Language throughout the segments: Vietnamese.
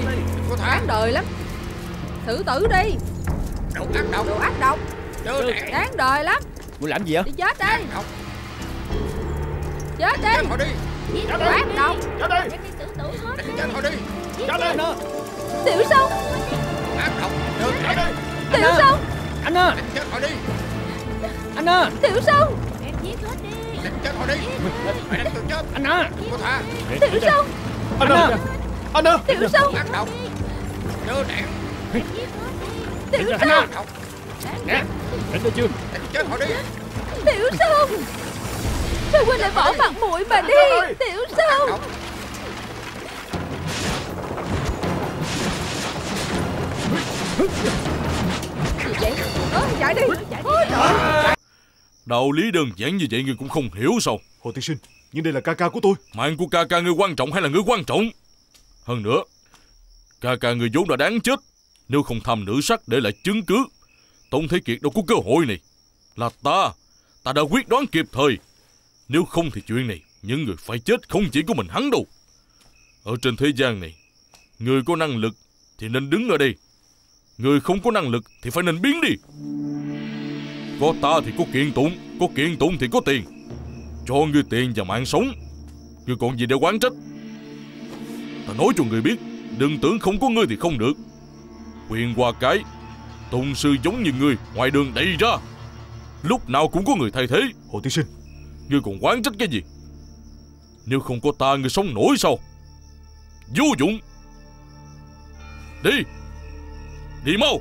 đi. Đừng có thả. Đáng đời lắm. Thử tử đi. Đồ ác độc Đồ ác độc Chớ đẻ Đáng đời lắm. Muốn làm gì vậy? Đi chết đây Độc Chết Chết đi. Họ đi Đồ ác độc Chết đi. Đi. tự chết họ đi. Chết đi. Tiểu Sông Ác độc Chết đi Tiểu Sông Anh ơi. Chết họ đi. Anh ơi. Tiểu Sông Em giết hết đi. Chết họ đi. Mày đánh tôi chết. Anh ơi. Có thả. Tiểu Sông Anh ơi Anh ơi! Tiểu Sông! Ác độc Chớ đẻ Tiểu Ác độc Nè Đến đây chưa? Đánh chết họ đi. Tiểu Sông! Sao huynh lại bỏ mặt mũi mà đi? Tiểu Độc Gì vậy? Ơ chạy đi Ôi trời. Đạo lý đơn giản như vậy ngươi cũng không hiểu sao. Hồ tiên sinh Nhưng đây là ca ca của tôi. Mạng của ca ca ngươi quan trọng hay là ngươi quan trọng hơn nữa, Ca ca người vốn đã đáng chết. Nếu không tham nữ sắc để lại chứng cứ, Tống Thế Kiệt đâu có cơ hội này. Là ta Ta đã quyết đoán kịp thời. Nếu không thì chuyện này, Những người phải chết không chỉ có mình hắn đâu. Ở trên thế gian này, Người có năng lực thì nên đứng ở đây. Người không có năng lực thì phải nên biến đi. Có ta thì có kiện tụng, Có kiện tụng thì có tiền. Cho ngươi tiền và mạng sống. Ngươi còn gì để quán trách? Ta nói cho ngươi biết Đừng tưởng không có ngươi thì không được. Quyền qua cái Tùng sư giống như ngươi Ngoài đường đầy ra. Lúc nào cũng có người thay thế. Hồ tiên sinh. Ngươi còn quán trách cái gì? Nếu không có ta ngươi sống nổi sao? Vô dụng. Đi. Đi mau.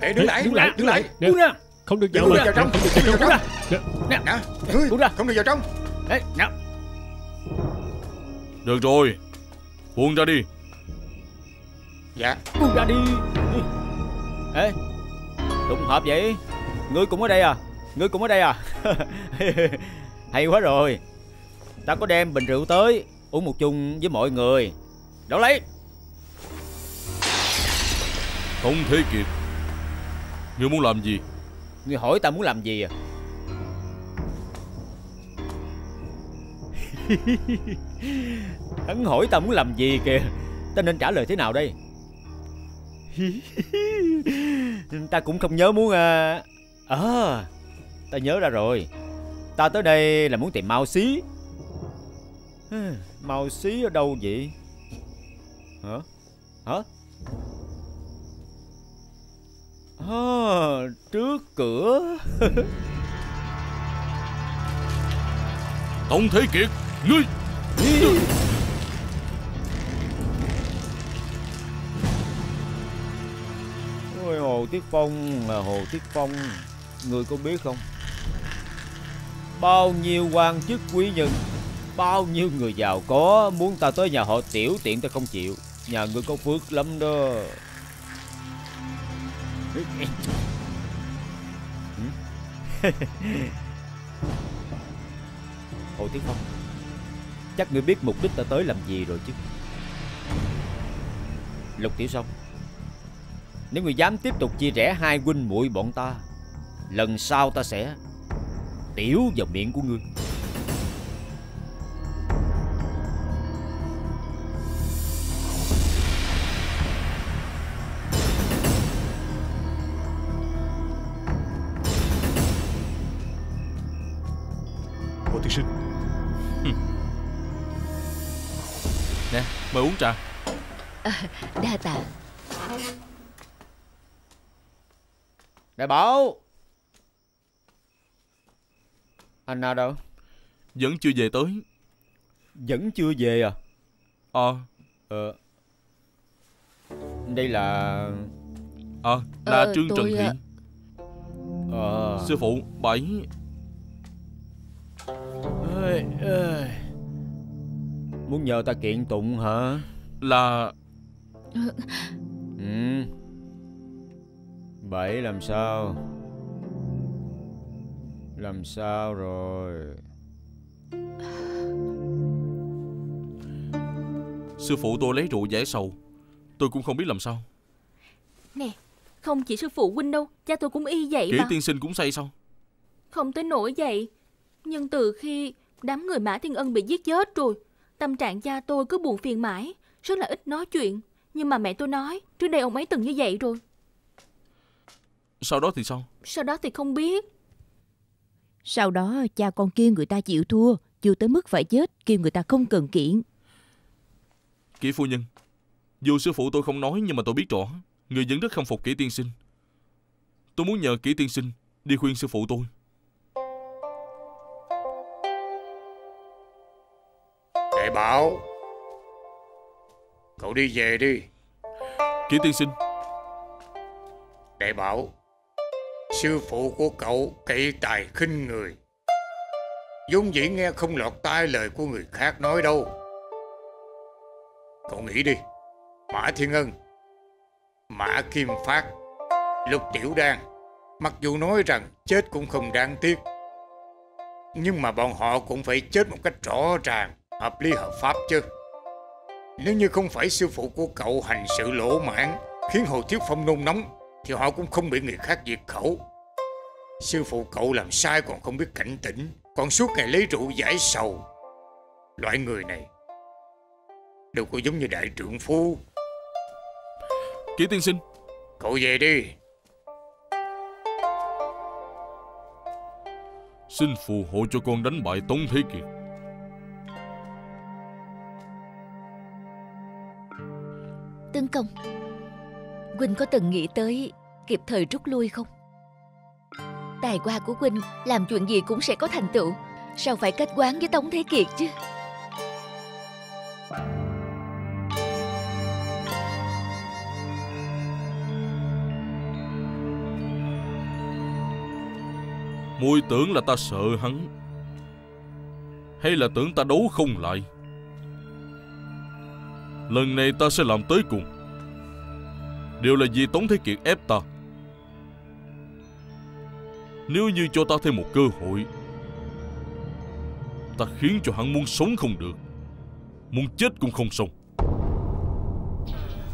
Ê đứng lại Đứng lại Đứng lại. Buông ra Không được vào mà. Không được vào trong trong Nè Nè ra. Không được vào trong nè. Được rồi. Buông ra đi. Dạ. Buông ra đi. Ê Trùng hợp vậy? Ngươi cũng ở đây à? Ngươi cũng ở đây à? Hay quá rồi. Ta có đem bình rượu tới Uống một chung với mọi người. Đổ lấy. Không Thế Kiệt Ngươi muốn làm gì Ngươi hỏi ta muốn làm gì à? Hắn hỏi ta muốn làm gì kìa. Ta nên trả lời thế nào đây? Ta cũng không nhớ muốn à à Ta nhớ ra rồi. Ta tới đây là muốn tìm Mao Xí. Mao Xí ở đâu vậy? Hả? Hả? À, trước cửa. Tống Thế Kiệt Ngươi. Ôi Hồ Tiết Phong là Hồ Tiết Phong. Người có biết không? Bao nhiêu quan chức quý nhân Bao nhiêu người giàu có Muốn ta tới nhà họ tiểu tiện ta không chịu. Nhà ngươi có phước lắm đó Hồ Tiến Phong, Chắc ngươi biết mục đích ta tới làm gì rồi chứ? Lục Tiểu Sông Nếu ngươi dám tiếp tục chia rẽ hai huynh muội bọn ta, Lần sau ta sẽ Tiểu vào miệng của ngươi. Mời uống trà. Đa tạ. Đại Bảo. Anh nào đâu? Vẫn chưa về tới. Vẫn chưa về à? Ờ Ờ. Đây là Ờ là Ờ, Trương Trần Thiện Ờ Sư phụ Bảy ơi, ơi. Muốn nhờ ta kiện tụng hả? Là Ừ. Bảy làm sao? Làm sao rồi? Sư phụ tôi lấy rượu giải sầu. Tôi cũng không biết làm sao. Nè Không chỉ sư phụ huynh đâu Cha tôi cũng y vậy Kỷ mà. tiên sinh cũng say sao? Không tới nổi vậy Nhưng từ khi Đám người Mã Thiên Ân bị giết chết rồi. Tâm trạng cha tôi cứ buồn phiền mãi, rất là ít nói chuyện. Nhưng mà mẹ tôi nói, trước đây ông ấy từng như vậy rồi. Sau đó thì sao? Sau đó thì không biết. Sau đó cha con kêu người ta chịu thua, chưa tới mức phải chết, kêu người ta không cần kiện. Kỷ phu nhân, dù sư phụ tôi không nói nhưng mà tôi biết rõ, người vẫn rất khâm phục kỷ tiên sinh. Tôi muốn nhờ kỷ tiên sinh đi khuyên sư phụ tôi. Đệ bảo. Cậu đi về đi. Kỷ tiên sinh, Đệ bảo Sư phụ của cậu cậy tài khinh người. Vốn dĩ nghe không lọt tai lời của người khác nói đâu. Cậu nghĩ đi. Mã Thiên Ân Mã Kim Phát Lục Tiểu Đan Mặc dù nói rằng chết cũng không đáng tiếc Nhưng mà bọn họ cũng phải chết một cách rõ ràng Hợp lý hợp pháp chứ. Nếu như không phải sư phụ của cậu hành sự lỗ mãn Khiến Hồ Thiếu Phong nôn nóng Thì họ cũng không bị người khác diệt khẩu. Sư phụ cậu làm sai còn không biết cảnh tỉnh Còn suốt ngày lấy rượu giải sầu. Loại người này Đâu có giống như đại trượng phu. Kỷ tiên sinh, Cậu về đi. Xin phù hộ cho con đánh bại Tống Thế Kiệt. Tấn công Quỳnh có từng nghĩ tới kịp thời rút lui không? Tài hoa của Quỳnh làm chuyện gì cũng sẽ có thành tựu Sao phải kết quán với Tống Thế Kiệt chứ? Mùi tưởng là ta sợ hắn, Hay là tưởng ta đấu không lại Lần này ta sẽ làm tới cùng Đều là vì Tống Thế Kiệt ép ta Nếu như cho ta thêm một cơ hội Ta khiến cho hắn muốn sống không được Muốn chết cũng không xong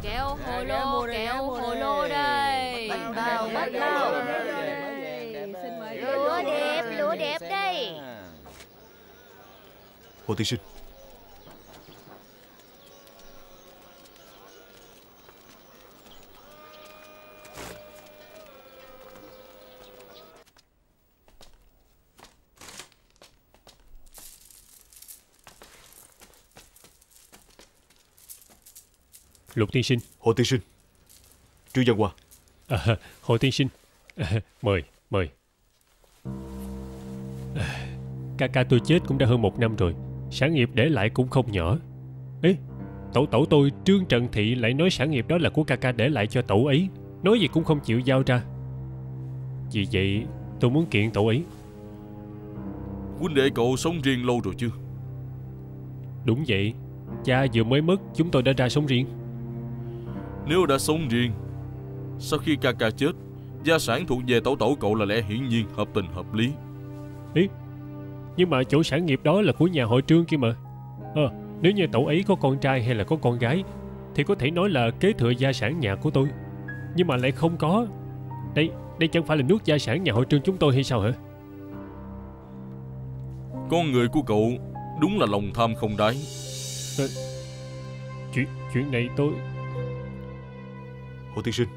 Kẹo hồ lô, kẹo hồ lô đây. Bánh bao, bánh bao. Lúa đẹp, lúa đẹp đây Hồ tiên sinh Lục tiên sinh. Hồ tiên sinh. Trương Văn Hoa. À, Hồ tiên sinh. À, Mời, mời. À, Ca ca tôi chết cũng đã hơn một năm rồi. Sản nghiệp để lại cũng không nhỏ. Ê, tổ tổ tôi Trương Trần Thị lại nói sản nghiệp đó là của ca ca để lại cho tổ ấy. Nói gì cũng không chịu giao ra. Vì vậy tôi muốn kiện tổ ấy. Huynh đệ cậu sống riêng lâu rồi chưa Đúng vậy. Cha vừa mới mất chúng tôi đã ra sống riêng Nếu đã sống riêng Sau khi ca ca chết Gia sản thuộc về tổ tổ cậu là lẽ hiển nhiên Hợp tình hợp lý. Nhưng mà chỗ sản nghiệp đó là của nhà hội trương kia mà. Ờ, nếu như tổ ấy có con trai hay là có con gái Thì có thể nói là kế thừa gia sản nhà của tôi. Nhưng mà lại không có. Đây, đây chẳng phải là nuốt gia sản nhà hội trương chúng tôi hay sao hả? Con người của cậu Đúng là lòng tham không đáy. Chuyện, chuyện này tôi Hồ tiên sinh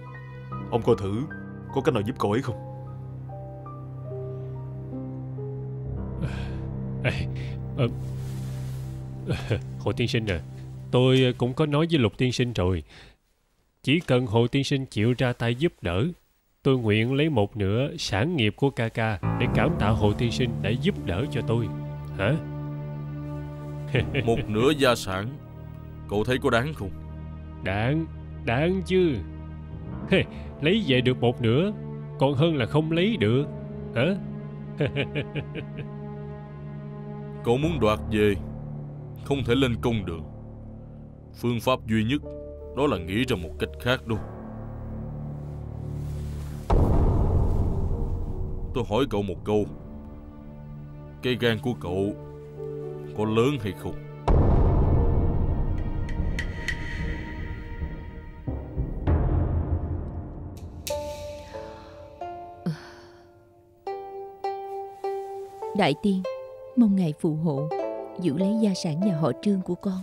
Ông coi thử Có cách nào giúp cậu ấy không? À, ờ, Hồ tiên sinh à Tôi cũng có nói với Lục tiên sinh rồi. Chỉ cần Hồ tiên sinh chịu ra tay giúp đỡ Tôi nguyện lấy một nửa sản nghiệp của ca ca Để cảm tạ Hồ tiên sinh đã giúp đỡ cho tôi. Hả? Một nửa gia sản Cậu thấy có đáng không? Đáng, đáng chứ hey, Lấy về được một nửa. Còn hơn là không lấy được. Hả? Cậu muốn đoạt về. Không thể lên công được. Phương pháp duy nhất Đó là nghĩ ra một cách khác đâu Tôi hỏi cậu một câu. Cây gan của cậu Có lớn hay không? Đại tiên Mong ngài phù hộ Giữ lấy gia sản nhà họ trương của con.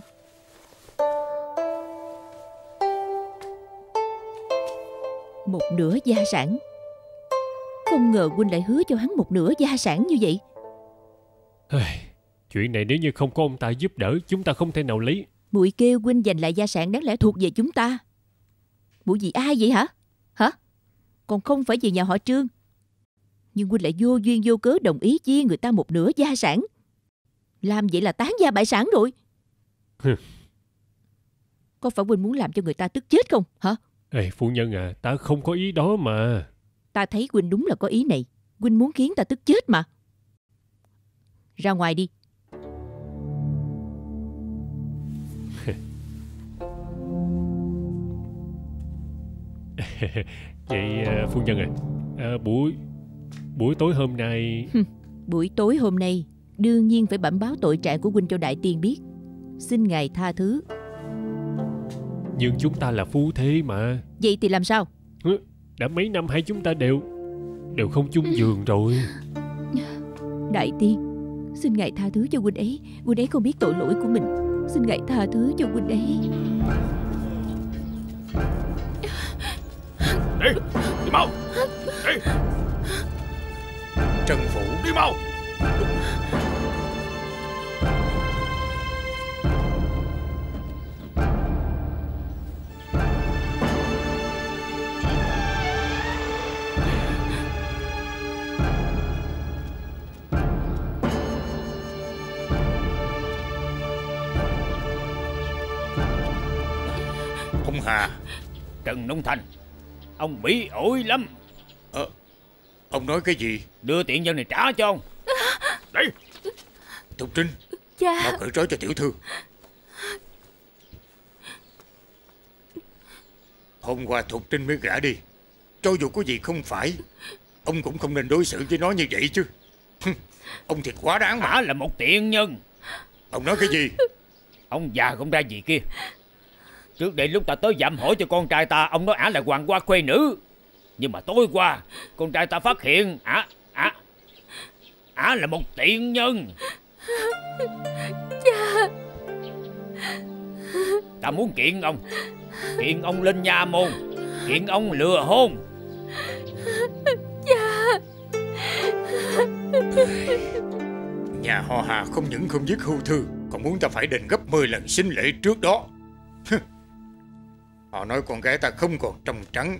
Một nửa gia sản. Không ngờ huynh lại hứa cho hắn một nửa gia sản như vậy. Chuyện này nếu như không có ông ta giúp đỡ Chúng ta không thể nào lấy. Muội kêu huynh giành lại gia sản đáng lẽ thuộc về chúng ta. Muội gì ai vậy hả? Hả? Còn không phải vì nhà họ trương Nhưng huynh lại vô duyên vô cớ đồng ý chia người ta một nửa gia sản. Làm vậy là tán gia bại sản rồi. Có phải huynh muốn làm cho người ta tức chết không? Hả? Ê, Phu nhân à Ta không có ý đó mà. Ta thấy huynh đúng là có ý này. Huynh muốn khiến ta tức chết mà. Ra ngoài đi. Vậy à, phu nhân à, à Buổi Buổi tối hôm nay. Buổi tối hôm nay Đương nhiên phải bẩm báo tội trạng của huynh cho đại tiên biết. Xin ngài tha thứ. Nhưng chúng ta là phu thế mà. Vậy thì làm sao? Đã mấy năm hai chúng ta đều Đều không chung giường rồi. Đại tiên Xin ngài tha thứ cho huynh ấy. Huynh ấy không biết tội lỗi của mình. Xin ngài tha thứ cho huynh ấy. Đi Đi mau. Đi Trần Phủ Đi mau. Ông Hà Trần Nông Thành Ông bị ổi lắm. Ông nói cái gì? Đưa tiện nhân này trả cho ông. Đi Thục Trinh Cha Mau cởi trói cho tiểu thư. Hôm qua Thục Trinh mới gả đi. Cho dù có gì không phải Ông cũng không nên đối xử với nó như vậy chứ. Ông thiệt quá đáng mà. Ả là một tiện nhân. Ông nói cái gì? Ông già không ra gì kia? Trước đây lúc ta tới dặm hỏi cho con trai ta Ông nói ả là hoàng hoa khuê nữ Nhưng mà tối qua Con trai ta phát hiện ả ả ả là một tiện nhân. Cha. Ta muốn kiện ông Kiện ông lên nhà môn Kiện ông lừa hôn. Nhà họ Hà không những không viết hưu thư Còn muốn ta phải đền gấp 10 lần sinh lễ trước đó. Họ nói con gái ta không còn trong trắng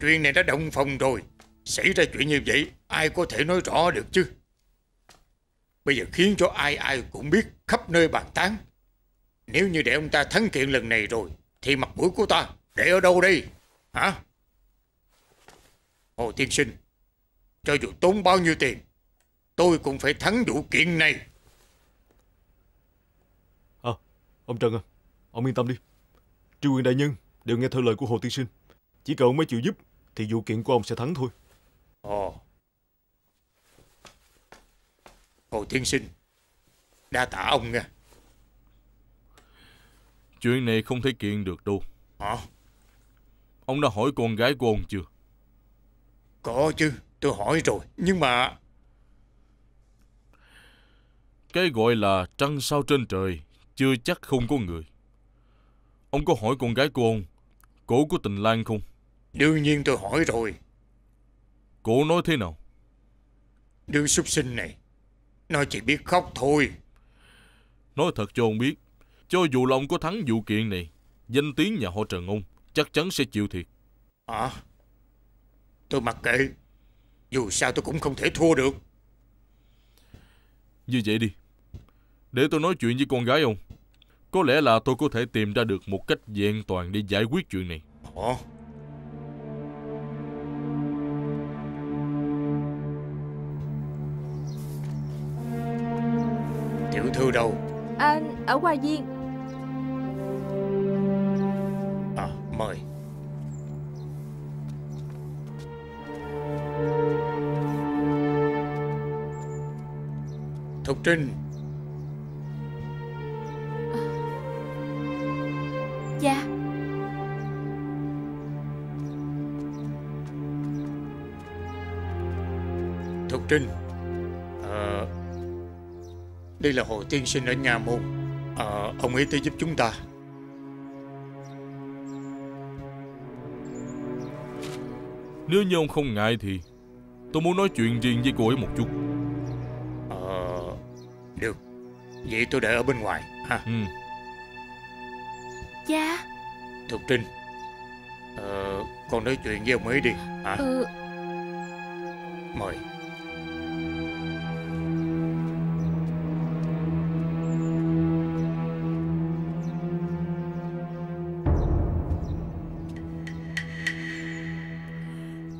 Chuyện này đã động phòng rồi. Xảy ra chuyện như vậy, Ai có thể nói rõ được chứ? Bây giờ khiến cho ai ai cũng biết Khắp nơi bàn tán. Nếu như để ông ta thắng kiện lần này rồi, Thì mặt mũi của ta để ở đâu đây? Hả? Hồ Tiên Sinh, Cho dù tốn bao nhiêu tiền, Tôi cũng phải thắng vụ kiện này. À, ông Trần à Ông yên tâm đi. Triều quyền đại nhân đều nghe theo lời của Hồ Tiên Sinh. Chỉ cần ông mới chịu giúp Thì vụ kiện của ông sẽ thắng thôi. Ồ. Hồ Tiên Sinh Đa tạ ông nha. Chuyện này không thể kiện được đâu. Hả? Ông đã hỏi con gái của ông chưa? Có chứ Tôi hỏi rồi. Nhưng mà Cái gọi là trăng sao trên trời Chưa chắc không có người. Ông có hỏi con gái của ông Cổ có tình lang không Đương nhiên tôi hỏi rồi. Cổ nói thế nào? Đứa súc sinh này Nó chỉ biết khóc thôi. Nói thật cho ông biết Cho dù là ông có thắng vụ kiện này Danh tiếng nhà họ Trần ông Chắc chắn sẽ chịu thiệt. Hả Tôi mặc kệ. Dù sao tôi cũng không thể thua được. Như vậy đi. Để tôi nói chuyện với con gái ông. Có lẽ là tôi có thể tìm ra được một cách vẹn toàn để giải quyết chuyện này. Ồ Tiểu thư đâu? À ở Hoa Viên. À mời. Thục Trinh. Cha Thục Trinh Đây là Hồ Tiên Sinh ở nhà môn. Ờ, ông ấy tới giúp chúng ta. Nếu như ông không ngại thì Tôi muốn nói chuyện riêng với cô ấy một chút. Ờ, được. Vậy tôi đợi ở bên ngoài ha. Ừ. Cha Thục Trinh. Ờ, con nói chuyện với ông ấy đi hả? Ừ. Mời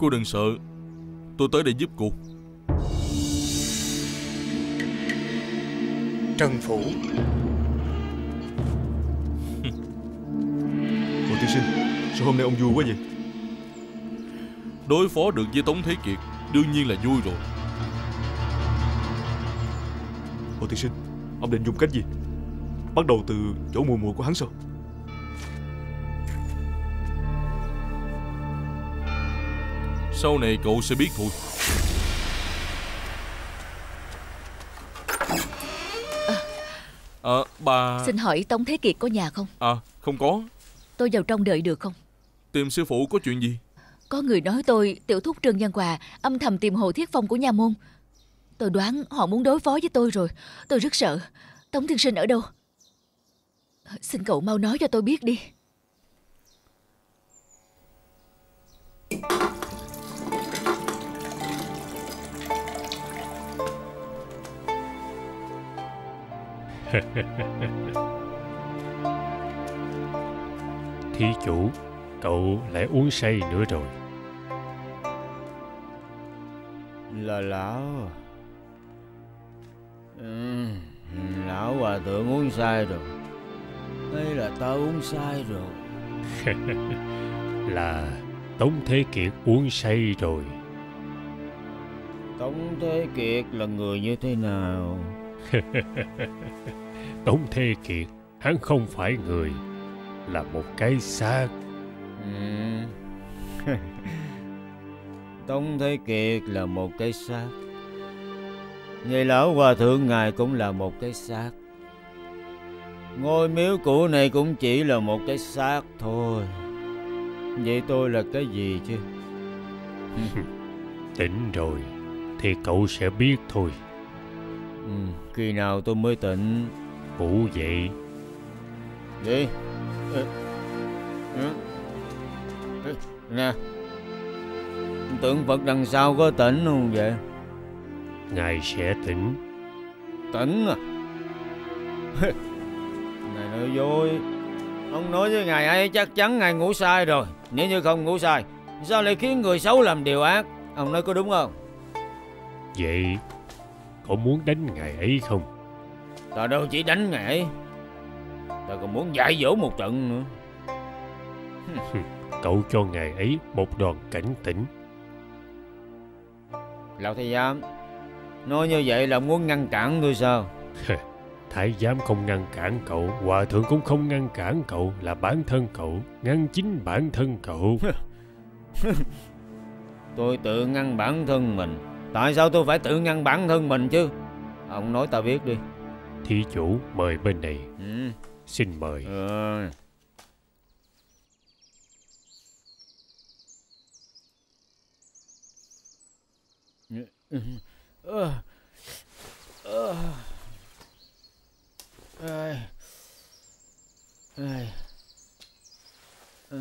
Cô đừng sợ. Tôi tới để giúp cô. Trân Phủ. Hồ Tiên Sinh Sao hôm nay ông vui quá vậy? Đối phó được với Tống Thế Kiệt Đương nhiên là vui rồi. Hồ Tiên Sinh Ông định dùng cách gì? Bắt đầu từ chỗ mùi mùi của hắn sao Sau này cậu sẽ biết thôi. Ờ, bà... Xin hỏi Tống Thế Kiệt có nhà không? À, không có. Tôi vào trong đợi được không? Tìm sư phụ có chuyện gì? Có người nói tôi tiểu thúc Trần Văn Hòa Âm thầm tìm Hồ Thiết Phong của nhà môn. Tôi đoán họ muốn đối phó với tôi rồi. Tôi rất sợ. Tống Thiên Sinh ở đâu? Xin cậu mau nói cho tôi biết đi Thí chủ, cậu lại uống say nữa rồi. Là lão ừ, Lão hòa thượng uống sai rồi Hay là ta uống sai rồi Là Tống Thế Kiệt uống say rồi. Tống Thế Kiệt là người như thế nào Tống Thế Kiệt, hắn không phải người, là một cái xác. ừ. Tống Thế Kiệt là một cái xác Vậy lão hòa thượng ngài cũng là một cái xác Ngôi miếu cũ này cũng chỉ là một cái xác thôi Vậy tôi là cái gì chứ Tỉnh rồi, thì cậu sẽ biết thôi. ừ, Khi nào tôi mới tỉnh Ngủ dậy, Gì ừ. Ừ. Ừ. Nè Tượng Phật đằng sau có tỉnh không vậy ngài sẽ tỉnh. Tỉnh à Ngài nói dối Ông nói với ngài ấy chắc chắn ngài ngủ sai rồi Nếu như không ngủ sai Sao lại khiến người xấu làm điều ác Ông nói có đúng không Vậy, cậu muốn đánh ngài ấy không? Ta đâu chỉ đánh ấy Ta còn muốn dạy dỗ một trận nữa. Cậu cho ngài ấy một đòn cảnh tỉnh. Lão Thầy Giám Nói như vậy là muốn ngăn cản tôi sao? Thái giám không ngăn cản cậu, hòa thượng cũng không ngăn cản cậu, là bản thân cậu, ngăn chính bản thân cậu. Tôi tự ngăn bản thân mình. Tại sao tôi phải tự ngăn bản thân mình chứ? Ông nói ta biết đi Thí chủ mời bên này, ừ. xin mời. Ừ. Ờ. Ờ. Ai. Ờ.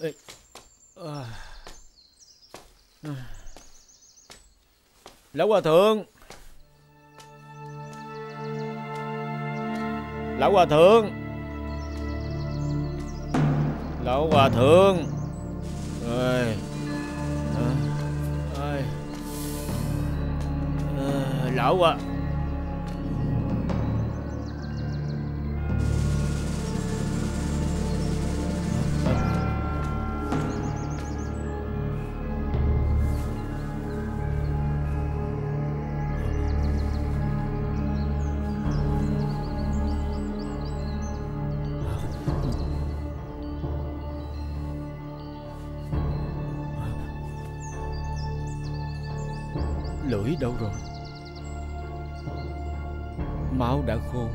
Ê. Ờ. Ờ. Lão Hòa Thượng. Lão Hòa Thượng. Lão Hòa Thượng. Ơi ơi Lão Hòa. Máu đã khô.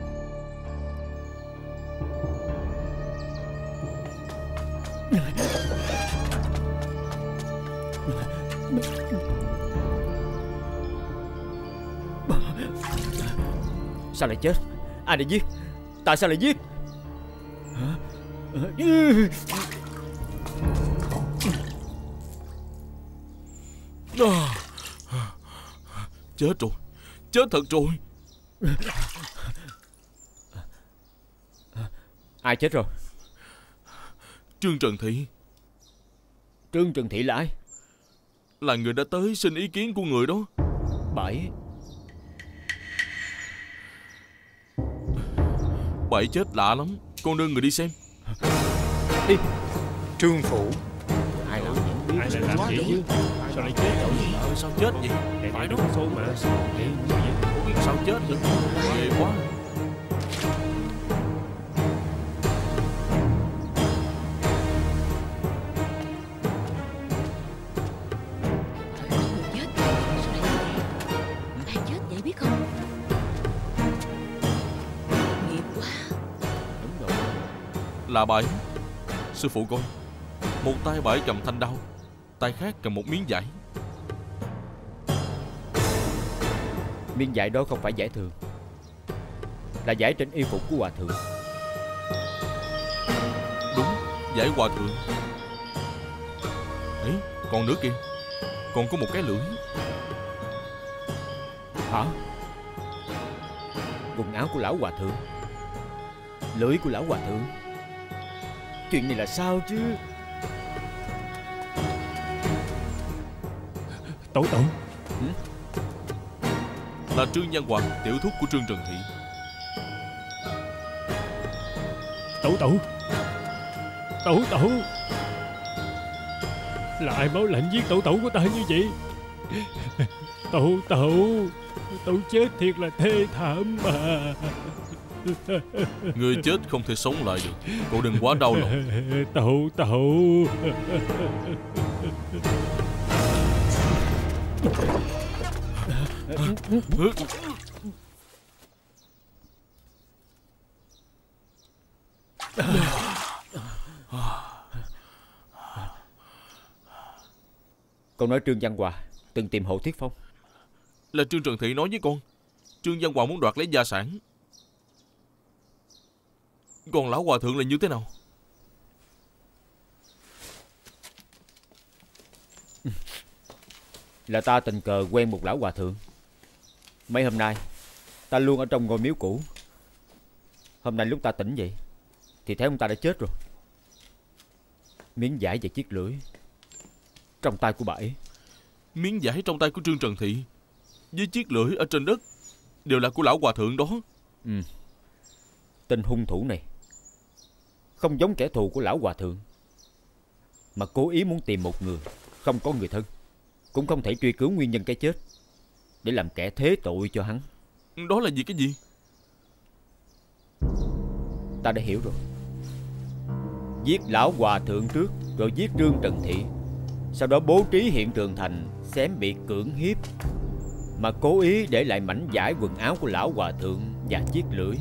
Sao lại chết? Ai đã giết? Tại sao lại giết? Hả? Chết rồi. Chết thật rồi Ai chết rồi? Trương Trần Thị. Trương Trần Thị là ai? Là người đã tới xin ý kiến của người đó. Bảy. Bảy chết lạ lắm. Con đưa người đi xem. Trương Phủ. Ai làm vậy Ai lại làm vậy chứ Sao lại chết? Ờ, Sao chết vậy? Phải đúng. số mà. Vậy sao chết được? Ghê quá Là bảy Sư phụ coi Một tay bảy cầm thanh đao Tay khác cầm một miếng vải. Miếng vải đó không phải vải thường Là vải trên y phục của hòa thượng. Đúng Giải hòa thượng. Ấy còn nữa kìa Còn có một cái lưỡi. Hả? Quần áo của lão hòa thượng. Lưỡi của lão hòa thượng Chuyện này là sao chứ? Tổ tổ Là Trương Văn Hoàng Tiểu thúc của Trương Trần Thị. Tổ tổ Tổ tổ Là ai máu lạnh giết tổ tổ của ta như vậy? Tổ tổ Tổ chết thiệt là thê thảm mà Người chết không thể sống lại được. Cậu đừng quá đau lòng. Tổ tổ Con nói Trương Văn Hòa Từng tìm hộ Thiết Phong. Là Trương Trần Thị nói với con Trương Văn Hoàng muốn đoạt lấy gia sản Còn lão hòa thượng là như thế nào? Là ta tình cờ quen một lão hòa thượng. Mấy hôm nay Ta luôn ở trong ngôi miếu cũ. Hôm nay lúc ta tỉnh dậy Thì thấy ông ta đã chết rồi. Miếng vải và chiếc lưỡi Trong tay của bà ấy. Miếng vải trong tay của Trương Trần Thị Với chiếc lưỡi ở trên đất Đều là của lão hòa thượng đó. Tên hung thủ này Không giống kẻ thù của lão hòa thượng. Mà cố ý muốn tìm một người Không có người thân Cũng không thể truy cứu nguyên nhân cái chết Để làm kẻ thế tội cho hắn. Đó là gì cái gì? Ta đã hiểu rồi. Giết lão hòa thượng trước Rồi giết Trương Trần Thị. Sau đó bố trí hiện trường thành Xém bị cưỡng hiếp. Mà cố ý để lại mảnh vải quần áo của lão hòa thượng Và chiếc lưỡi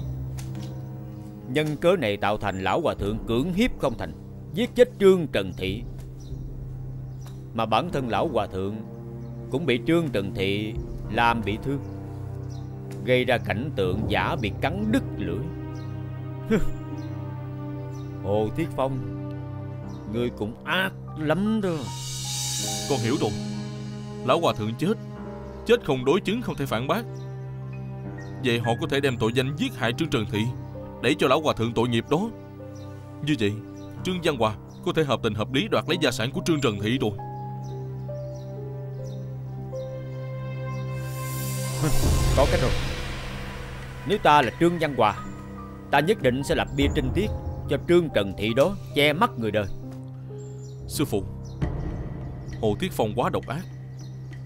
Nhân cớ này tạo thành lão hòa thượng cưỡng hiếp không thành, Giết chết Trương Trần Thị. Mà bản thân lão hòa thượng Cũng bị Trương Trần Thị làm bị thương, Gây ra cảnh tượng giả bị cắn đứt lưỡi. Hồ Thiết Phong, Ngươi cũng ác lắm đó. Con hiểu rồi. Lão hòa thượng chết Chết không đối chứng, không thể phản bác. Vậy họ có thể đem tội danh giết hại Trương Trần Thị? Để cho lão hòa thượng tội nghiệp đó. Như vậy Trương Văn Hòa có thể hợp tình hợp lý đoạt lấy gia sản của Trương Trần Thị rồi. Có cái rồi. Nếu ta là Trương Văn Hòa Ta nhất định sẽ lập bia trinh tiết Cho Trương Trần Thị đó che mắt người đời. Sư phụ Hồ Thiết Phong quá độc ác.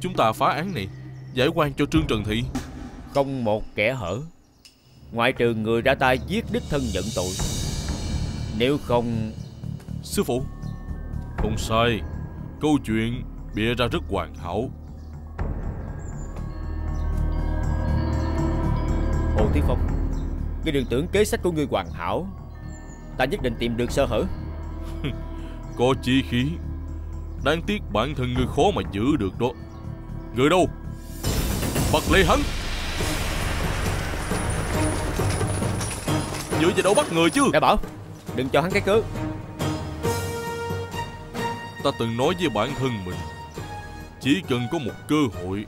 Chúng ta phá án này Giải quan cho Trương Trần Thị. Không một kẻ hở Ngoại trừ người ra tay giết đích thân nhận tội. Nếu không Sư phụ. Không sai. Câu chuyện bịa ra rất hoàn hảo. Hồ thiết Phong Ngươi đừng tưởng kế sách của ngươi hoàn hảo Ta nhất định tìm được sơ hở. Có chi khí. Đáng tiếc bản thân ngươi khó mà giữ được đó. Người đâu? Bắt lấy hắn. Dựa vào đâu bắt người chứ? Đại bảo Đừng cho hắn cái cớ. Ta từng nói với bản thân mình Chỉ cần có một cơ hội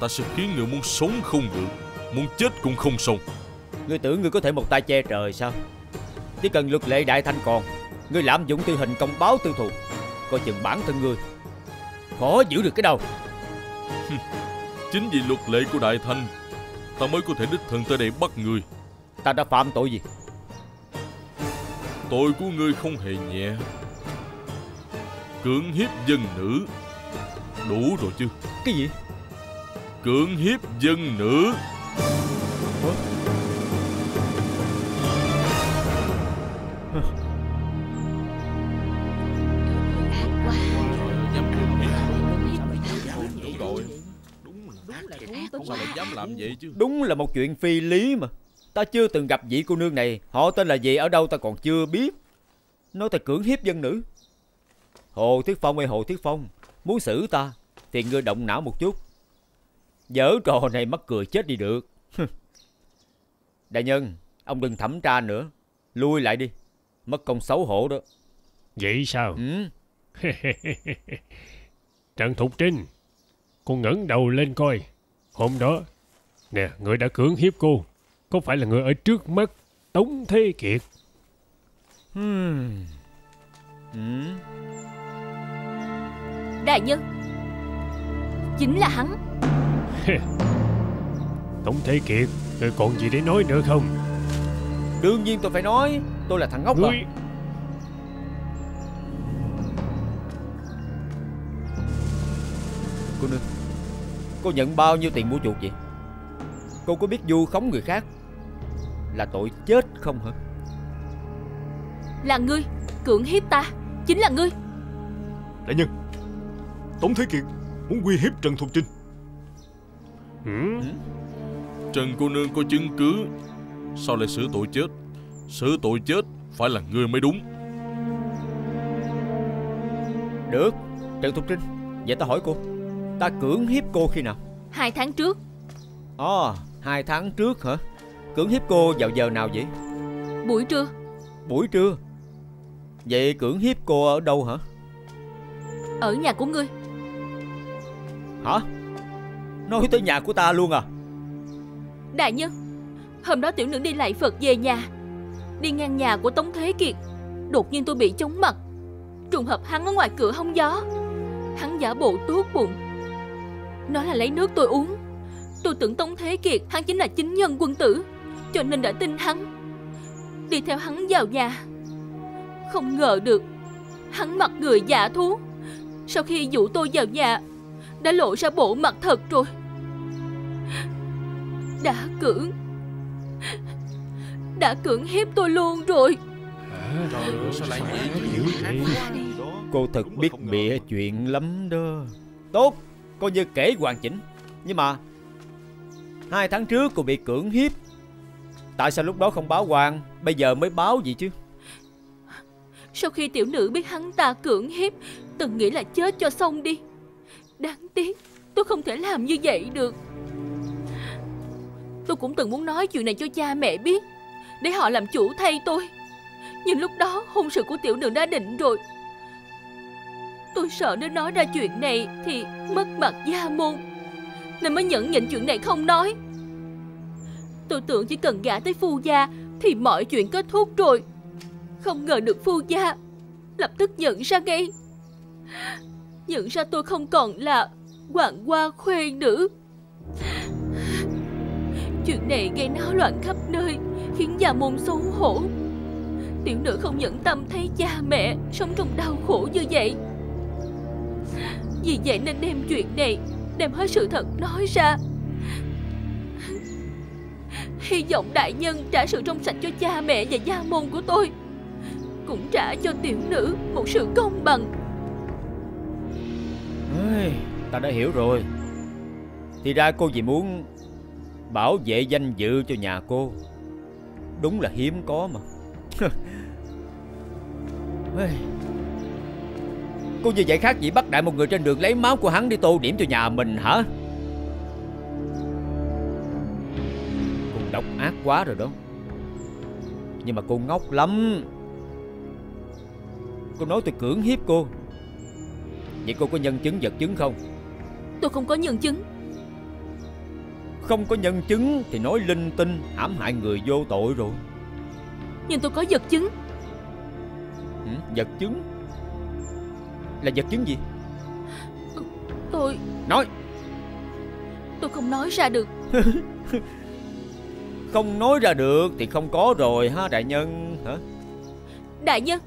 Ta sẽ khiến người muốn sống không được Muốn chết cũng không xong. Ngươi tưởng ngươi có thể một tay che trời sao? Chỉ cần luật lệ đại thanh còn Ngươi lạm dụng tư hình công báo tư thù Coi chừng bản thân ngươi Khó giữ được cái đầu. Chính vì luật lệ của Đại Thanh Ta mới có thể đích thân tới đây bắt người Ta đã phạm tội gì? Tội của ngươi không hề nhẹ. Cưỡng hiếp dân nữ. Đủ rồi chứ? Cái gì? Cưỡng hiếp dân nữ. Chứ Đúng là một chuyện phi lý mà Ta chưa từng gặp vị cô nương này. Họ tên là gì ở đâu ta còn chưa biết. Nói ta cưỡng hiếp dân nữ. Hồ Thiết Phong ơi Hồ Thiết Phong Muốn xử ta Thì ngươi động não một chút. Giở trò này mắc cười chết đi được. Đại nhân Ông đừng thẩm tra nữa. Lui lại đi. Mất công xấu hổ đó. Vậy sao? ừ. Trần Thục Trinh, cô ngẩng đầu lên coi. Hôm đó, nè, người đã cưỡng hiếp cô. Có phải là người ở trước mắt Tống Thế Kiệt? Hmm. Ừ. Đại nhân Chính là hắn Tống Thế Kiệt, người còn gì để nói nữa không? Đương nhiên tôi phải nói Tôi là thằng ngốc à Ngươi... Cô nương Cô nhận bao nhiêu tiền mua chuộc vậy Cô có biết vu khống người khác Là tội chết không hả? Là ngươi Cưỡng hiếp ta Chính là ngươi. Đại nhân Tống Thế Kiệt muốn uy hiếp Trần Thục Trinh. Ừ? Trần cô nương có chứng cứ Sao lại xử tội chết? Xử tội chết phải là ngươi mới đúng. Được Trần Thục Trinh Vậy ta hỏi cô Ta cưỡng hiếp cô khi nào? Hai tháng trước. Ồ Hai tháng trước hả Cưỡng hiếp cô vào giờ nào vậy? Buổi trưa. Buổi trưa? Vậy cưỡng hiếp cô ở đâu hả? Ở nhà của ngươi. Hả? Nói tới nhà của ta luôn à? Đại nhân Hôm đó tiểu nữ đi lại Phật về nhà. Đi ngang nhà của Tống Thế Kiệt Đột nhiên tôi bị chóng mặt. Trùng hợp hắn ở ngoài cửa hông gió. Hắn giả bộ tốt bụng. Nói là lấy nước tôi uống. Tôi tưởng Tống Thế Kiệt Hắn chính là chính nhân quân tử cho nên đã tin hắn. Đi theo hắn vào nhà. Không ngờ được, Hắn mặc người giả thú. Sau khi dụ tôi vào nhà, Đã lộ ra bộ mặt thật rồi. Đã cưỡng Đã cưỡng hiếp tôi luôn rồi. Trời ơi sao lại vậy. Cô thật biết bịa chuyện lắm đó. Tốt, Coi như kể hoàn chỉnh. Nhưng mà, Hai tháng trước cô bị cưỡng hiếp. Tại sao lúc đó không báo quan? Bây giờ mới báo gì chứ? Sau khi tiểu nữ biết hắn ta cưỡng hiếp, Từng nghĩ là chết cho xong đi. Đáng tiếc, Tôi không thể làm như vậy được. Tôi cũng từng muốn nói chuyện này cho cha mẹ biết, Để họ làm chủ thay tôi. Nhưng lúc đó, hôn sự của tiểu nữ đã định rồi. Tôi sợ nếu nói ra chuyện này Thì mất mặt gia môn, Nên mới nhẫn nhịn chuyện này không nói. Tôi tưởng chỉ cần gả tới phu gia Thì mọi chuyện kết thúc rồi. Không ngờ được phu gia Lập tức nhận ra ngay. Nhận ra tôi không còn là Hoàng hoa khuê nữ. Chuyện này gây náo loạn khắp nơi, Khiến gia môn xấu hổ. Tiểu nữ không nhẫn tâm thấy cha mẹ Sống trong đau khổ như vậy. Vì vậy nên đem chuyện này, Đem hết sự thật nói ra. Hy vọng đại nhân trả sự trong sạch cho cha mẹ và gia môn của tôi. Cũng trả cho tiểu nữ một sự công bằng. Ê, Ta đã hiểu rồi. Thì ra cô chỉ muốn Bảo vệ danh dự cho nhà cô. Đúng là hiếm có mà. Ê, Cô như vậy khác gì bắt đại một người trên đường lấy máu của hắn đi tô điểm cho nhà mình hả? Độc ác quá rồi đó. Nhưng mà cô ngốc lắm. Cô nói tôi cưỡng hiếp cô. Vậy cô có nhân chứng vật chứng không? Tôi không có nhân chứng. Không có nhân chứng thì nói linh tinh hãm hại người vô tội rồi. Nhưng tôi có vật chứng. Ừ? Vật chứng? Là vật chứng gì? Tôi Nói! Tôi không nói ra được Không nói ra được thì không có rồi ha đại nhân hả Đại nhân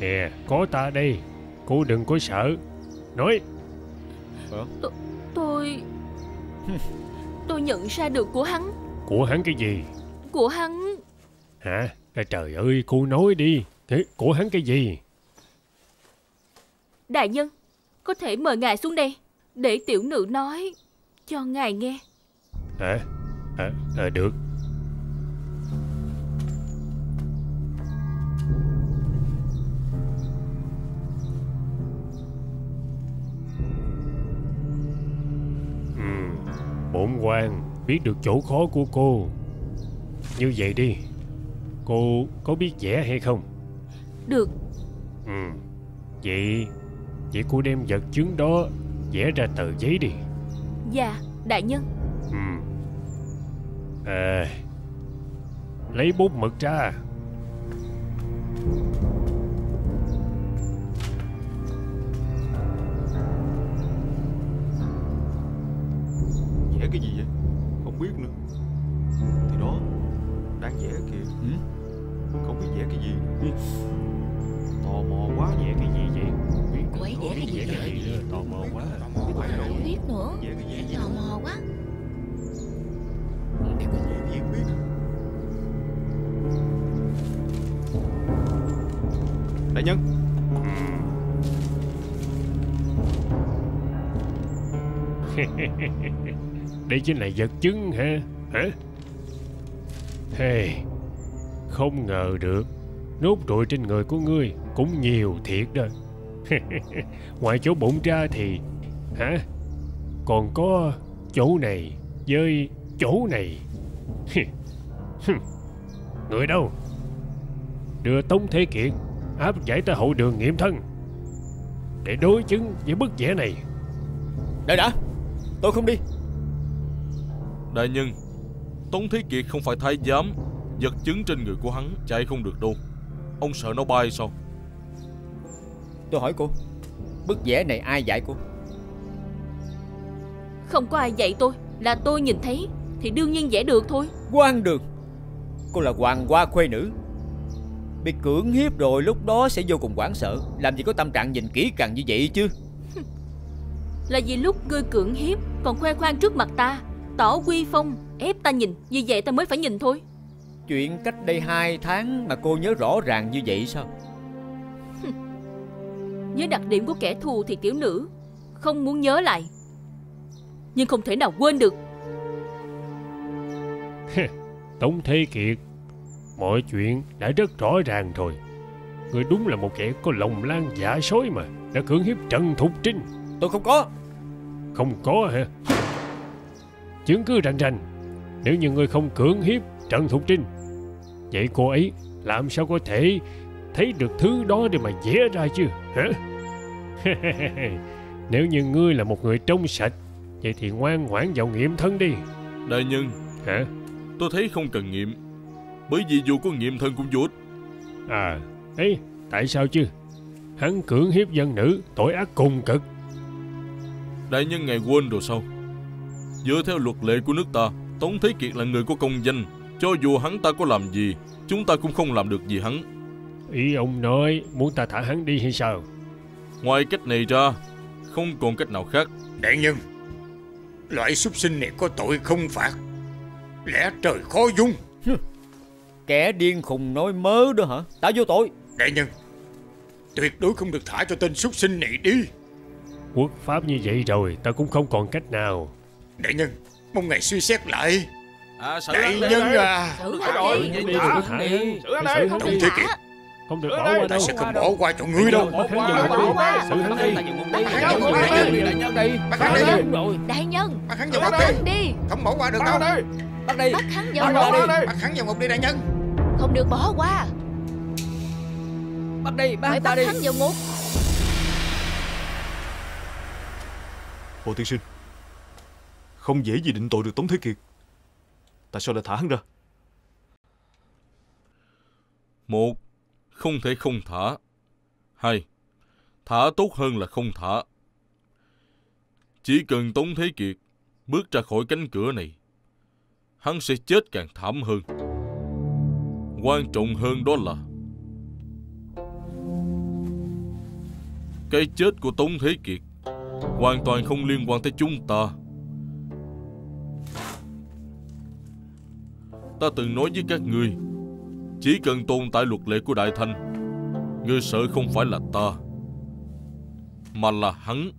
Nè, có ta đây. Cô đừng có sợ. Nói, Tôi Tôi nhận ra được của hắn của hắn cái gì? Của hắn Hả? À, trời ơi, cô nói đi. Thế, của hắn cái gì? Đại nhân Có thể mời ngài xuống đây Để tiểu nữ nói Cho ngài nghe Hả? À, à, được. Ừm, bổn quan biết được chỗ khó của cô. Như vậy đi, cô có biết vẽ hay không? Được Ừm, vậy, vậy cô đem vật chứng đó vẽ ra tờ giấy đi. Dạ đại nhân. À, lấy bút mực ra. Vẽ cái gì vậy? Không biết nữa Thì đó Đang vẽ kìa Ừ? Không biết vẽ cái gì Tò mò quá Vẽ cái gì vậy? Không biết Cô ấy nữa. vẽ cái gì Vẽ vậy? Tò mò quá. Không biết nữa Vẽ cái gì Tò mò quá Em có gì thì em biết Đại nhân Đây chính là vật chứng hả? Hả? Hey, không ngờ được Nốt ruồi trên người của ngươi cũng nhiều thiệt đó Ngoài chỗ bụng ra thì Hả? Còn có chỗ này với chỗ này Người đâu? Đưa Tống Thế Kiệt áp giải tới hậu đường nghiệm thân Để đối chứng với bức vẽ này. Đợi đã. Tôi không đi. Đại nhân Tống Thế Kiệt không phải thái giám Vật chứng trên người của hắn chạy không được đâu. Ông sợ nó bay sao? Tôi hỏi cô Bức vẽ này ai dạy cô? Không có ai dạy tôi Là tôi nhìn thấy Thì đương nhiên vẽ được thôi. Quan đường Cô là hoàng hoa khuê nữ. Bị cưỡng hiếp rồi lúc đó sẽ vô cùng hoảng sợ. Làm gì có tâm trạng nhìn kỹ càng như vậy chứ? Là vì lúc ngươi cưỡng hiếp Còn khoe khoang trước mặt ta Tỏ quy phong Ép ta nhìn Vì vậy ta mới phải nhìn thôi. Chuyện cách đây hai tháng mà cô nhớ rõ ràng như vậy sao? Với đặc điểm của kẻ thù thì tiểu nữ Không muốn nhớ lại Nhưng không thể nào quên được Tống Thế Kiệt. Mọi chuyện đã rất rõ ràng rồi. Người đúng là một kẻ có lòng lan dạ sói mà Đã cưỡng hiếp Trần Thục Trinh. Tôi không có. Không có hả? Chứng cứ rành rành. Nếu như ngươi không cưỡng hiếp Trần Thục Trinh Vậy cô ấy làm sao có thể Thấy được thứ đó để mà vẽ ra chứ Hả? Nếu như ngươi là một người trong sạch Vậy thì ngoan ngoãn vào nghiệm thân đi. Đại nhân Hả Tôi thấy không cần nghiệm. Bởi vì dù có nghiệm thân cũng vô ích. À ấy tại sao chứ? Hắn cưỡng hiếp dân nữ Tội ác cùng cực. Đại nhân ngài quên rồi sao? Dựa theo luật lệ của nước ta Tống Thế Kiệt là người có công danh. Cho dù hắn ta có làm gì Chúng ta cũng không làm được gì hắn. Ý ông nói muốn ta thả hắn đi hay sao? Ngoài cách này ra Không còn cách nào khác. Đại nhân Loại súc sinh này có tội không phạt Lẽ trời khó dung Kẻ điên khùng nói mớ đó hả Ta vô tội Đại nhân Tuyệt đối không được thả cho tên súc sinh này đi Quốc pháp như vậy rồi Ta cũng không còn cách nào Đại nhân Mong ngài suy xét lại À xử Đại đi. nhân à Xử Phải hắn rồi, đi. Đi, đi. đi. Xử đi. xử đi. Thế Kiệt Không được Xử bỏ qua Ta sẽ không bỏ qua cho ngươi đâu Bắt hắn Bỏ vào qua, ngục bỏ đi. qua. Xử hắn đi. Đi. Bắt hắn vào đi, đi. đại nhân đi. Bắt hắn đi. Đại nhân Bắt hắn vào đi đi Không bỏ qua được đâu đi. Bắt đi. Bắt hắn vào Bắt ngục đi. Bắt hắn vào ngục đi đại nhân Không được bỏ qua Bắt đi. Bắt Phải hắn ta bắt đi. hắn vào ngục Hồ Tiên Sinh Không dễ gì định tội được Tống Thế Kiệt Tại sao lại thả hắn ra Một, không thể không thả. Hai, thả tốt hơn là không thả. Chỉ cần Tống Thế Kiệt bước ra khỏi cánh cửa này, hắn sẽ chết càng thảm hơn. Quan trọng hơn đó là, cái chết của Tống Thế Kiệt hoàn toàn không liên quan tới chúng ta. Ta từng nói với các ngươi, chỉ cần tồn tại luật lệ của Đại Thanh, Ngươi sợ không phải là ta, Mà là hắn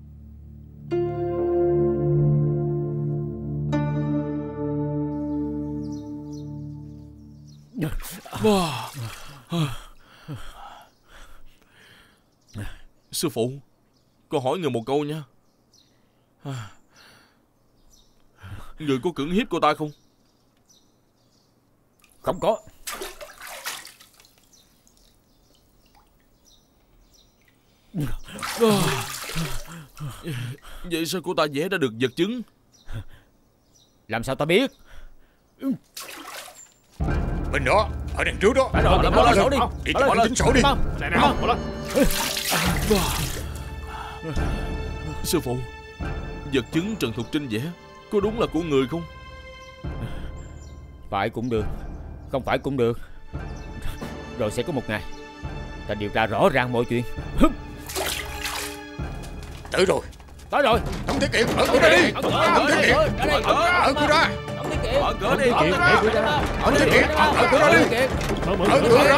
Sư phụ Con hỏi người một câu nha. Người có cưỡng hiếp cô ta không? Không có. Vậy sao cô ta vẽ ra được vật chứng? Làm sao ta biết Bên đó Ở đằng trước đó. Bỏ bỏ lên, lên sổ đi. Đi Bỏ cho lên. bọn tính sổ đi. Mau, mau. Sư phụ Vật chứng Trần Thục Trinh vẽ Có đúng là của người không? Phải cũng được. Không phải cũng được. Rồi sẽ có một ngày Ta điều tra rõ ràng mọi chuyện. Tới rồi. Tới rồi. Tống Thế Kiệt Mở cửa ra đi. Mở Tống Thế Kiệt Mở cửa ra Mở cửa đi mở cửa ra. Tống Thế Kiệt Mở cửa ra đi Mở cửa ra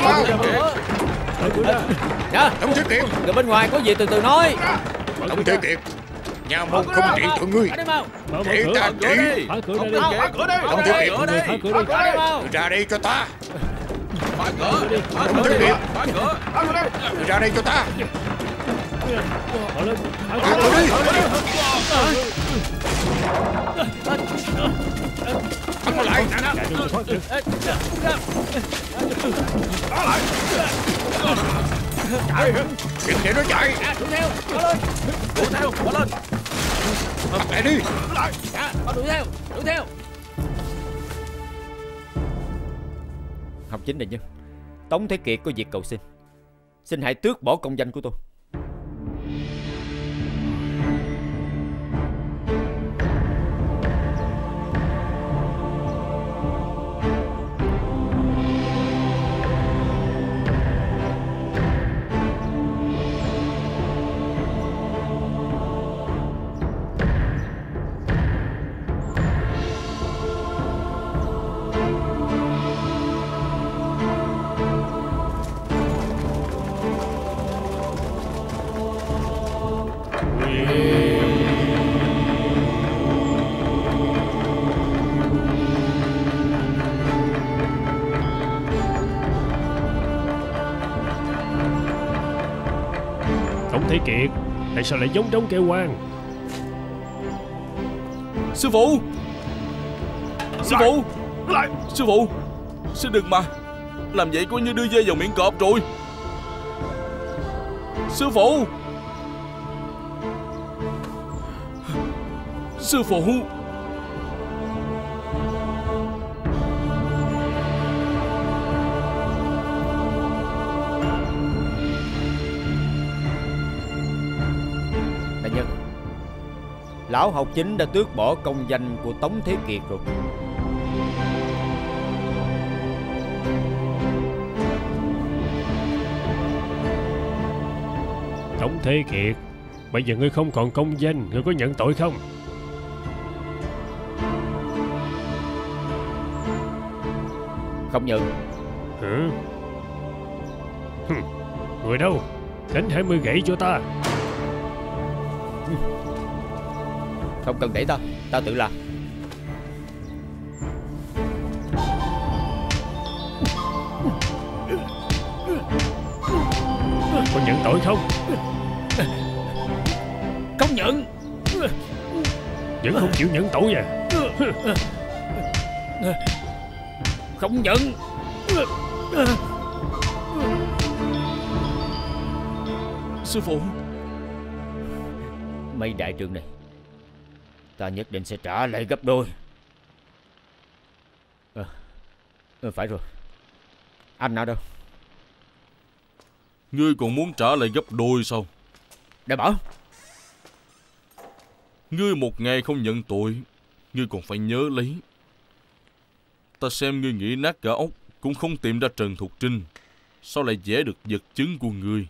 Mở cửa ra. Dạ Tống Thế Kiệt Người bên ngoài có gì từ từ nói Mở Tống. Kiệt Nhà môn không trị tội ngươi Ở Để ta trị Mở cửa đi. Phá cửa đi Tống Thế Kiệt Mở cửa đi. Ra đây cho ta Mở cửa Phá Tống cửa đi Kiệt Phá cửa ra đây cho ta Mở lên. Phá Phá cửa cửa đi Bắt nó lại Chạy đừng. Đừng để nó chạy Đuổi theo Bỏ lên Đuổi theo Bỏ lên Mẹ đi Dạ Bỏ đuổi theo Đuổi theo Học chính đại nhân Tống Thế Kiệt có việc cầu xin Xin hãy tước bỏ công danh của tôi Tại sao lại giống trống kêu quan? Sư phụ! Sư phụ! Lại. Sư phụ! Sư đừng mà. Làm vậy coi như đưa dê vào miệng cọp rồi. Sư phụ! Sư phụ Lão học chính đã tước bỏ công danh của Tống Thế Kiệt rồi Tống Thế Kiệt. Bây giờ ngươi không còn công danh, ngươi có nhận tội không? Không nhận Hả? Người đâu? Đánh 20 gậy cho ta. Không cần để tao. Tao tự làm. Có nhận tội không? Không nhận. Vẫn không chịu nhận tội à? Không nhận. Sư phụ. Mấy đại trường này Ta nhất định sẽ trả lại gấp đôi. Ờ, ờ, Phải rồi. Anh nào đâu? Ngươi còn muốn trả lại gấp đôi sao? Đại bảo. Ngươi một ngày không nhận tội Ngươi còn phải nhớ lấy. Ta xem ngươi nghĩ nát cả ốc Cũng không tìm ra Trần Thục Trinh. Sao lại vẽ được vật chứng của ngươi?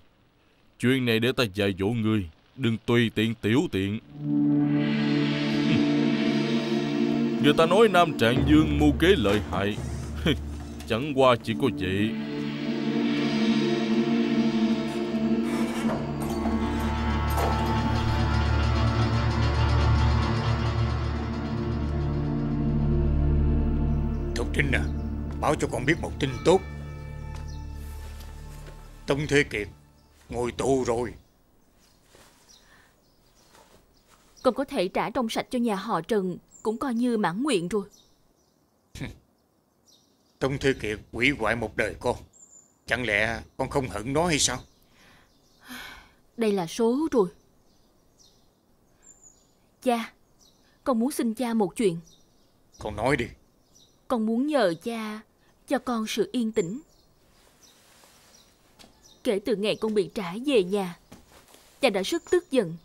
Chuyện này để ta dạy dỗ ngươi Đừng tùy tiện tiểu tiện Người ta nói Nam Trạng Dương mưu kế lợi hại. Chẳng qua chỉ có vậy. Thục Trinh à Báo cho con biết một tin tốt. Tống Thế Kiệt Ngồi tù rồi. Con có thể trả trong sạch cho nhà họ Trần Cũng coi như mãn nguyện rồi. Tống Thế Kiệt quỷ hoại một đời con. Chẳng lẽ con không hận nó hay sao? Đây là số rồi. Cha Con muốn xin cha một chuyện. Con nói đi. Con muốn nhờ cha Cho con sự yên tĩnh. Kể từ ngày con bị trả về nhà Cha đã rất tức giận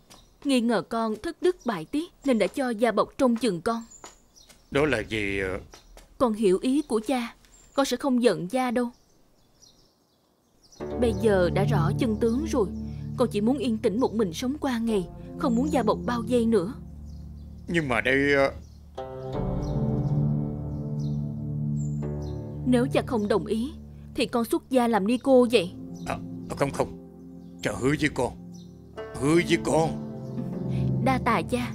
Nghi ngờ con thất đức bại tiết Nên đã cho gia bọc trông chừng con. Đó là vì ờ, Con hiểu ý của cha Con sẽ không giận cha đâu. Bây giờ đã rõ chân tướng rồi Con chỉ muốn yên tĩnh một mình sống qua ngày Không muốn gia bọc bao dây nữa. Nhưng mà đây ờ, Nếu cha không đồng ý Thì con xuất gia làm ni cô vậy. À, Không không. Cha hứa với con Hứa với con Đa tạ cha.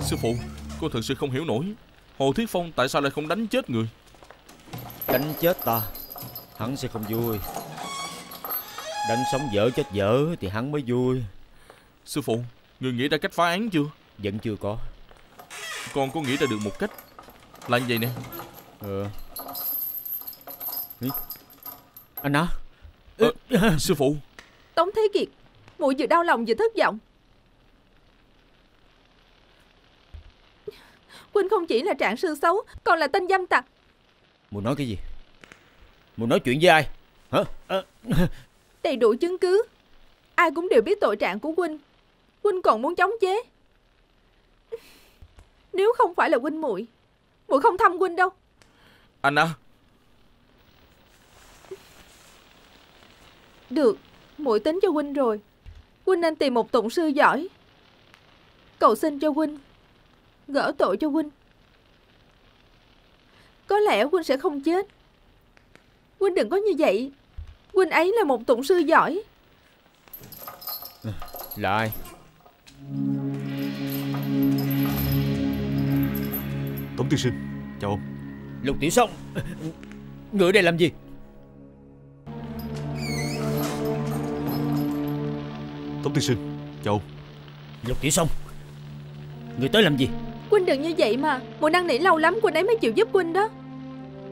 Sư phụ Cô thật sự không hiểu nổi. Hồ Thiết Phong tại sao lại không đánh chết người? Đánh chết ta? Hắn sẽ không vui Đánh sống vợ chết vợ Thì hắn mới vui. Sư phụ Người nghĩ ra cách phá án chưa? Vẫn chưa có. Con có nghĩ ra được một cách? Là như vậy nè. Ờ. Ý. Anh á Ờ, Sư phụ. Tống Thế Kiệt Muội vừa đau lòng vừa thất vọng. Huynh không chỉ là trạng sư xấu Còn là tên dâm tặc. Muốn nói cái gì? Muốn nói chuyện với ai? Hả? Ờ, Đầy đủ chứng cứ. Ai cũng đều biết tội trạng của Huynh. Huynh còn muốn chống chế. Nếu không phải là Huynh muội muội không thăm Huynh đâu. Anh à. Được muội tính cho Huynh rồi. Huynh nên tìm một tụng sư giỏi. Cầu xin cho Huynh Gỡ tội cho Huynh. Có lẽ Huynh sẽ không chết. Huynh đừng có như vậy Huynh ấy là một tụng sư giỏi. Là ai Tống tiên sinh Chào ông. Lục Tiểu Sông Người đây làm gì? Tống tiên sinh Chào ông. Lục Tiểu Sông Người tới làm gì? Huynh đừng như vậy mà Muội năn nỉ lâu lắm Huynh ấy mới chịu giúp Huynh đó.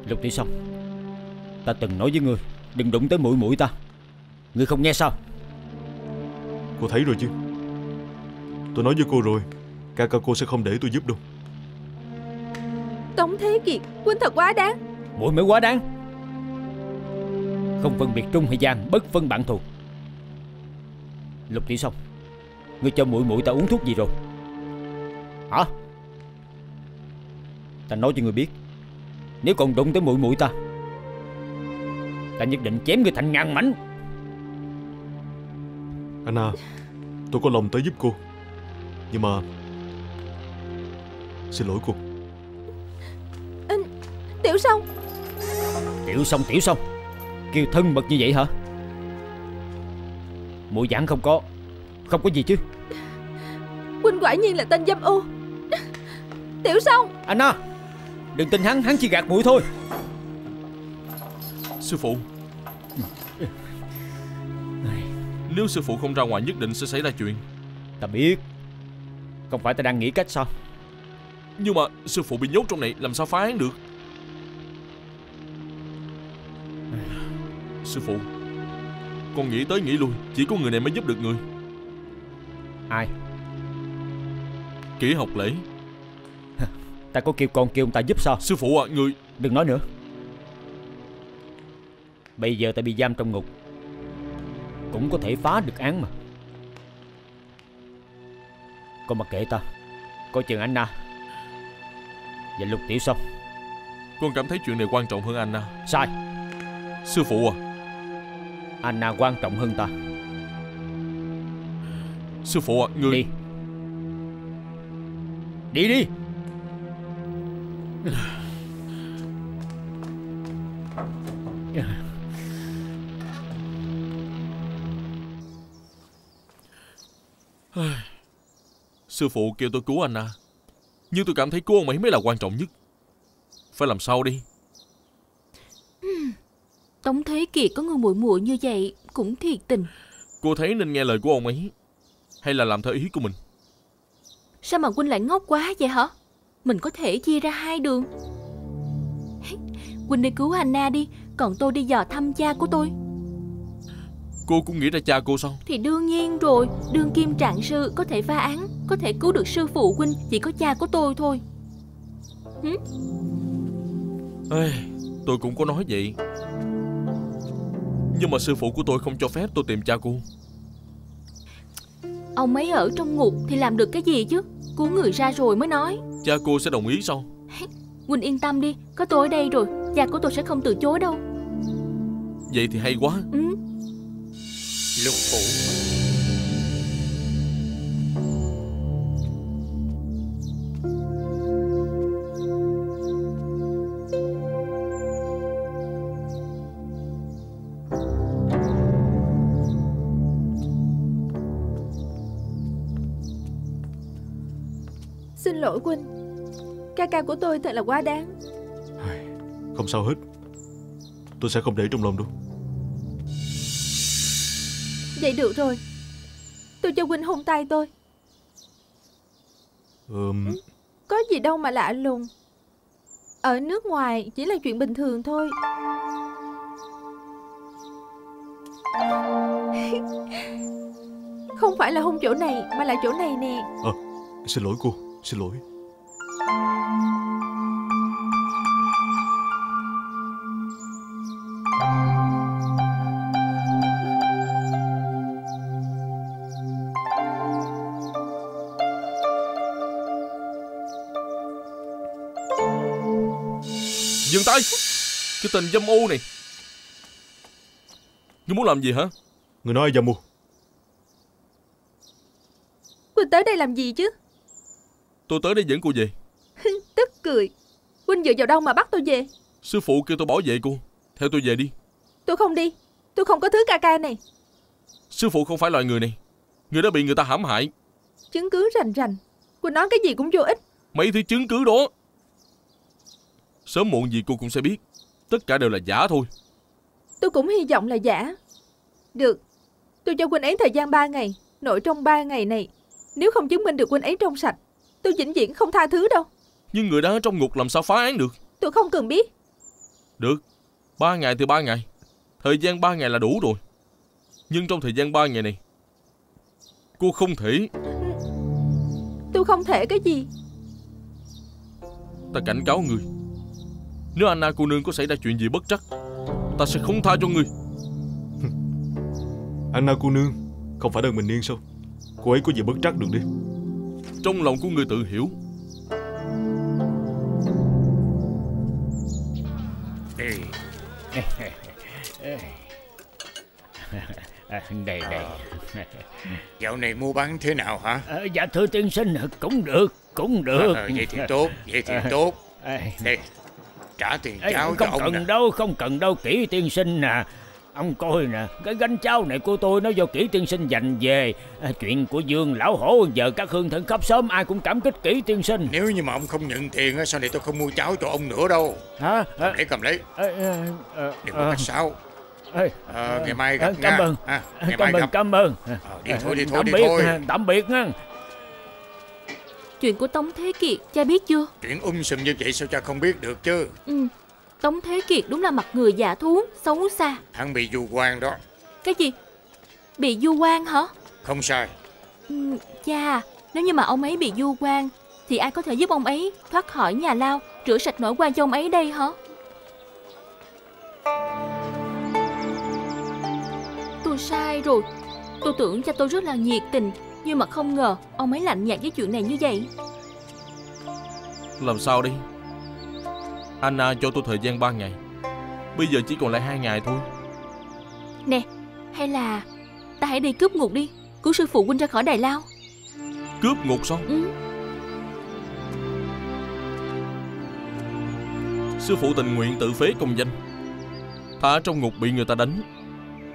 Lục Tiểu Sông Ta từng nói với ngươi Đừng đụng tới mũi mũi ta. Ngươi không nghe sao? Cô thấy rồi chứ? Tôi nói với cô rồi Ca ca cô sẽ không để tôi giúp đâu. Tống Thế Kiệt Huynh thật quá đáng. Mũi mới quá đáng. Không phân biệt trung hay gian Bất phân bạn thù. Lục Tiểu Sông Ngươi cho mũi mũi ta uống thuốc gì rồi? Hả? Ta nói cho ngươi biết Nếu còn đụng tới mũi mũi ta Ta nhất định chém ngươi thành ngàn mảnh. Anna Tôi có lòng tới giúp cô. Nhưng mà Xin lỗi cô. Tiểu Sông Tiểu xong tiểu xong Kêu thân mật như vậy hả? Mũi giảng không có Không có gì chứ. Huynh quả nhiên là tên dâm ô. Tiểu xong Anna Đừng tin hắn Hắn chỉ gạt mũi thôi. Sư phụ Nếu sư phụ không ra ngoài nhất định sẽ xảy ra chuyện. Ta biết. Không phải ta đang nghĩ cách sao? Nhưng mà sư phụ bị nhốt trong này Làm sao phá án được? Sư phụ Con nghĩ tới nghĩ lui Chỉ có người này mới giúp được người. Ai? Kỹ học lễ. Ta có kêu con kêu ông ta giúp sao? Sư phụ à người Đừng nói nữa Bây giờ ta bị giam trong ngục Cũng có thể phá được án mà Con mặc kệ ta Coi chừng Anna Và lục tiểu xong Con cảm thấy chuyện này quan trọng hơn Anna Sai Sư phụ à Anna quan trọng hơn ta Sư phụ à người Đi Đi đi Sư phụ kêu tôi cứu Anna Nhưng tôi cảm thấy cứu ông ấy mới là quan trọng nhất. Phải làm sao đi? Tống Thế Kiệt có người muội muội như vậy Cũng thiệt tình. Cô thấy nên nghe lời của ông ấy Hay là làm theo ý của mình? Sao mà huynh lại ngốc quá vậy hả? Mình có thể chia ra hai đường. Huynh đi cứu Anna đi Còn tôi đi dò thăm cha của tôi Cô cũng nghĩ ra cha cô sao? Thì đương nhiên rồi Đương kim trạng sư có thể phá án Có thể cứu được sư phụ huynh Chỉ có cha của tôi thôi. Ê, Tôi cũng có nói vậy. Nhưng mà sư phụ của tôi không cho phép tôi tìm cha cô. Ông ấy ở trong ngục thì làm được cái gì chứ? Cứu người ra rồi mới nói. Cha cô sẽ đồng ý sao? Huynh yên tâm đi Có tôi ở đây rồi Cha của tôi sẽ không từ chối đâu. Vậy thì hay quá. Ừ. Lục phủ. Xin lỗi huynh Ca ca của tôi thật là quá đáng. Không sao hết. Tôi sẽ không để trong lòng đâu Vậy được rồi. Tôi cho huynh hôn tay tôi. Ờm, Có gì đâu mà lạ lùng. Ở nước ngoài chỉ là chuyện bình thường thôi. Không phải là hôn chỗ này Mà là chỗ này nè. Xin lỗi cô Xin lỗi Dừng tay. Cái tên dâm ô này. Ngươi muốn làm gì hả? Người nói dâm mua Huynh tới đây làm gì chứ? Tôi tới đây dẫn cô về. Tức cười. Huynh dựa vào đâu mà bắt tôi về? Sư phụ kêu tôi bảo vệ cô. Theo tôi về đi. Tôi không đi. Tôi không có thứ ca ca này. Sư phụ không phải loại người này. Người đã bị người ta hãm hại. Chứng cứ rành rành. Huynh nói cái gì cũng vô ích. Mấy thứ chứng cứ đó Sớm muộn gì cô cũng sẽ biết. Tất cả đều là giả thôi. Tôi cũng hy vọng là giả. Được. Tôi cho Huynh ấy thời gian 3 ngày Nội trong 3 ngày này. Nếu không chứng minh được Huynh ấy trong sạch Tôi vĩnh viễn không tha thứ đâu. Nhưng người đã ở trong ngục làm sao phá án được? Tôi không cần biết. Được. Ba ngày thì ba ngày. Thời gian ba ngày là đủ rồi. Nhưng trong thời gian ba ngày này Cô không thể. Tôi không thể cái gì. Ta cảnh cáo người Nếu Anna cô nương có xảy ra chuyện gì bất trắc Ta sẽ không tha cho người. Anna cô nương Không phải đơn mình niên sao? Cô ấy có gì bất trắc được đi. Trong lòng của người tự hiểu. Ê, à, Đây đây. Dạo này mua bán thế nào hả? À, Dạ thưa tiên sinh Cũng được Cũng được. Ờ, Vậy thì tốt Vậy thì tốt. À, Đây trả tiền Ê, cháo cho không ông cần nè. đâu không cần đâu kỹ tiên sinh nè ông coi nè cái gánh cháo này của tôi nó do kỹ tiên sinh dành về à, chuyện của dương lão hổ giờ các hương thân khắp xóm ai cũng cảm kích kỹ tiên sinh Nếu như mà ông không nhận tiền á, sau này tôi không mua cháo cho ông nữa đâu. hả à, cầm lấy, à, à, à, đừng có à, cách sao. ê, Ờ, ngày mai à, gặp cảm nha. ơn. À, ngày cảm mai ơn gặp. cảm ơn Ờ, đi thôi, đi thôi, tạm đi biệt thôi. tạm biệt nha Chuyện của Tống Thế Kiệt cha biết chưa? Chuyện um sùm như vậy sao cha không biết được chứ. Ừ Tống Thế Kiệt đúng là mặt người giả thú Xấu xa. Hắn bị du quan đó. Cái gì? Bị du quan hả? Không sai. ừ, Cha Nếu như mà ông ấy bị du quan Thì ai có thể giúp ông ấy thoát khỏi nhà lao Rửa sạch nỗi quan cho ông ấy đây hả? Tôi sai rồi. Tôi tưởng cha tôi rất là nhiệt tình Nhưng mà không ngờ Ông ấy lạnh nhạt với chuyện này như vậy. Làm sao đi? Anna cho tôi thời gian 3 ngày. Bây giờ chỉ còn lại hai ngày thôi. Nè Hay là Ta hãy đi cướp ngục đi. Cứu sư phụ huynh ra khỏi đài lao. Cướp ngục sao? Ừ. Sư phụ tình nguyện tự phế công danh. Thả trong ngục bị người ta đánh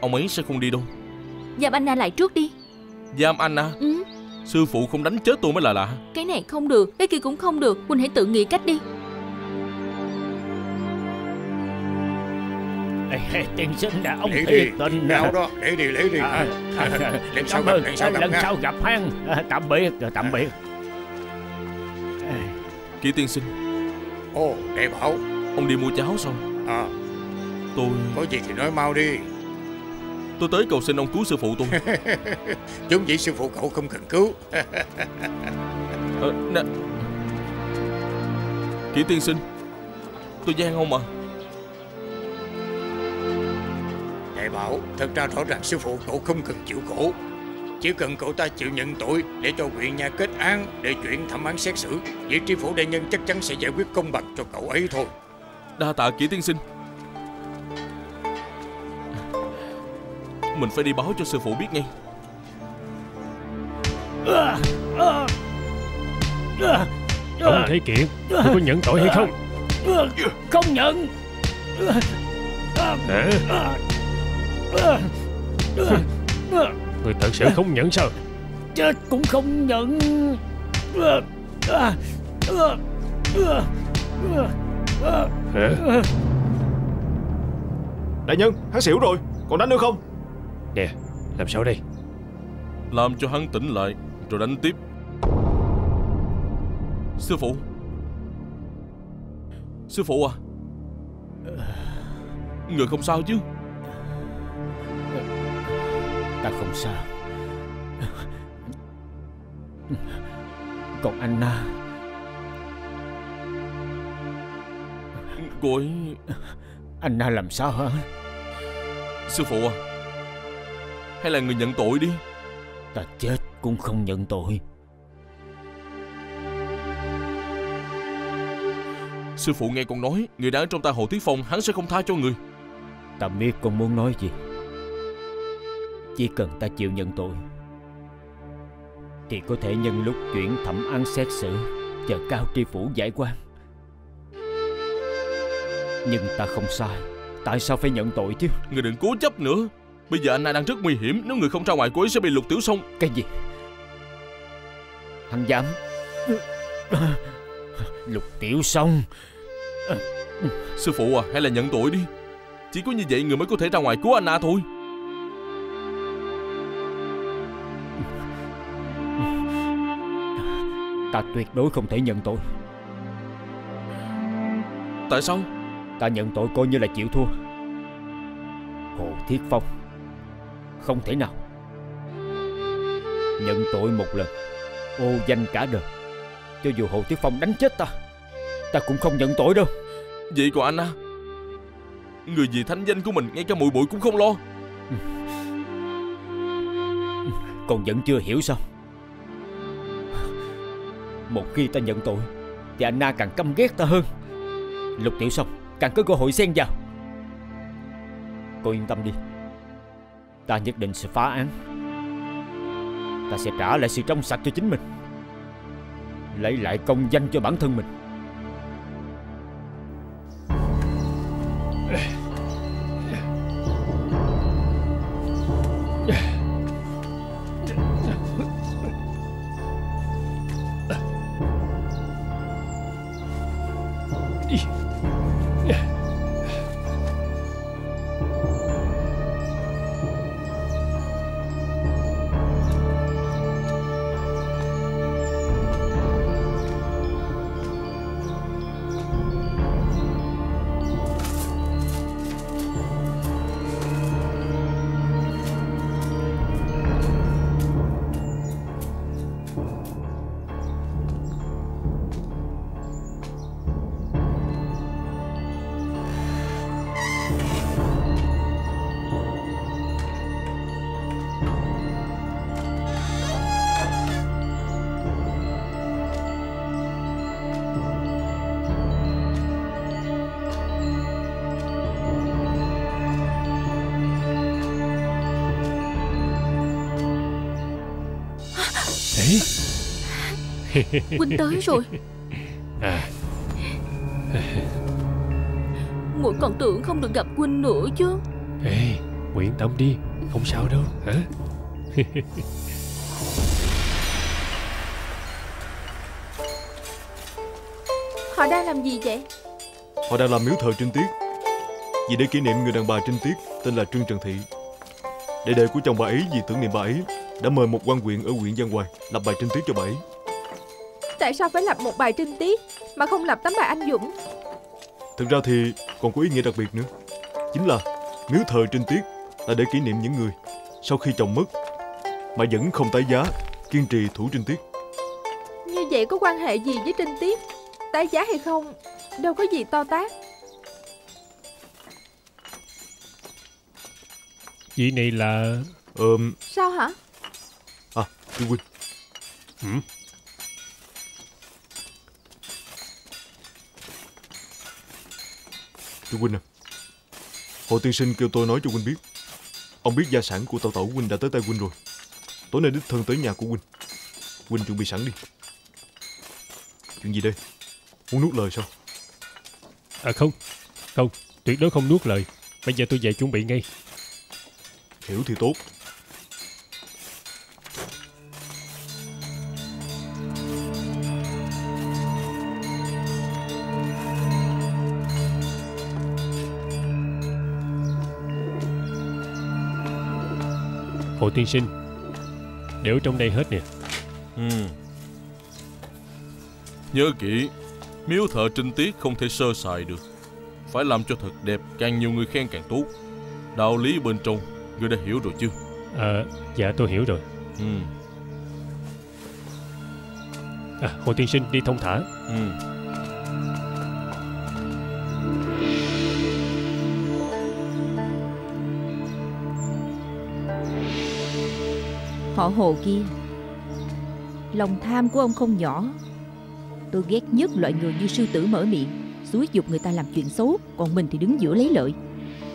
Ông ấy sẽ không đi đâu. Giam Anna lại trước đi Giam Anna ừ. Sư phụ không đánh chết tôi mới là lạ. Cái này không được Cái kia cũng không được. Huynh hãy tự nghĩ cách đi. Tiên sinh đã ông Để thiệt tình cháo đó, để đi, lấy đi. À, à, à, Lần sau gặp, lần sau gặp lần nha. sau gặp hắn. À, tạm biệt tạm biệt. Ê, Kỹ tiên sinh. Ồ, đệ bảo. Ông đi mua cháo sao À, Tôi có gì thì nói mau đi. Tôi tới cầu xin ông cứu sư phụ tôi Giống vậy sư phụ cậu không cần cứu. ờ, nè. Kỹ tiên sinh Tôi gian không mà Đệ bảo, thật ra rõ ràng sư phụ cậu không cần chịu khổ. Chỉ cần cậu ta chịu nhận tội để cho huyện nhà kết án để chuyển thẩm án xét xử, vị tri phủ đại nhân chắc chắn sẽ giải quyết công bằng cho cậu ấy thôi. Đa tạ kỹ tiên sinh Mình phải đi báo cho sư phụ biết ngay. Ông Thế Kiệt Tôi có nhận tội hay không? Không nhận. Nè. Người thật sự không nhận sao? Chết cũng không nhận. Hả? Đại nhân, hắn xỉu rồi. Còn đánh nữa không Nè Làm sao đây? Làm cho hắn tỉnh lại Rồi đánh tiếp. Sư phụ. Sư phụ à. Người không sao chứ? Ta không sao. Còn Anna Cô ấy Anna làm sao hả? Sư phụ à Hay là người nhận tội đi? Ta chết cũng không nhận tội. Sư phụ nghe con nói Người đang ở trong tay Hồ Thiết Phong Hắn sẽ không tha cho người. Ta biết con muốn nói gì. Chỉ cần ta chịu nhận tội thì có thể nhân lúc chuyển thẩm án xét xử chờ cao tri phủ giải quan. Nhưng ta không sai. Tại sao phải nhận tội chứ? Người đừng cố chấp nữa Bây giờ Anna đang rất nguy hiểm Nếu người không ra ngoài cô ấy sẽ bị lục tiểu xong cái gì? Hắn dám lục tiểu xong Sư phụ à hay là nhận tội đi. Chỉ có như vậy người mới có thể ra ngoài cứu Anna thôi. Ta tuyệt đối không thể nhận tội. Tại sao? Ta nhận tội coi như là chịu thua. Hồ thiết phong không thể nào. Nhận tội một lần ô danh cả đời. Cho dù hồ thiết phong đánh chết ta ta cũng không nhận tội đâu. Vậy còn Anna Người vì thanh danh của mình Ngay cả mùi bụi cũng không lo. Còn vẫn chưa hiểu sao. Một khi ta nhận tội thì Anna càng căm ghét ta hơn. Lục tiểu xong càng có cơ hội xen vào. Cô yên tâm đi ta nhất định sẽ phá án. Ta sẽ trả lại sự trong sạch cho chính mình. Lấy lại công danh cho bản thân mình. Huynh tới rồi. À, Muội còn tưởng không được gặp Huynh nữa chứ. Ê, nguyện tâm đi, không sao đâu, hả? Họ đang làm gì vậy? Họ đang làm miếu thờ Trinh Tiết. Vì để kỷ niệm người đàn bà Trinh Tiết Tên là Trương Trần Thị. Đệ đệ của chồng bà ấy vì tưởng niệm bà ấy Đã mời một quan huyện ở huyện Giang Hoài Lập bài Trinh Tiết cho bà ấy Tại sao phải lập một bài trinh tiết Mà không lập tấm bài anh Dũng? Thực ra thì còn có ý nghĩa đặc biệt nữa. Chính là miếu thờ Trinh Tiết Là để kỷ niệm những người Sau khi chồng mất Mà vẫn không tái giá Kiên trì thủ Trinh Tiết. Như vậy có quan hệ gì với trinh tiết? Tái giá hay không? Đâu có gì to tát. Vị này là... Ờm. Sao hả? À Trương Huynh Ừ? Trương Huynh à. Hồ tiên sinh kêu tôi nói cho Huynh biết. Ông biết gia sản của tàu tẩu Huynh đã tới tay Huynh rồi. Tối nay đích thân tới nhà của Huynh Huynh chuẩn bị sẵn đi. Chuyện gì đây? Muốn nuốt lời sao? À không, không, tuyệt đối không nuốt lời. Bây giờ tôi về chuẩn bị ngay. Hiểu thì tốt Hồ tiên sinh, đều trong đây hết nè. Ừ. Nhớ kỹ, miếu thờ trinh tiết không thể sơ sài được. Phải làm cho thật đẹp, càng nhiều người khen càng tốt. Đạo lý bên trong, ngươi đã hiểu rồi chứ? À, dạ tôi hiểu rồi. Ừ. À, Hồ tiên sinh đi thông thả. Ừ. Họ hồ kia. Lòng tham của ông không nhỏ. Tôi ghét nhất loại người như sư tử mở miệng Xúi dục người ta làm chuyện xấu Còn mình thì đứng giữa lấy lợi.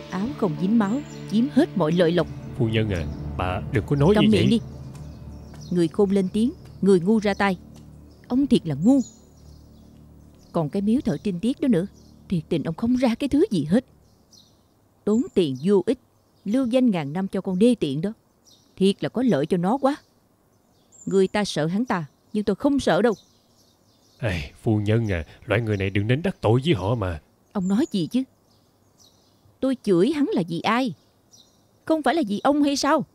Áo không dính máu Chiếm hết mọi lợi lộc. Phu nhân à, bà đừng có nói Cầm như miệng vậy. đi. Người khôn lên tiếng Người ngu ra tay. Ông thiệt là ngu. Còn cái miếu thợ trinh tiết đó nữa Thiệt tình ông không ra cái thứ gì hết. Tốn tiền vô ích Lưu danh ngàn năm cho con đê tiện đó Thiệt là có lợi cho nó quá. Người ta sợ hắn ta Nhưng tôi không sợ đâu. Ê, phu nhân à, loại người này đừng đến đắc tội với họ mà. Ông nói gì chứ? Tôi chửi hắn là vì ai? Không phải là vì ông hay sao?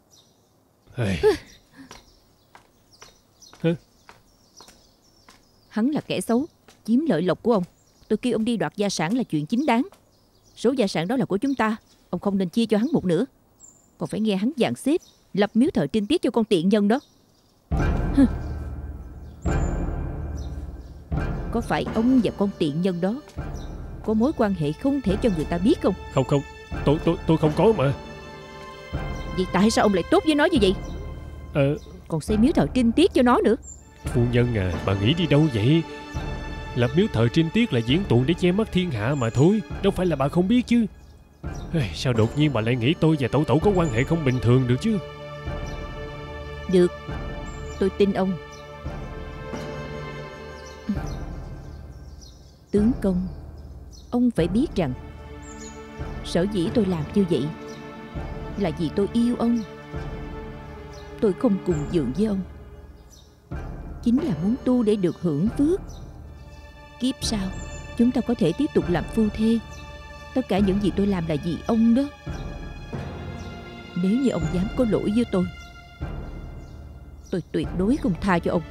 Ê, Hắn là kẻ xấu Chiếm lợi lộc của ông. Tôi kêu ông đi đoạt gia sản là chuyện chính đáng. Số gia sản đó là của chúng ta Ông không nên chia cho hắn một nửa. Còn phải nghe hắn dàn xếp Lập miếu thờ trinh tiết cho con tiện nhân đó Hừ. Có phải ông và con tiện nhân đó Có mối quan hệ không thể cho người ta biết không không không, tôi tôi tôi không có mà. Vậy tại sao ông lại tốt với nó như vậy Ờ, Còn xây miếu thờ trinh tiết cho nó nữa phu nhân à, bà nghĩ đi đâu vậy? Lập miếu thờ trinh tiết là diễn tuồng để che mắt thiên hạ mà thôi, đâu phải là bà không biết chứ. Sao đột nhiên bà lại nghĩ tôi và tẩu tẩu có quan hệ không bình thường được chứ? Được. Tôi tin ông. Tướng công, Ông phải biết rằng Sở dĩ tôi làm như vậy Là vì tôi yêu ông. Tôi không cùng giường với ông. Chính là muốn tu để được hưởng phước. Kiếp sau, Chúng ta có thể tiếp tục làm phu thê. Tất cả những gì tôi làm là vì ông đó. Nếu như ông dám có lỗi với tôi Tôi tuyệt đối không tha cho ông.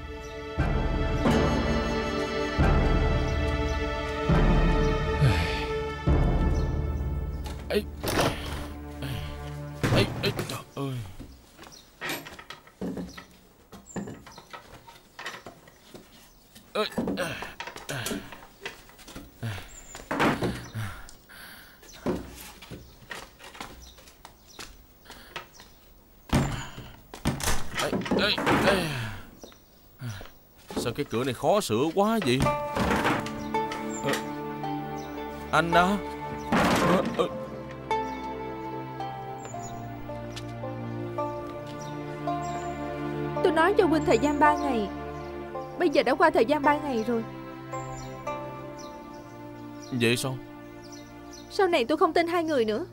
Cái cửa này khó sửa quá vậy? Ờ, Anh đó Ờ, ờ. Tôi nói cho huynh thời gian 3 ngày. Bây giờ đã qua thời gian 3 ngày rồi. Vậy sao? Sau này tôi không tin hai người nữa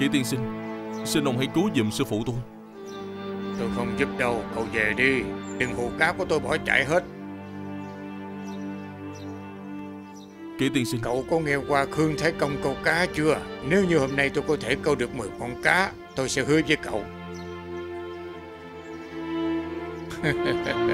Kỷ tiên sinh Xin ông hãy cứu giùm sư phụ tôi. Tôi không giúp đâu Cậu về đi. Đừng hù cá của tôi bỏ chạy hết. Kỷ tiên sinh. Cậu có nghe qua Khương Thái Công câu cá chưa? Nếu như hôm nay tôi có thể câu được 10 con cá Tôi sẽ hứa với cậu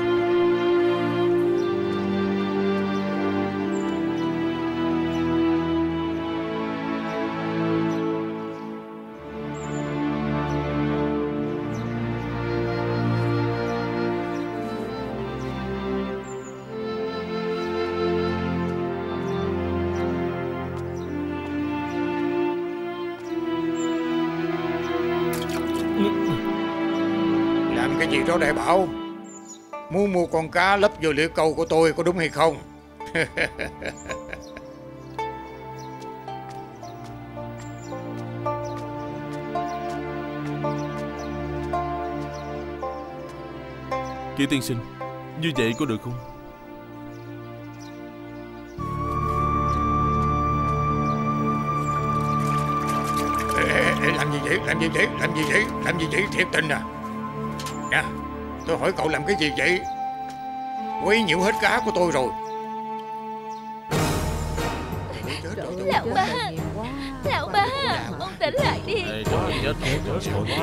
Đó đại bảo Muốn mua con cá lấp vô lưỡi câu của tôi có đúng hay không? Kỷ tiên sinh Như vậy có được không? Ê, ê, ê, Làm gì vậy? Làm gì vậy? Làm gì vậy? Làm gì vậy? Thiệt tình à? Nè Tôi hỏi cậu làm cái gì vậy? Quấy nhiễu hết cá của tôi rồi. Lão ba Lão ba Ông tỉnh lại đi.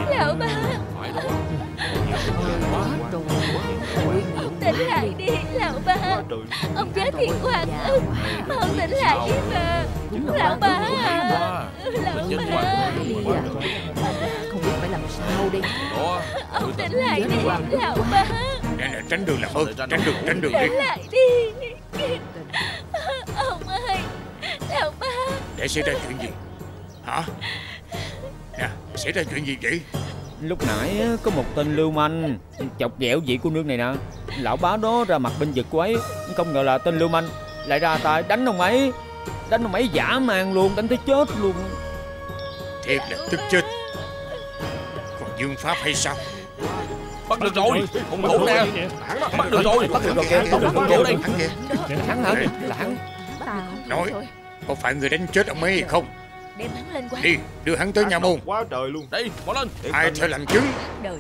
Lão ba Ông tỉnh lại đi Lão ba Ông chết thiệt hoàng ức Mau tỉnh lại đi mà Lão ba. Lão ba. Không biết phải làm sao đây Ông tỉnh lại đi Lão ba Nè nè tránh đường làm ơn Tránh đường tránh đường đi. Tỉnh lại đi. Ông ơi Lão ba Để xảy ra chuyện gì? Hả? Nè xảy ra chuyện gì vậy? Lúc nãy có một tên lưu manh Chọc ghẹo vị cô nương này nè. Lão bá đó ra mặt bên vực cô ấy. Không ngờ là tên lưu manh Lại ra tay đánh ông ấy. Đánh ông ấy giả man luôn Đánh tới chết luôn. Thiệt là tức chết. Còn dương pháp hay sao Bắt được rồi. Hung thủ nè. Bắt được rồi. Bắt được rồi kìa. Bắt được rồi. Đây Hắn kìa Hắn hả? Là hắn Nói Có phải người đánh chết ông ấy hay không? Đem hắn lên qua Đi đưa hắn tới nhà môn. Quá trời luôn. Đây bỏ lên. Ai theo làm chứng? Đời.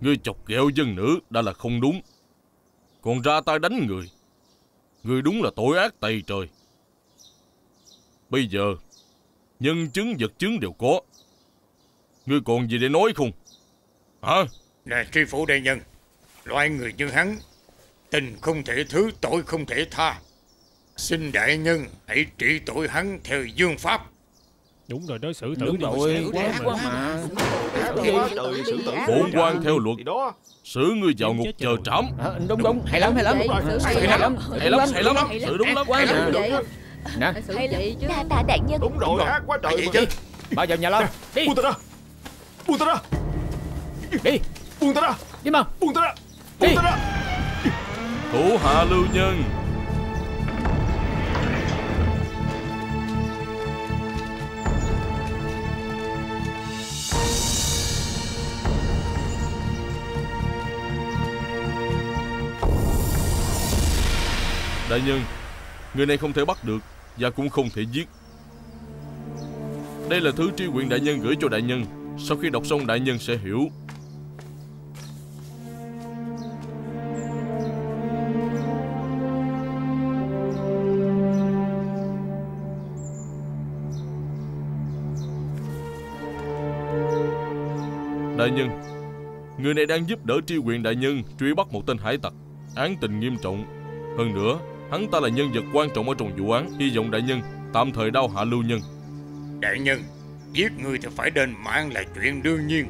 Ngươi chọc ghẹo dân nữ đã là không đúng. Còn ra tay đánh người. Ngươi đúng là tội ác tày trời. Bây giờ Nhân chứng vật chứng đều có Ngươi còn gì để nói không? Hả? Nè tri phủ đại nhân Loại người như hắn Tình không thể thứ tội không thể tha. Xin đại nhân hãy trị tội hắn theo dương pháp. Đúng rồi đó xử tử Đúng đi rồi. xử Quá quá mà. Bổn quan theo luật. Xử ngươi vào ngục chờ trảm à, Đúng đúng. Hay lắm hay lắm. Hay lắm. Hay lắm hay lắm. Xử đúng lắm. Quá hay lắm. Nè. Vậy chứ Đa tạ đại nhân. Đúng rồi. Ác quá trời Bao giờ nhà lo Đi Buông ta ra. Đi Buông ta ra. Đi mà Buông ta ra. Buông ta ra. Thủ hạ lưu nhân. Đại nhân Người này không thể bắt được Và cũng không thể giết. Đây là thứ tri huyện đại nhân gửi cho đại nhân sau khi đọc xong, đại nhân sẽ hiểu. Đại nhân, Người này đang giúp đỡ tri huyện đại nhân Truy bắt một tên hải tặc. Án tình nghiêm trọng. Hơn nữa, Hắn ta là nhân vật quan trọng ở trong vụ án, Hy vọng đại nhân tạm thời đau hạ lưu nhân. Đại nhân Giết người thì phải đền mạng là chuyện đương nhiên.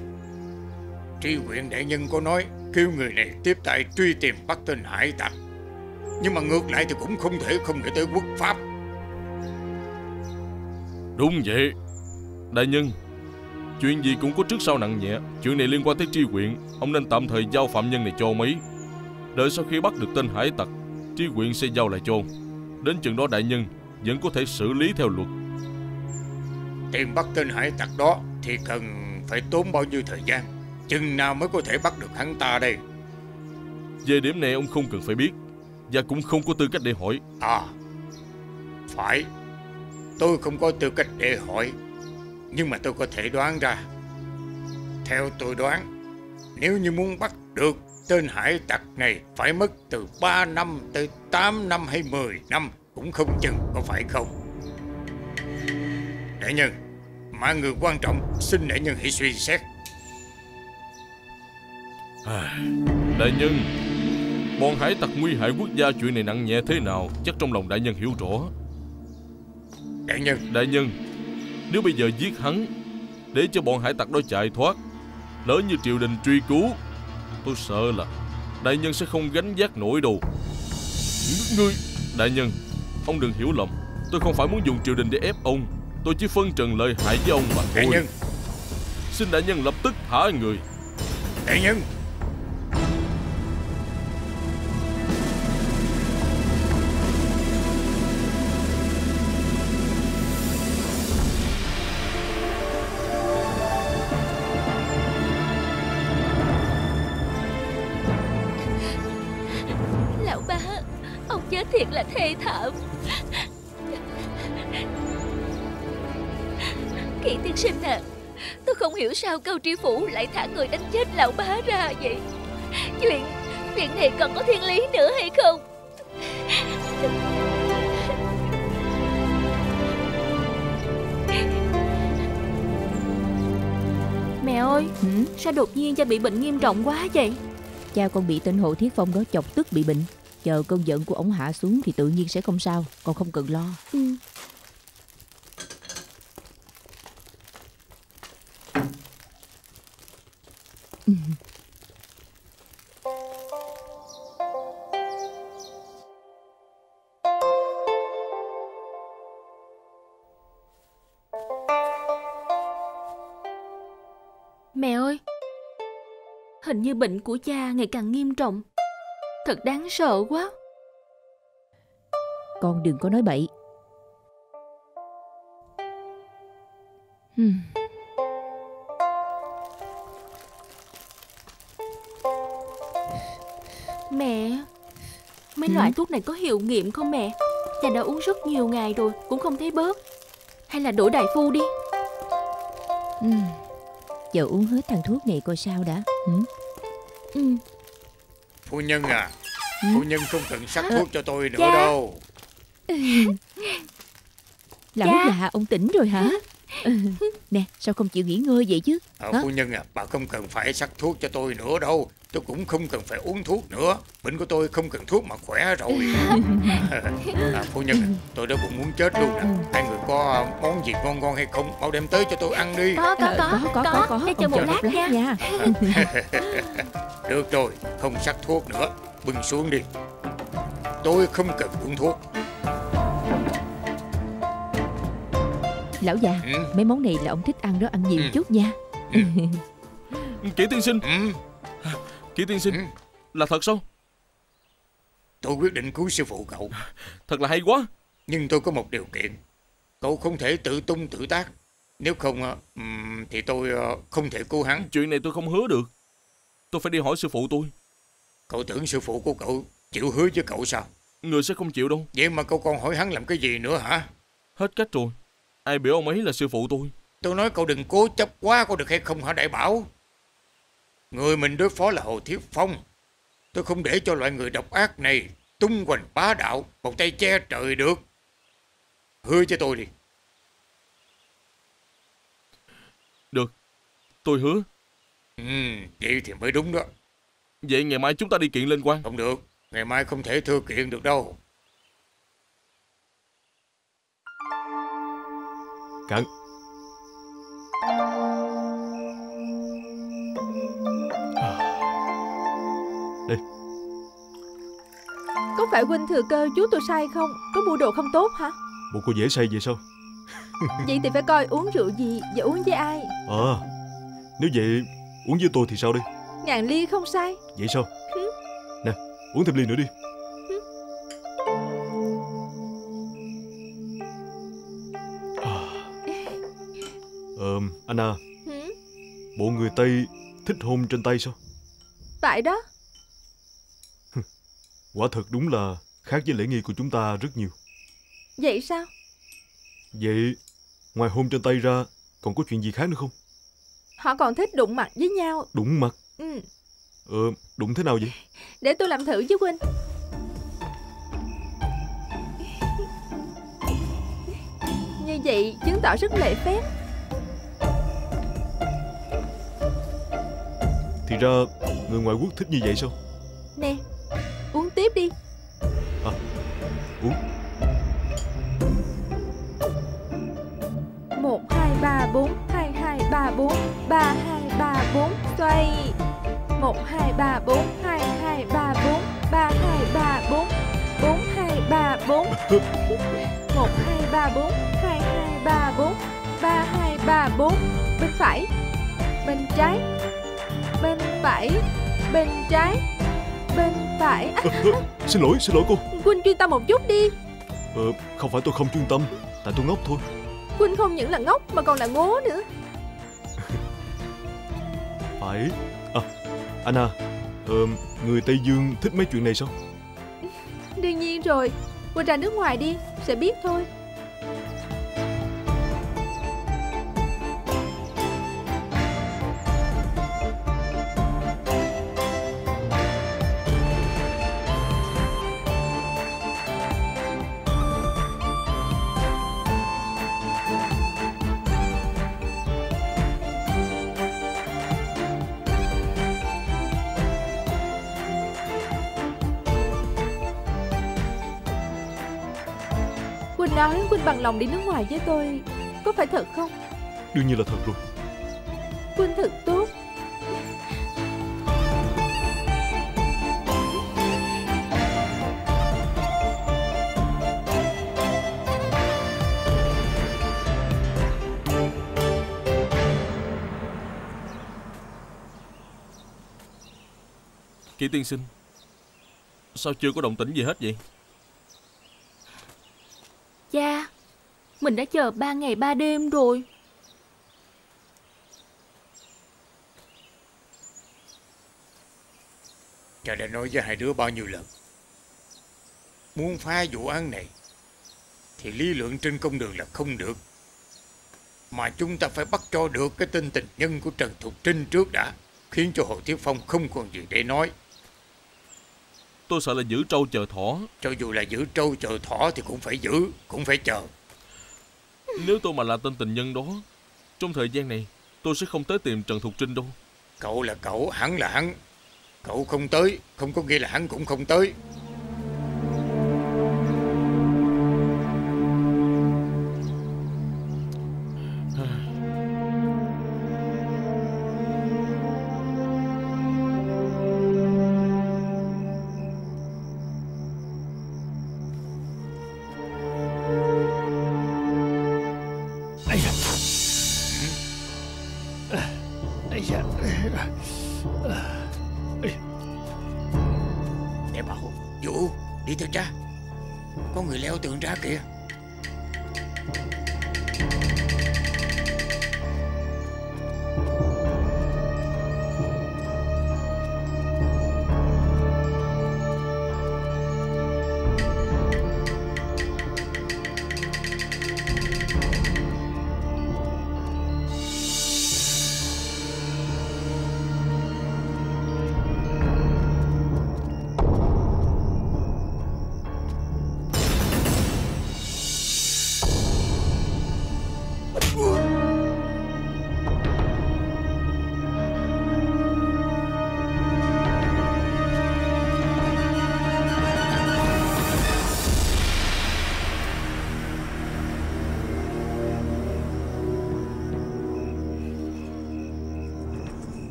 Tri huyện đại nhân có nói, Kêu người này tiếp tay truy tìm bắt tên hải tặc. Nhưng mà ngược lại thì cũng không thể không nghĩ tới quốc pháp. Đúng vậy. Đại nhân, Chuyện gì cũng có trước sau nặng nhẹ. Chuyện này liên quan tới tri huyện. Ông nên tạm thời giao phạm nhân này cho ông ấy Đợi sau khi bắt được tên hải tặc, Tri huyện sẽ giao lại cho ông. Đến chừng đó đại nhân Vẫn có thể xử lý theo luật. Tìm bắt tên hải tặc đó Thì cần phải tốn bao nhiêu thời gian? Chừng nào mới có thể bắt được hắn ta đây? Về điểm này ông không cần phải biết Và cũng không có tư cách để hỏi. À Phải. Tôi không có tư cách để hỏi Nhưng mà tôi có thể đoán ra. Theo tôi đoán Nếu như muốn bắt được tên hải tặc này Phải mất từ 3 năm tới 8 năm hay 10 năm Cũng không chừng có phải không Đại nhân. Mà người quan trọng Xin đại nhân hãy suy xét. Đại nhân Bọn hải tặc nguy hại quốc gia chuyện này nặng nhẹ thế nào? Chắc trong lòng đại nhân hiểu rõ. Đại nhân. Đại nhân Nếu bây giờ giết hắn Để cho bọn hải tặc đó chạy thoát Lỡ như triều đình truy cứu Tôi sợ là Đại nhân sẽ không gánh vác nổi đâu. Ng- Ngươi Đại nhân Ông đừng hiểu lầm. Tôi không phải muốn dùng triều đình để ép ông Tôi chỉ phân trần lợi hại với ông mà thôi. Đại nhân. Xin đại nhân lập tức thả người. Đại nhân tri phủ lại thả người đánh chết lão bá ra vậy? Chuyện Chuyện này còn có thiên lý nữa hay không? Mẹ ơi Hử? Sao đột nhiên cha bị bệnh nghiêm trọng quá vậy? Cha con bị tên Hồ Thiết Phong đó chọc tức bị bệnh. Chờ cơn giận của ông hạ xuống thì tự nhiên sẽ không sao Con không cần lo. Ừ. Mẹ ơi Hình như bệnh của cha ngày càng nghiêm trọng. Thật đáng sợ quá. Con đừng có nói bậy. Hmm. Mẹ Mấy Ừ. loại thuốc này có hiệu nghiệm không mẹ Cha đã uống rất nhiều ngày rồi Cũng không thấy bớt Hay là đổi đại phu đi Hmm. Chờ uống hết thằng thuốc này coi sao đã ừ. ừ. Phu nhân à Ừ. Phu nhân không cần sắc thuốc cho tôi nữa Dạ. đâu Lão Cha. già ông tỉnh rồi hả Ừ. Nè sao không chịu nghỉ ngơi vậy chứ Hả? Phu nhân à Bà không cần phải sắc thuốc cho tôi nữa đâu Tôi cũng không cần phải uống thuốc nữa. Bệnh của tôi không cần thuốc mà khỏe rồi. À, Phu nhân Tôi đã cũng muốn chết luôn nè. Hai người có món gì ngon ngon hay không? Mau đem tới cho tôi ăn đi. Có có có. Có có có Cho chờ Ông một lát nha. nha. Được rồi Không sắc thuốc nữa. Bưng xuống đi. Tôi không cần uống thuốc. Lão già ừ, Mấy món này là ông thích ăn đó ăn nhiều Ừ. chút nha. Kỷ tiên sinh ừ, Kỷ tiên sinh ừ. Là thật sao? Tôi quyết định cứu sư phụ cậu. Thật là hay quá. Nhưng tôi có một điều kiện. Cậu không thể tự tung tự tác. Nếu không ờ, thì tôi ờ, không thể cứu hắn. Chuyện này tôi không hứa được. Tôi phải đi hỏi sư phụ tôi. Cậu tưởng sư phụ của cậu chịu hứa với cậu sao? Người sẽ không chịu đâu. Vậy mà cậu còn hỏi hắn làm cái gì nữa hả? Hết cách rồi. Ai biểu ông ấy là sư phụ tôi? Tôi nói cậu đừng cố chấp quá có được hay không hả đại bảo Người mình đối phó là Hồ Thiết Phong. Tôi không để cho loại người độc ác này Tung hoành bá đạo Một tay che trời được. Hứa cho tôi đi. Được. Tôi hứa. Ừ, Vậy thì mới đúng đó. Vậy ngày mai chúng ta đi kiện lên quan. Không được. Ngày mai không thể thư kiện được đâu Cạn Có phải huynh thừa cơ chú tôi sai không? Có mua đồ không tốt hả? Bộ cô dễ say vậy sao? Vậy thì phải coi uống rượu gì và uống với ai. À Nếu vậy uống với tôi thì sao đây Ngàn ly không sai. Vậy sao? Nè uống thêm ly nữa đi. Ờ, Anna, Hử? bộ người Tây thích hôn trên tay sao? Tại đó Quả thật đúng là khác với lễ nghi của chúng ta rất nhiều. Vậy sao Vậy, ngoài hôn trên tay ra, còn có chuyện gì khác nữa không? Họ còn thích đụng mặt với nhau Đụng mặt. ừ. Ờ, đụng thế nào vậy? Để tôi làm thử với Huynh Như vậy chứng tỏ rất lễ phép Thì ra, người ngoại quốc thích như vậy sao? Nè đi À, uống. một hai ba bốn hai hai ba bốn ba hai ba bốn xoay một hai ba bốn hai hai ba bốn ba hai ba bốn bốn hai ba bốn một hai ba bốn hai hai ba bốn ba hai ba bốn bên phải bên trái bên phải bên trái bên phải à, xin lỗi, xin lỗi cô. Quynh chuyên tâm một chút đi Ờ, không phải tôi không chuyên tâm, tại tôi ngốc thôi. Quynh không những là ngốc mà còn là ngố nữa Phải. À, Anna, ờ, người Tây Dương thích mấy chuyện này sao? Đương nhiên rồi Quynh ra nước ngoài đi Sẽ biết thôi bằng lòng đi nước ngoài với tôi Có phải thật không? Đương nhiên là thật rồi. Quynh thật tốt. Kỷ tiên sinh Sao chưa có động tĩnh gì hết vậy? Cha Mình đã chờ ba ngày ba đêm rồi. Cha đã nói với hai đứa bao nhiêu lần? Muốn phá vụ án này Thì lý luận trên công đường là không được. Mà chúng ta phải bắt cho được cái tên tình nhân của Trần Thục Trinh trước đã Khiến cho Hồ Thiết Phong không còn gì để nói. Tôi sợ là giữ trâu chờ thỏ. Cho dù là giữ trâu chờ thỏ thì cũng phải giữ Cũng phải chờ nếu tôi mà là tên tình nhân đó Trong thời gian này Tôi sẽ không tới tìm Trần Thục Trinh đâu. Cậu là cậu, hắn là hắn. Cậu không tới Không có nghĩa là hắn cũng không tới.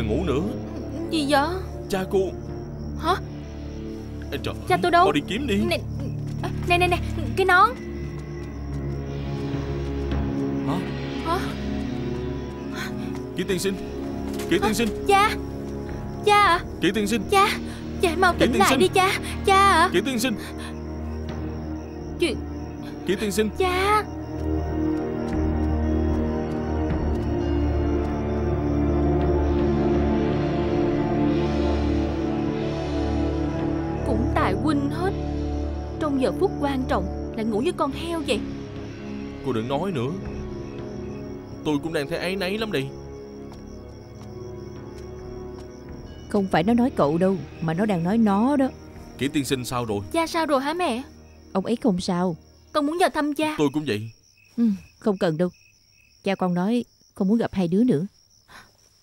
Đừng ngủ nữa. Gì vậy? Cha cô. Hả? Ê, Trời Cha tôi đâu? Mau đi kiếm đi. Nè Nè nè nè Cái nón. Hả? Kỷ tiên sinh Kỷ tiên sinh. Cha Cha à Kỷ tiên sinh. Cha Cha mau tỉnh lại sinh. đi cha Cha à Kỷ tiên sinh. Chuyện Kỷ tiên sinh. Cha Trong giờ phút quan trọng Lại ngủ như con heo vậy? Cô đừng nói nữa. Tôi cũng đang thấy áy náy lắm đi Không phải nó nói cậu đâu Mà nó đang nói nó đó. Kỷ tiên sinh sao rồi? Cha sao rồi hả mẹ? Ông ấy không sao. Con muốn vào thăm cha. Tôi cũng vậy. Ừ, Không cần đâu. Cha con nói không muốn gặp hai đứa nữa.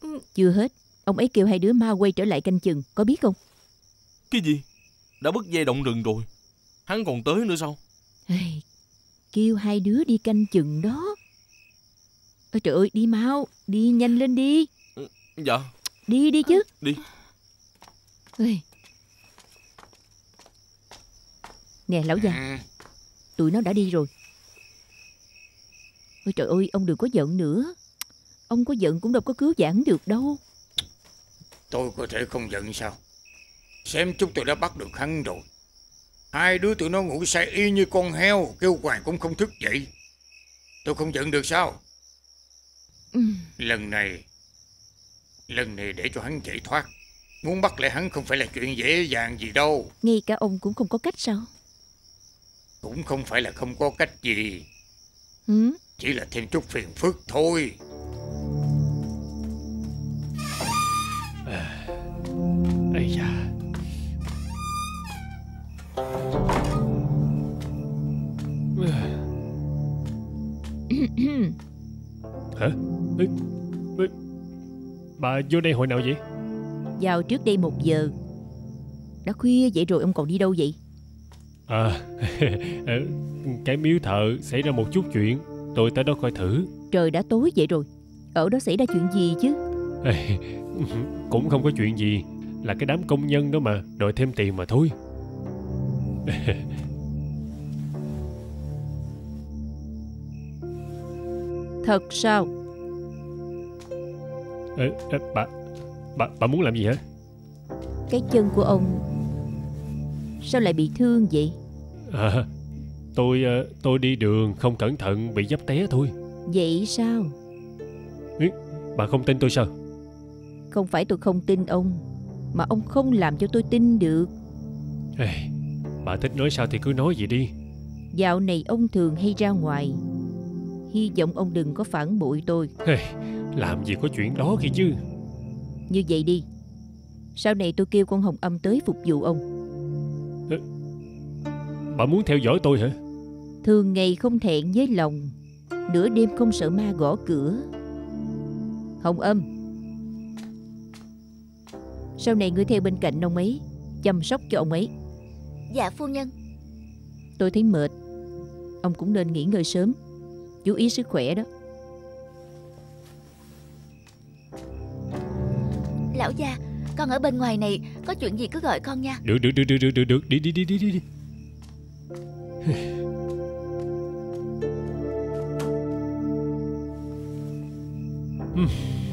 Ừ. Chưa hết Ông ấy kêu hai đứa mau quay trở lại canh chừng Có biết không? Cái gì? Đã bứt dây động rừng rồi Hắn còn tới nữa sao? Kêu hai đứa đi canh chừng đó. Ôi trời ơi đi mau Đi nhanh lên đi. Dạ. Đi đi chứ. Đi. Ê. Nè lão già Ừ, Tụi nó đã đi rồi. Ôi trời ơi ông đừng có giận nữa. Ông có giận cũng đâu có cứu vãn được đâu. Tôi có thể không giận sao? Xem chúng tôi đã bắt được hắn rồi. Hai đứa tụi nó ngủ say y như con heo, kêu hoài cũng không thức dậy. Tôi không giận được sao? Ừ. Lần này, lần này để cho hắn chạy thoát. Muốn bắt lại hắn không phải là chuyện dễ dàng gì đâu. Ngay cả ông cũng không có cách sao Cũng không phải là không có cách gì. ừ? Chỉ là thêm chút phiền phức thôi. Ây da Hả? Ê, ê, Bà vô đây hồi nào vậy? Vào trước đây một giờ. Đã khuya vậy rồi ông còn đi đâu vậy? À ờ, Cái miếu thợ xảy ra một chút chuyện Tôi tới đó coi thử. Trời đã tối vậy rồi Ở đó xảy ra chuyện gì chứ? Ê, Cũng không có chuyện gì Là cái đám công nhân đó mà Đòi thêm tiền mà thôi Thật sao Ê, ê, Bà Bà bà muốn làm gì hả? Cái chân của ông Sao lại bị thương vậy À, tôi ờ, tôi đi đường không cẩn thận bị dấp té thôi. Vậy sao Bà không tin tôi sao? Không phải tôi không tin ông Mà ông không làm cho tôi tin được Ê, bà thích nói sao thì cứ nói vậy đi. Dạo này ông thường hay ra ngoài. Hy vọng ông đừng có phản bội tôi. Ê, làm gì có chuyện đó kia chứ? Như vậy đi. Sau này tôi kêu con Hồng Âm tới phục vụ ông. Bà muốn theo dõi tôi hả? Thường ngày không thẹn với lòng Nửa đêm không sợ ma gõ cửa. Hồng Âm. Sau này ngươi theo bên cạnh ông ấy Chăm sóc cho ông ấy Dạ phu nhân. Tôi thấy mệt. Ông cũng nên nghỉ ngơi sớm. Chú ý sức khỏe đó. Lão gia Con ở bên ngoài này Có chuyện gì cứ gọi con nha. Được được được được được được. Đi đi đi đi đi đi.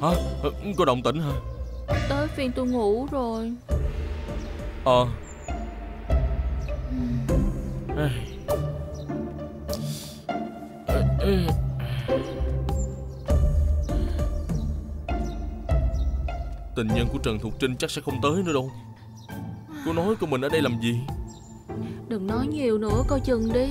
Hả? Ờ, Có động tĩnh hả? Tới phiên tôi ngủ rồi. Ờ. Ê. Tình nhân của Trần Thục Trinh chắc sẽ không tới nữa đâu. Cô nói của mình ở đây làm gì? Đừng nói nhiều nữa coi chừng đi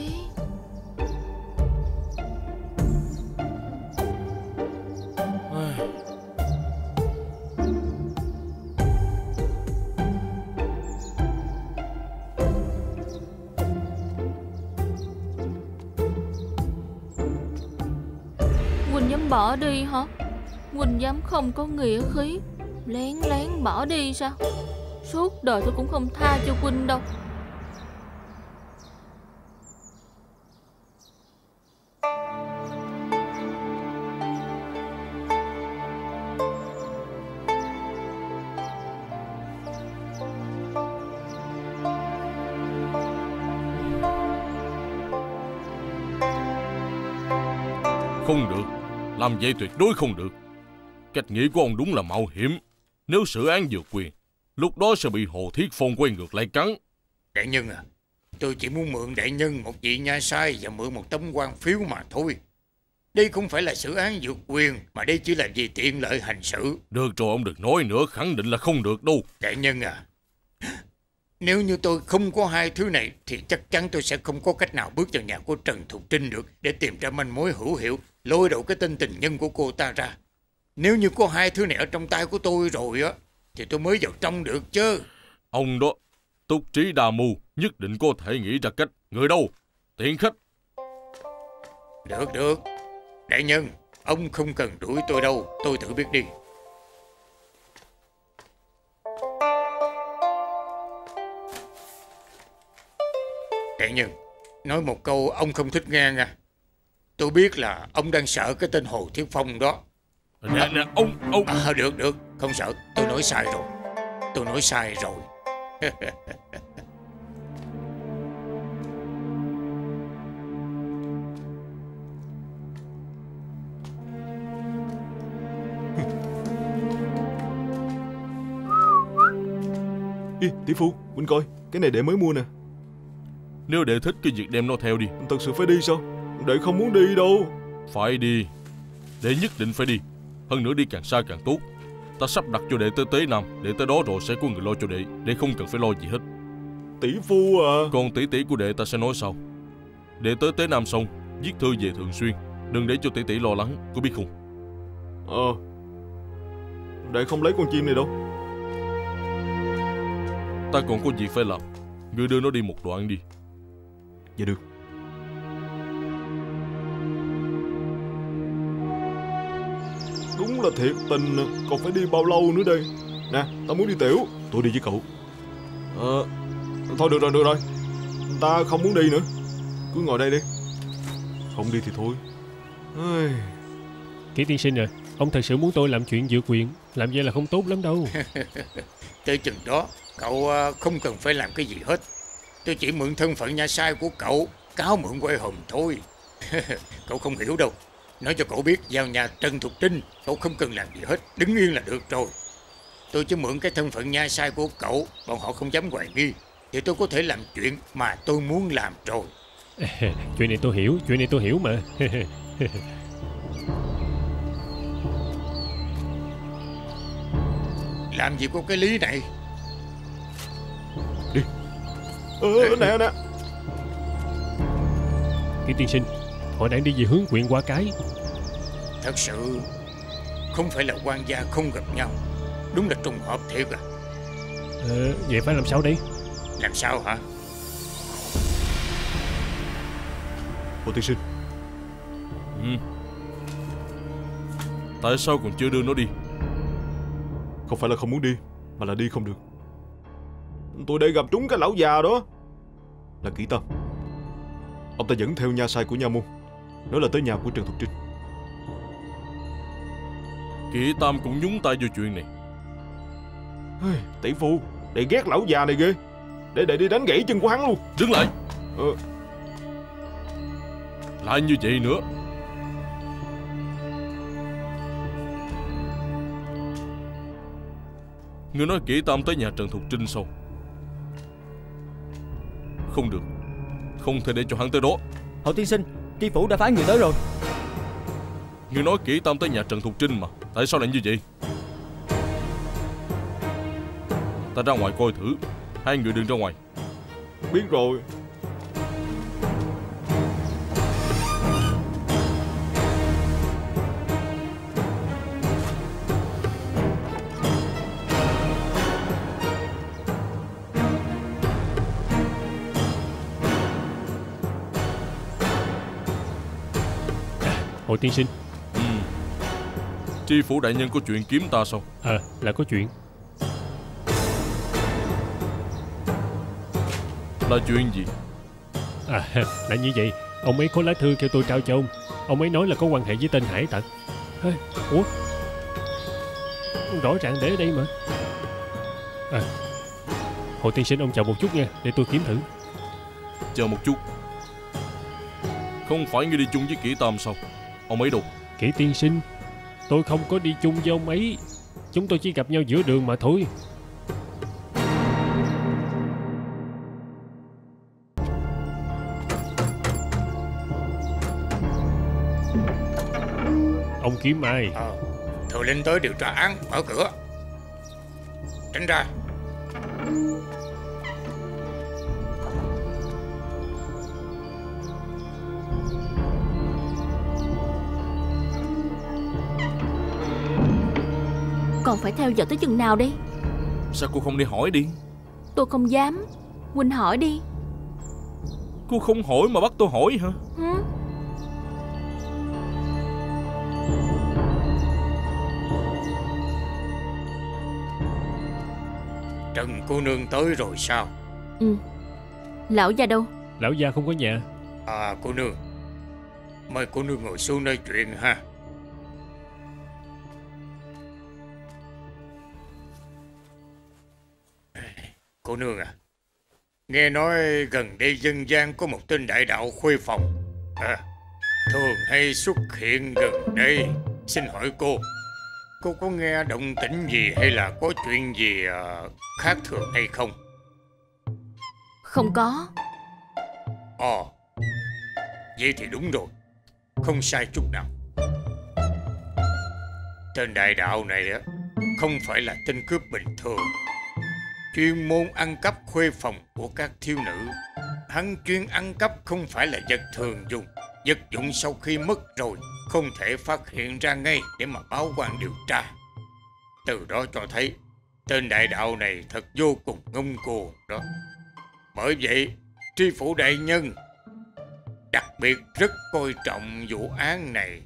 Không có nghĩa khí. Lén lén bỏ đi sao? Suốt đời tôi cũng không tha cho Quynh đâu. Không được. Làm vậy tuyệt đối không được. Cách nghĩ của ông đúng là mạo hiểm Nếu xử án vượt quyền Lúc đó sẽ bị Hồ Thiết Phong quay ngược lại cắn Đại nhân à, tôi chỉ muốn mượn đại nhân một vị nha sai và mượn một tấm quan phiếu mà thôi. Đây không phải là xử án vượt quyền, mà đây chỉ là vì tiện lợi hành xử. Được rồi ông đừng nói nữa Khẳng định là không được đâu Đại nhân à, nếu như tôi không có hai thứ này thì chắc chắn tôi sẽ không có cách nào bước vào nhà của Trần Thục Trinh được để tìm ra manh mối hữu hiệu, lôi đầu cái tên tình nhân của cô ta ra. Nếu như có hai thứ này ở trong tay của tôi rồi á, thì tôi mới vào trong được chứ. Ông đó Túc trí đa mưu Nhất định có thể nghĩ ra cách Người đâu Tiện khách Được, được. Đại nhân, ông không cần đuổi tôi đâu, tôi tự biết đi. Đại nhân, nói một câu ông không thích nghe nha. Tôi biết là ông đang sợ cái tên Hồ Thiết Phong đó. Nè nè ông ông À, được, được, không sợ, tôi nói sai rồi. Tôi nói sai rồi. Ê, tỷ phu, Huynh coi, cái này đệ mới mua nè. Nếu đệ thích cái việc đem nó theo đi Thật sự phải đi sao? Đệ không muốn đi đâu. Phải đi Đệ nhất định phải đi Hơn nữa đi càng xa càng tốt Ta sắp đặt cho đệ tới Tế Nam Đệ tới đó rồi sẽ có người lo cho đệ Đệ không cần phải lo gì hết Tỷ phu à. Còn tỷ tỷ của đệ ta sẽ nói sau Đệ tới Tế Nam xong Viết thư về thường xuyên Đừng để cho tỷ tỷ lo lắng Có biết không Ờ. Đệ không lấy con chim này đâu. Ta còn có việc phải làm Ngươi đưa nó đi một đoạn đi Dạ được. Đúng là thiệt tình, còn phải đi bao lâu nữa đây? Nè, tao muốn đi tiểu. Tôi đi với cậu. Ờ, thôi được rồi, được rồi. Ta không muốn đi nữa. Cứ ngồi đây đi. Không đi thì thôi. Ai... Kỷ tiên sinh à, ông thật sự muốn tôi làm chuyện vượt quyền, làm vậy là không tốt lắm đâu. Tới chừng đó, cậu à, không cần phải làm cái gì hết. Tôi chỉ mượn thân phận nhà sai của cậu, cáo mượn quay hồn thôi. cậu không hiểu đâu. Nói cho cậu biết, vào nhà Trần Thục Trinh, cậu không cần làm gì hết, đứng yên là được rồi. Tôi chỉ mượn cái thân phận nha sai của cậu, bọn họ không dám hoài nghi. Thì tôi có thể làm chuyện mà tôi muốn làm rồi. chuyện này tôi hiểu, chuyện này tôi hiểu mà. Làm gì có cái lý này? Ờ, nè, nè. Kỷ tiên sinh, họ đang đi về hướng quyện qua cái. Thật sự không phải là quan gia không gặp nhau. Đúng là trùng hợp thiệt à. Ờ, vậy phải làm sao đây? Làm sao hả? Hồ tiên sinh, ừ. Tại sao còn chưa đưa nó đi không phải là không muốn đi, mà là đi không được. Tôi đây gặp trúng cái lão già đó. Là Kỷ Tâm. Ông ta dẫn theo nha sai của nha môn. Nói là tới nhà của Trần Thục Trinh. Kỵ Tam cũng nhúng tay vô chuyện này. Tỷ phu, đệ ghét lão già này ghê. Để đệ đi đánh gãy chân của hắn luôn. Đứng lại. Ờ, Lại như vậy nữa. Ngươi nói kỹ tam tới nhà Trần Thục Trinh sao? Không được. Không thể để cho hắn tới đó. Hậu tiên sinh Tri phủ đã phái người tới rồi. Ngươi nói kỹ tam tới nhà Trần Thục Trinh mà Tại sao lại như vậy? Ta ra ngoài coi thử Hai người đừng ra ngoài. Biết rồi. Hồ tiên sinh, ừ. Tri phủ đại nhân có chuyện kiếm ta sao à, là có chuyện. Là chuyện gì À, là như vậy. Ông ấy có lá thư kêu tôi trao cho ông. Ông ấy nói là có quan hệ với tên Hải Tặc. Ê, Ủa? Rõ ràng để ở đây mà. À, Hồ tiên sinh ông chờ một chút nha, để tôi kiếm thử. Chờ một chút Không phải ngươi đi chung với kỹ tam sao Ông ấy đâu Kỷ tiên sinh Tôi không có đi chung với ông ấy Chúng tôi chỉ gặp nhau giữa đường mà thôi Ông kiếm ai Ờ, thừa linh tới điều tra án, mở cửa. Tránh ra. Còn phải theo dõi tới chừng nào đây Sao cô không đi hỏi đi Tôi không dám Huynh hỏi đi Cô không hỏi mà bắt tôi hỏi hả Hử? Trần cô nương tới rồi sao? Ừ Lão già đâu Lão gia không có nhà À, cô nương. Mời cô nương ngồi xuống nói chuyện ha. Cô nương à, nghe nói gần đây dân gian có một tên đại đạo khuê phòng. À, thường hay xuất hiện gần đây. Xin hỏi cô, cô có nghe động tĩnh gì hay là có chuyện gì à, khác thường hay không? Không có Ồ, vậy thì đúng rồi, không sai chút nào. Tên đại đạo này á, không phải là tên cướp bình thường. Chuyên môn ăn cắp khuê phòng của các thiếu nữ. Hắn chuyên ăn cắp không phải là vật thường dùng. Vật dụng sau khi mất rồi, không thể phát hiện ra ngay để mà báo quan điều tra. Từ đó cho thấy, tên đại đạo này thật vô cùng ngông cuồng đó. Bởi vậy, tri phủ đại nhân đặc biệt rất coi trọng vụ án này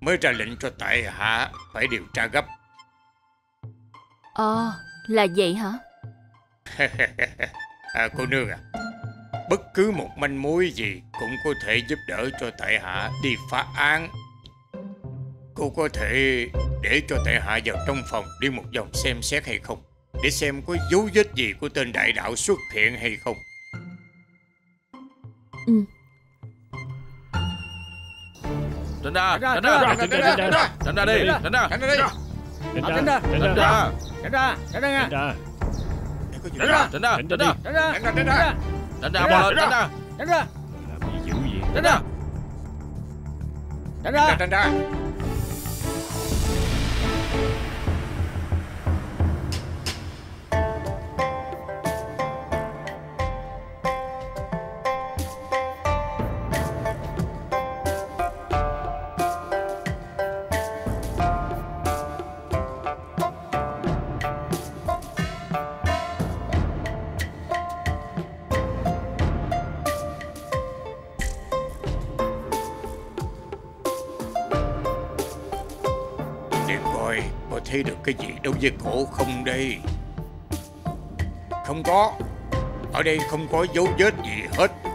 mới ra lệnh cho tại hạ phải điều tra gấp Ờ Là vậy hả à, cô nương à bất cứ một manh mối gì cũng có thể giúp đỡ cho tại hạ đi phá án. Cô có thể để cho tại hạ vào trong phòng đi một vòng xem xét hay không để xem có dấu vết gì của tên đại đạo xuất hiện hay không. Ừ. Tránh ra Tránh ra, ra. Tránh ra, tránh ra. Tránh ra. Đi Tránh ra. Tránh ra Tránh ra. Tránh Tránh ra. Ra. Tránh ra Tránh ra Tránh ra Tránh ra Tránh ra. Tránh Tránh ra ra. Tránh ra Tránh ra Tránh ra. Tránh ra. Tránh ra. Tránh ra. Tránh ra Tránh ra. Tránh ra đâu với cổ không đây? Không có. Ở đây không có dấu vết gì hết.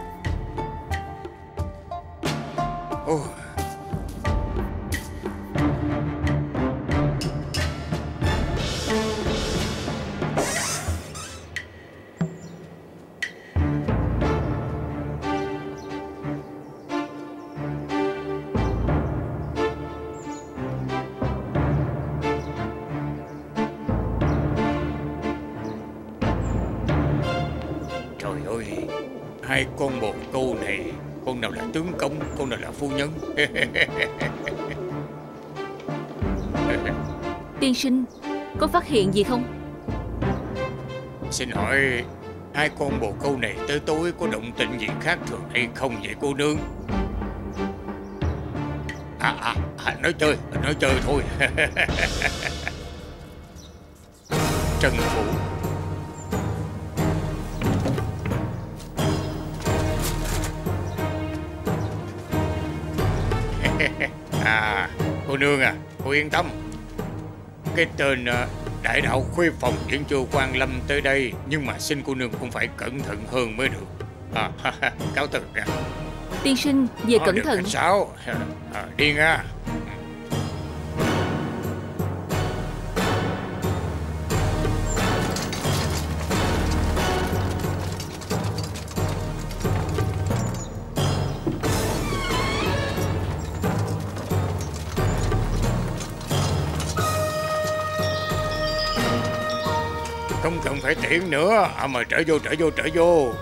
Hiện gì không? Xin hỏi Hai con bồ câu này tới tối Có động tĩnh gì khác thường hay không vậy cô nương? À à, à nói chơi Nói chơi thôi. Trần Phủ à cô nương à cô yên tâm. Cái tên à, đại đạo khuê phòng vẫn chưa quan lâm tới đây nhưng mà xin cô nương cũng phải cẩn thận hơn mới được. À, cáo từ nha. Tiên sinh về cẩn thận. Sáu à, đi nha hiểm nữa. À, Mời trở vô trở vô trở vô.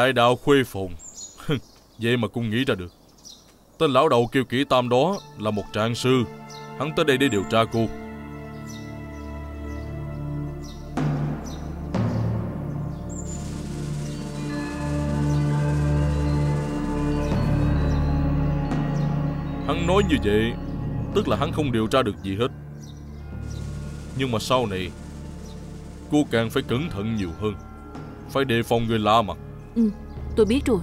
Đại đạo khuê phồn Vậy mà cũng nghĩ ra được. Tên lão đầu kêu kỹ tam đó là một trạng sư. Hắn tới đây để điều tra cô. Hắn nói như vậy, Tức là hắn không điều tra được gì hết. Nhưng mà sau này, Cô càng phải cẩn thận nhiều hơn. Phải đề phòng người lạ mặt. Ừ tôi biết rồi.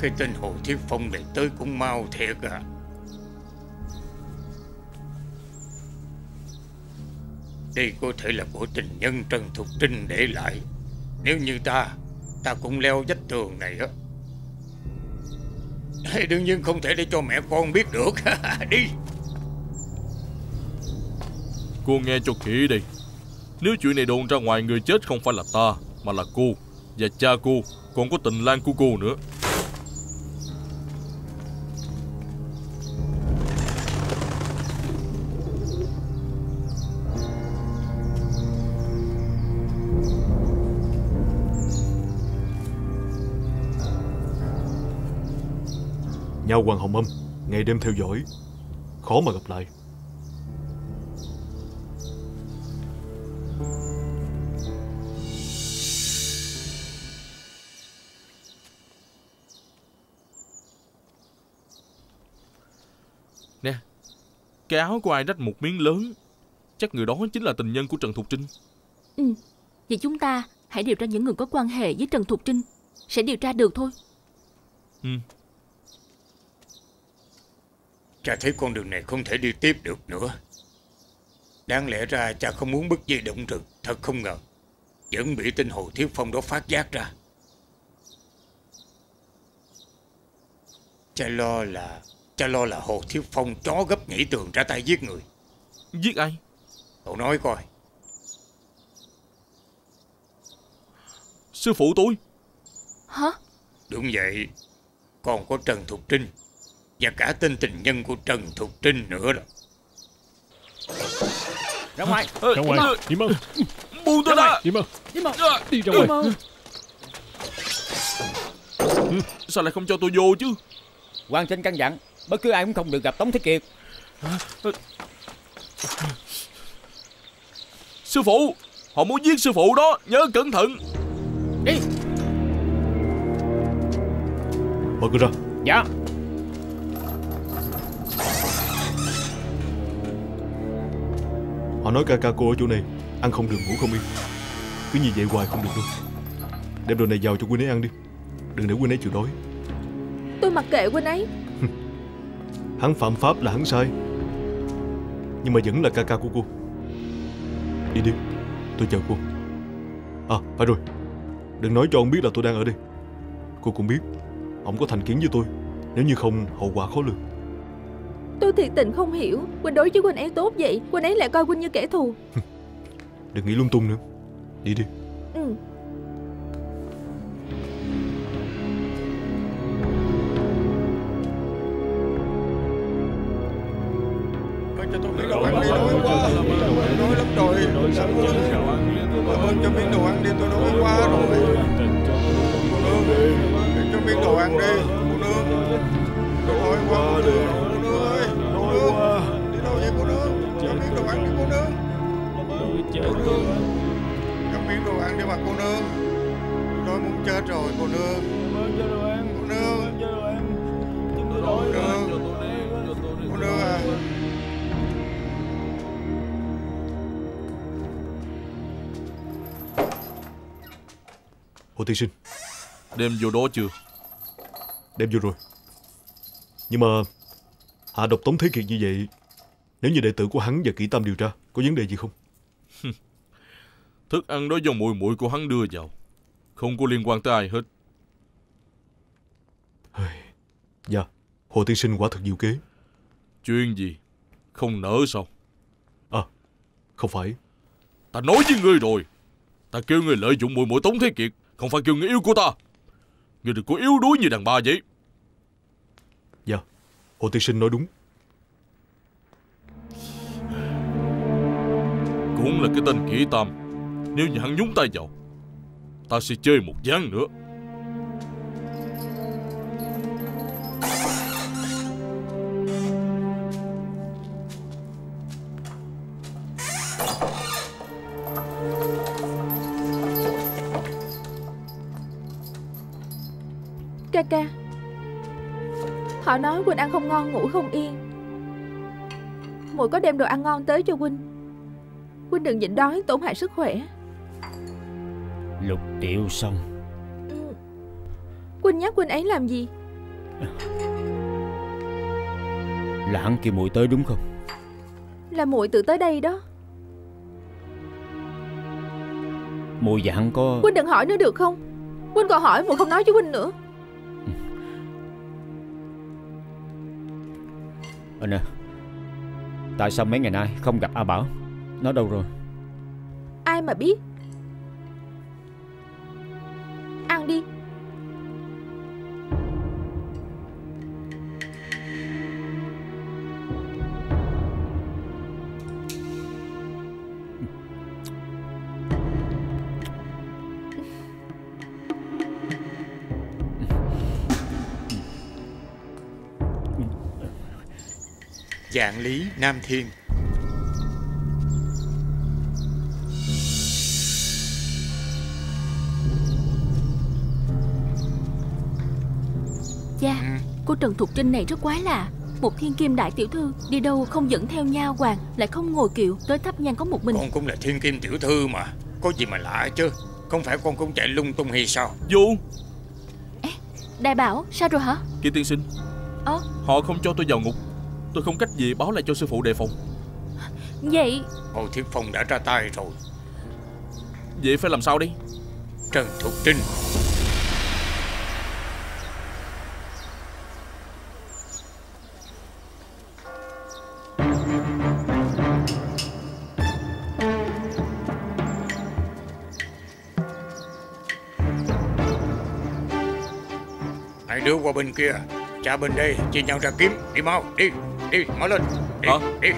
Cái tên Hồ Thiết Phong này tới cũng mau thiệt à. Đây có thể là của tình nhân Trần Thục Trinh để lại. Nếu như ta Ta cũng leo vách tường này á. Đương nhiên không thể để cho mẹ con biết được. Đi. Cô nghe cho kỹ đi nếu chuyện này đồn ra ngoài người chết không phải là ta, Mà là cô. Và cha cô Còn có tình lang của cô nữa. Nhau Hoàng Hồng Âm, Ngày đêm theo dõi. Khó mà gặp lại. Cái áo của ai rách một miếng lớn. Chắc người đó chính là tình nhân của Trần Thục Trinh. Ừ Vậy chúng ta hãy điều tra những người có quan hệ với Trần Thục Trinh. Sẽ điều tra được thôi. Ừ. Cha thấy con đường này không thể đi tiếp được nữa. Đáng lẽ ra cha không muốn bất di động rừng Thật không ngờ. Vẫn bị tên Hồ Thiết Phong đó phát giác ra. Cha lo là Cha lo là Hồ Thiết Phong chó gấp nhảy tường ra tay giết người. Giết ai? Cậu nói coi. Sư phụ tôi. Hả? Đúng vậy. Còn có Trần Thục Trinh Và cả tên tình nhân của Trần Thục Trinh nữa đó. Ra ngoài. Ra ngoài. Ơ, Đi mau Buông tôi ra. Đi mau Đi mau Ơ, Đi ra ngoài. Sao lại không cho tôi vô chứ? Quan trên căn dặn Bất cứ ai cũng không được gặp Tống Thế Kiệt. Sư phụ Họ muốn giết sư phụ đó Nhớ cẩn thận. Đi. Mở cửa ra. Dạ. Họ nói ca ca cô ở chỗ này Ăn không được ngủ không yên. Cứ như vậy hoài không được đâu Đem đồ này vào cho Quynh ấy ăn đi. Đừng để Quynh ấy chịu đói. Tôi mặc kệ huynh ấy Hắn phạm pháp là hắn sai. Nhưng mà vẫn là ca ca của cô. Đi đi Tôi chờ cô. À phải rồi. Đừng nói cho ông biết là tôi đang ở đây. Cô cũng biết Ông có thành kiến với tôi. Nếu như không hậu quả khó lường. Tôi thiệt tình không hiểu. Huynh đối với huynh ấy tốt vậy Huynh ấy lại coi huynh như kẻ thù. Đừng nghĩ lung tung nữa. Đi đi. Ừ Hồ tiên sinh. Đem vô đó chưa? Đem vô rồi. Nhưng mà Hạ độc Tống Thế Kiệt như vậy Nếu như đệ tử của hắn và kỹ tam điều tra Có vấn đề gì không? Thức ăn đó do muội muội của hắn đưa vào. Không có liên quan tới ai hết. Dạ Hồ tiên sinh quả thật diệu kế. Chuyện gì? Không nỡ sao? Không phải. Ta nói với ngươi rồi. Ta kêu ngươi lợi dụng muội muội Tống Thế Kiệt Không phải kêu người yêu của ta. Ngươi đừng có yếu đuối như đàn bà vậy. Dạ Hồ tiên sinh nói đúng. Cũng là cái tên kỹ tam. Nếu như hắn nhúng tay vào Ta sẽ chơi một gián nữa Họ nói Huynh ăn không ngon ngủ không yên. Muội có đem đồ ăn ngon tới cho Huynh Huynh đừng nhịn đói tổn hại sức khỏe. Lục tiểu xong Ừ. Huynh nhắc Huynh ấy làm gì? Là hắn kêu muội tới đúng không? Là muội tự tới đây đó. Muội và hắn có Huynh đừng hỏi nữa được không? Huynh còn hỏi muội không nói với Huynh nữa Ờ nè. Tại sao mấy ngày nay không gặp A Bảo? Nó đâu rồi? Ai mà biết? Dạng lý Nam Thiên. Cha Cô Trần Thục Trinh này rất quái lạ. Một thiên kim đại tiểu thư Đi đâu không dẫn theo nha hoàng Lại không ngồi kiệu Tới thắp nhang có một mình. Con cũng là thiên kim tiểu thư mà Có gì mà lạ chứ? Không phải con cũng chạy lung tung hay sao? Vô. Đại bảo sao rồi hả? Kỳ tiên sinh Ơ. Họ không cho tôi vào ngục Tôi không cách gì báo lại cho sư phụ đề phòng. Vậy Hồ Thiết Phong đã ra tay rồi. Vậy phải làm sao đi Trần Thục Trinh Hai đứa qua bên kia Cha bên đây chia nhau ra kiếm Đi mau đi Đi mau lên Đi Hả? đi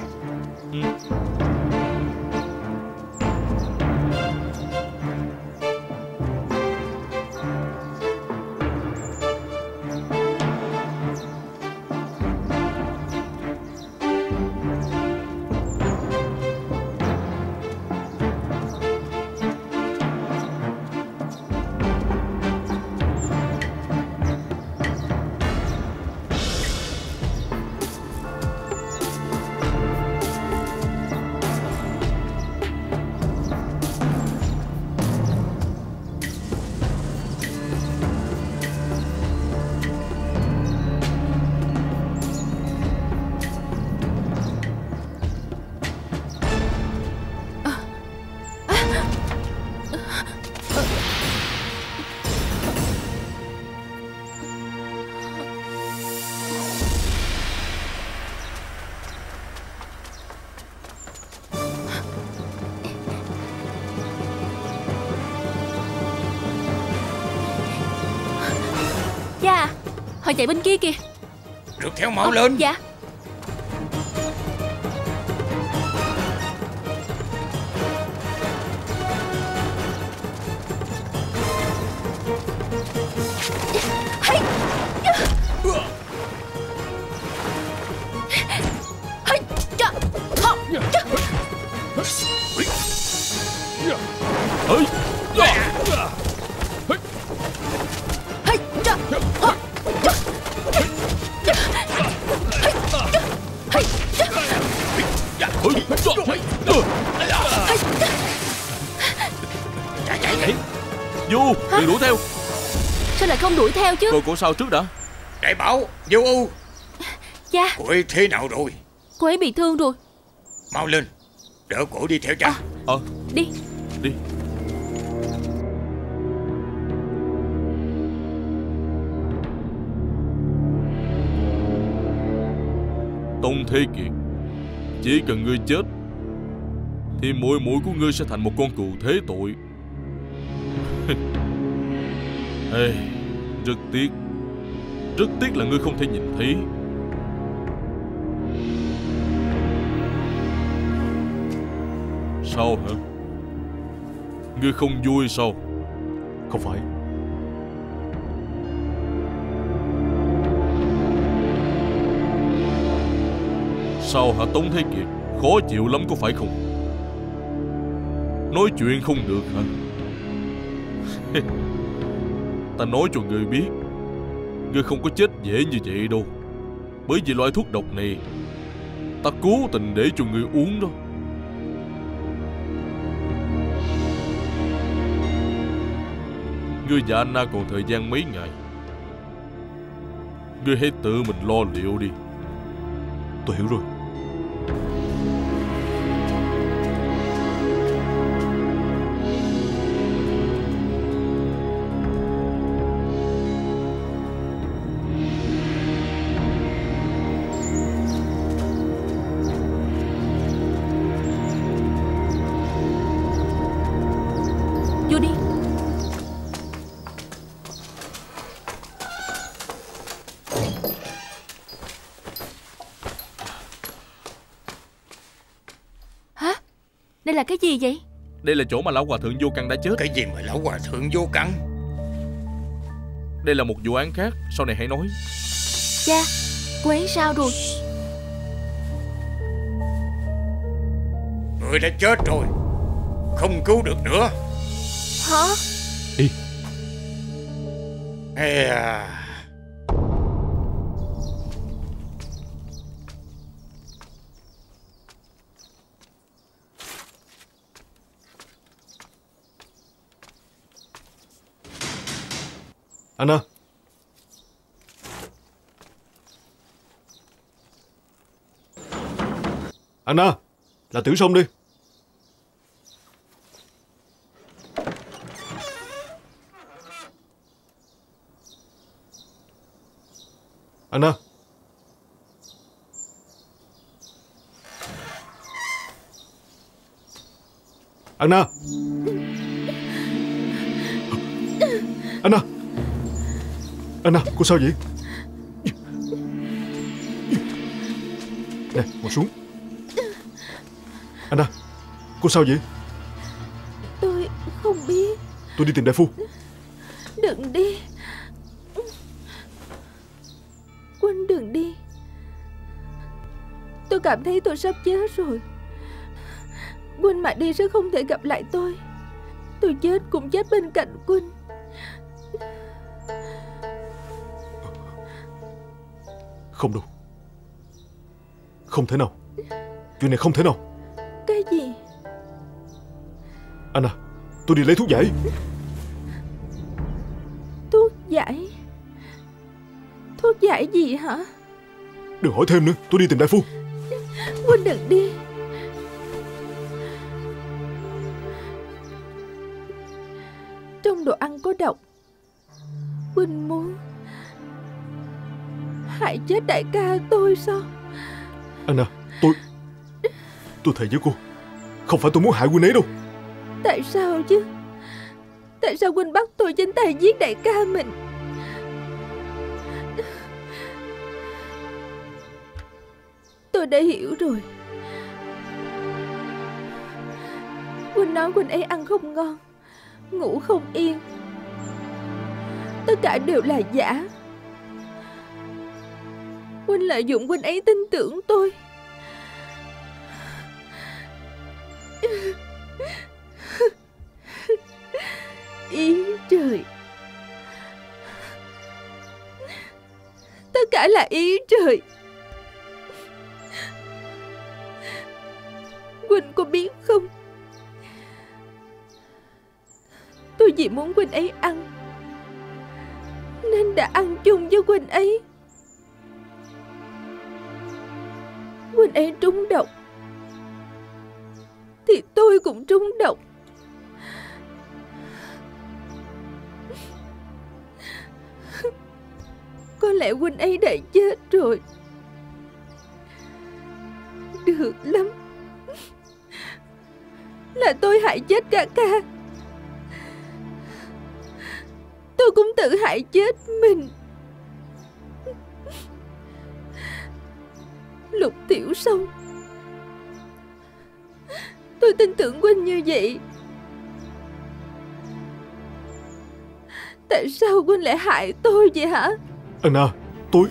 Họ chạy bên kia kìa. Rượt theo mau lên. Dạ theo chứ. Coi cổ sao trước đã? Đại bảo Vô ưu. Cha Cô ấy thế nào rồi? Cô ấy bị thương rồi. Mau lên Đỡ cổ đi theo cha. Ờ, Đi. Đi. Tông Thế Kiệt Chỉ cần ngươi chết Thì mũi mũi của ngươi sẽ thành một con cừu thế tội. Ê, rất tiếc. Rất tiếc là ngươi không thể nhìn thấy. Sao hả? Ngươi không vui sao? Không phải. Sao hả Tống Thế Kiệt? Khó chịu lắm có phải không? Nói chuyện không được hả? Ta nói cho ngươi biết, Ngươi không có chết dễ như vậy đâu. Bởi vì loại thuốc độc này, Ta cố tình để cho ngươi uống đó. Ngươi và Anna còn thời gian mấy ngày? Ngươi hãy tự mình lo liệu đi. Tôi hiểu rồi. Đây là chỗ mà lão hòa thượng vô căn đã chết. Cái gì mà lão hòa thượng vô căn? Đây là một vụ án khác Sau này hãy nói. Cha Cô ấy sao rồi? Người đã chết rồi Không cứu được nữa. Hả? Ê à. Anna Anna Là tử xong đi. Anna Anna Anna Anna, cô sao vậy? Nè, ngồi xuống. Anna, cô sao vậy? Tôi không biết. Tôi đi tìm đại phu. Đừng đi. Quân đừng đi. Tôi cảm thấy tôi sắp chết rồi. Quân mà đi sẽ không thể gặp lại tôi. Tôi chết cũng chết bên cạnh Quân Không đâu. Không thể nào. Chuyện này không thể nào. Cái gì? Anna, tôi đi lấy thuốc giải. Thuốc giải? Thuốc giải gì hả? Đừng hỏi thêm nữa, tôi đi tìm đại phu. Quân đừng đi. Trong đồ ăn có độc. Quân muốn Hại chết đại ca tôi sao? Anna, tôi Tôi thề với cô Không phải tôi muốn hại huynh ấy đâu. Tại sao chứ? Tại sao Quân bắt tôi trên tay giết đại ca mình? Tôi đã hiểu rồi. Quỳnh nói Quỳnh ấy ăn không ngon Ngủ không yên. Tất cả đều là giả Huynh lợi dụng huynh ấy tin tưởng tôi. Ý trời. Tất cả là ý trời. Huynh có biết không? Tôi chỉ muốn Huynh ấy ăn. Nên đã ăn chung với Huynh ấy. Huynh ấy trúng độc Thì tôi cũng trúng độc Có lẽ Huynh ấy đã chết rồi. Được lắm. Là tôi hại chết ca ca. Tôi cũng tự hại chết mình. Lục Tiểu Sông. Tôi tin tưởng Huynh như vậy. Tại sao Huynh lại hại tôi vậy hả? Anna Tôi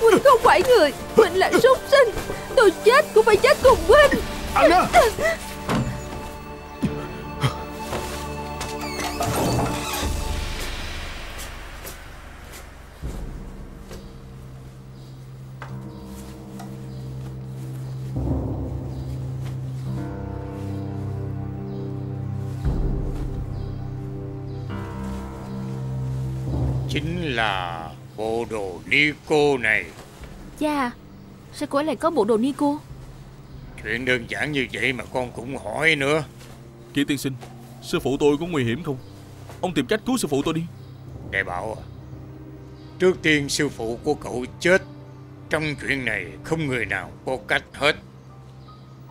Huynh không phải người Huynh là súc sinh. Tôi chết cũng phải chết cùng Huynh Anna Nico này. Cha Sao cô ấy lại có bộ đồ Nico? Chuyện đơn giản như vậy mà con cũng hỏi nữa. Kỷ tiên sinh Sư phụ tôi có nguy hiểm không? Ông tìm cách cứu sư phụ tôi đi. Đại bảo à Trước tiên sư phụ của cậu chết. Trong chuyện này không người nào có cách hết.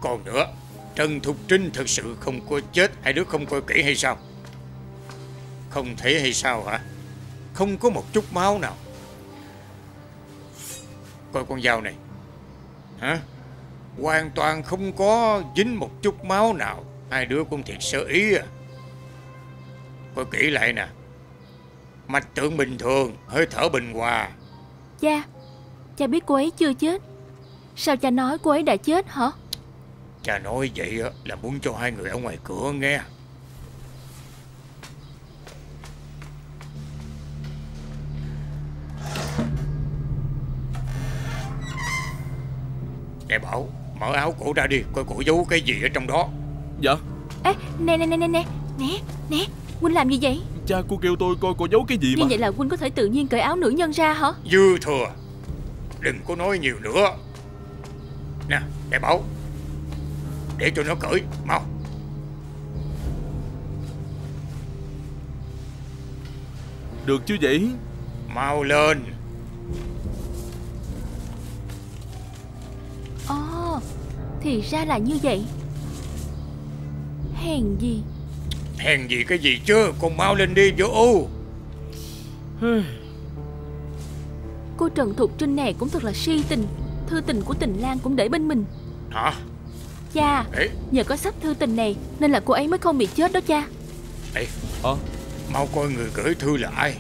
Còn nữa Trần Thục Trinh thực sự không có chết. Hai đứa không coi kỹ hay sao? Không thấy hay sao hả? Không có một chút máu nào Coi con dao này. Hả? Hoàn toàn không có dính một chút máu nào. Hai đứa cũng thiệt sơ ý à. Coi kỹ lại nè. Mạch tượng bình thường Hơi thở bình hòa. Cha Cha biết cô ấy chưa chết? Sao cha nói cô ấy đã chết hả? Cha nói vậy là muốn cho hai người ở ngoài cửa nghe Đại bảo Mở áo cổ ra đi Coi cổ giấu cái gì ở trong đó. Dạ. Ê nè nè nè nè nè. Nè nè Huynh làm gì vậy? Cha cô kêu tôi coi cô giấu cái gì mà. Như vậy là Huynh có thể tự nhiên cởi áo nữ nhân ra hả? Dư thừa. Đừng có nói nhiều nữa. Nè đại bảo. Để cho nó cởi Mau. Được chứ vậy? Mau lên Thì ra là như vậy. Hèn gì? Hèn gì cái gì chứ? Con mau lên đi vô u. Cô Trần Thục Trinh này cũng thật là si tình. Thư tình của tình Lan cũng để bên mình. Hả? Cha Ê. Nhờ có sắp thư tình này Nên là cô ấy mới không bị chết đó cha. Ê. Hả? Mau coi người gửi thư là ai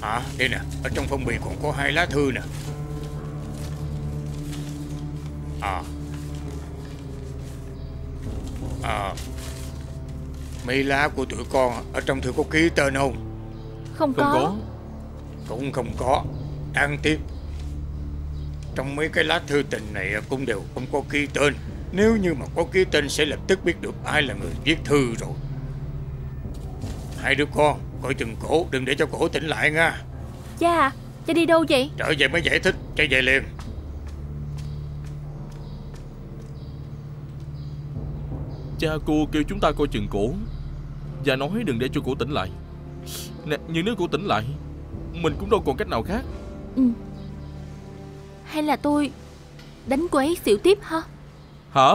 À đây nè Ở trong phong bì còn có hai lá thư nè. À. À. Mấy lá của tụi con Ở trong thư có ký tên không? Không, Không có. có. Cũng không có. Đáng tiếc. Trong mấy cái lá thư tình này cũng đều không có ký tên. Nếu như mà có ký tên sẽ lập tức biết được ai là người viết thư rồi. Hai đứa con Coi chừng cổ đừng để cho cổ tỉnh lại nha. Cha Cha đi đâu vậy? Trở về mới giải thích Trở về liền. Cha cô kêu chúng ta coi chừng cổ Và nói đừng để cho cổ tỉnh lại. Nè nhưng nếu cổ tỉnh lại Mình cũng đâu còn cách nào khác. Ừ. Hay là tôi Đánh cô ấy xỉu tiếp ha Hả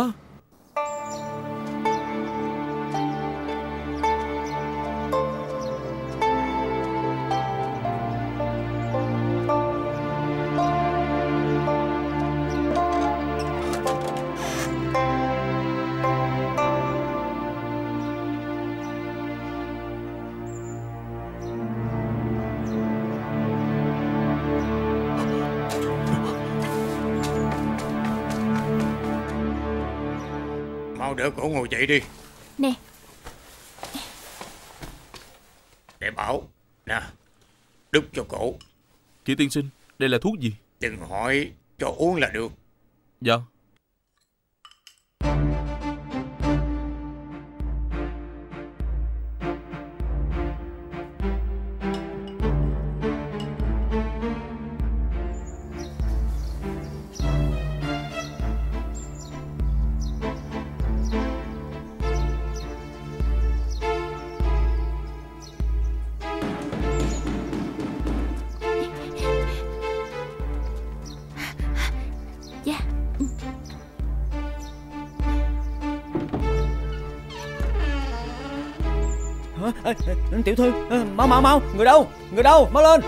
đỡ cổ ngồi dậy đi. Nè. Để bảo Nè Đút cho cổ. Kỷ tiên sinh Đây là thuốc gì? Đừng hỏi Cho uống là được. Dạ Tiểu thư. Ờ, mau mau mau. Người đâu? Người đâu? Mau lên.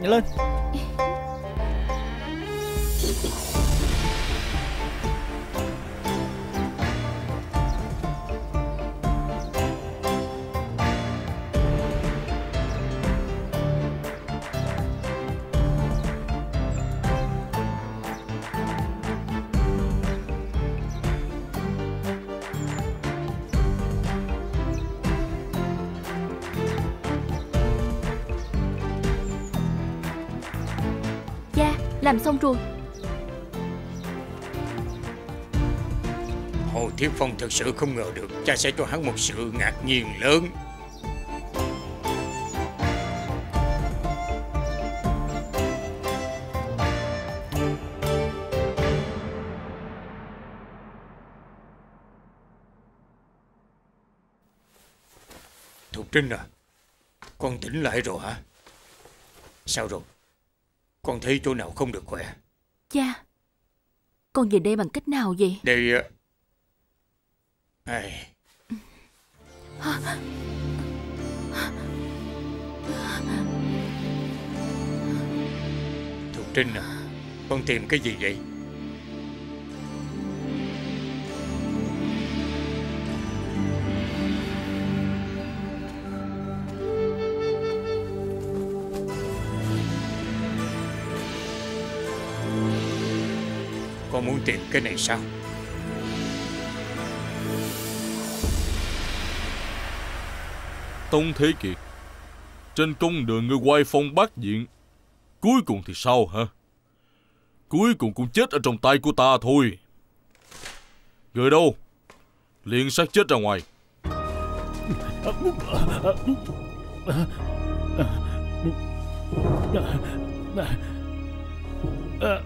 Nhanh lên. Làm xong rồi. Hồ Thiết Phong thật sự không ngờ được Cha sẽ cho hắn một sự ngạc nhiên lớn. Thục Trinh à Con tỉnh lại rồi hả? Sao rồi? Con thấy chỗ nào không được khỏe? Cha Con về đây bằng cách nào vậy? Đây ờ, ai, Thục Trinh à Con tìm cái gì vậy Con muốn tìm cái này sao? Tông Thế Kiệt, Trên công đường người quay phong bát diện, Cuối cùng thì sao hả? Cuối cùng cũng chết ở trong tay của ta thôi. Người đâu? Liền xác chết ra ngoài.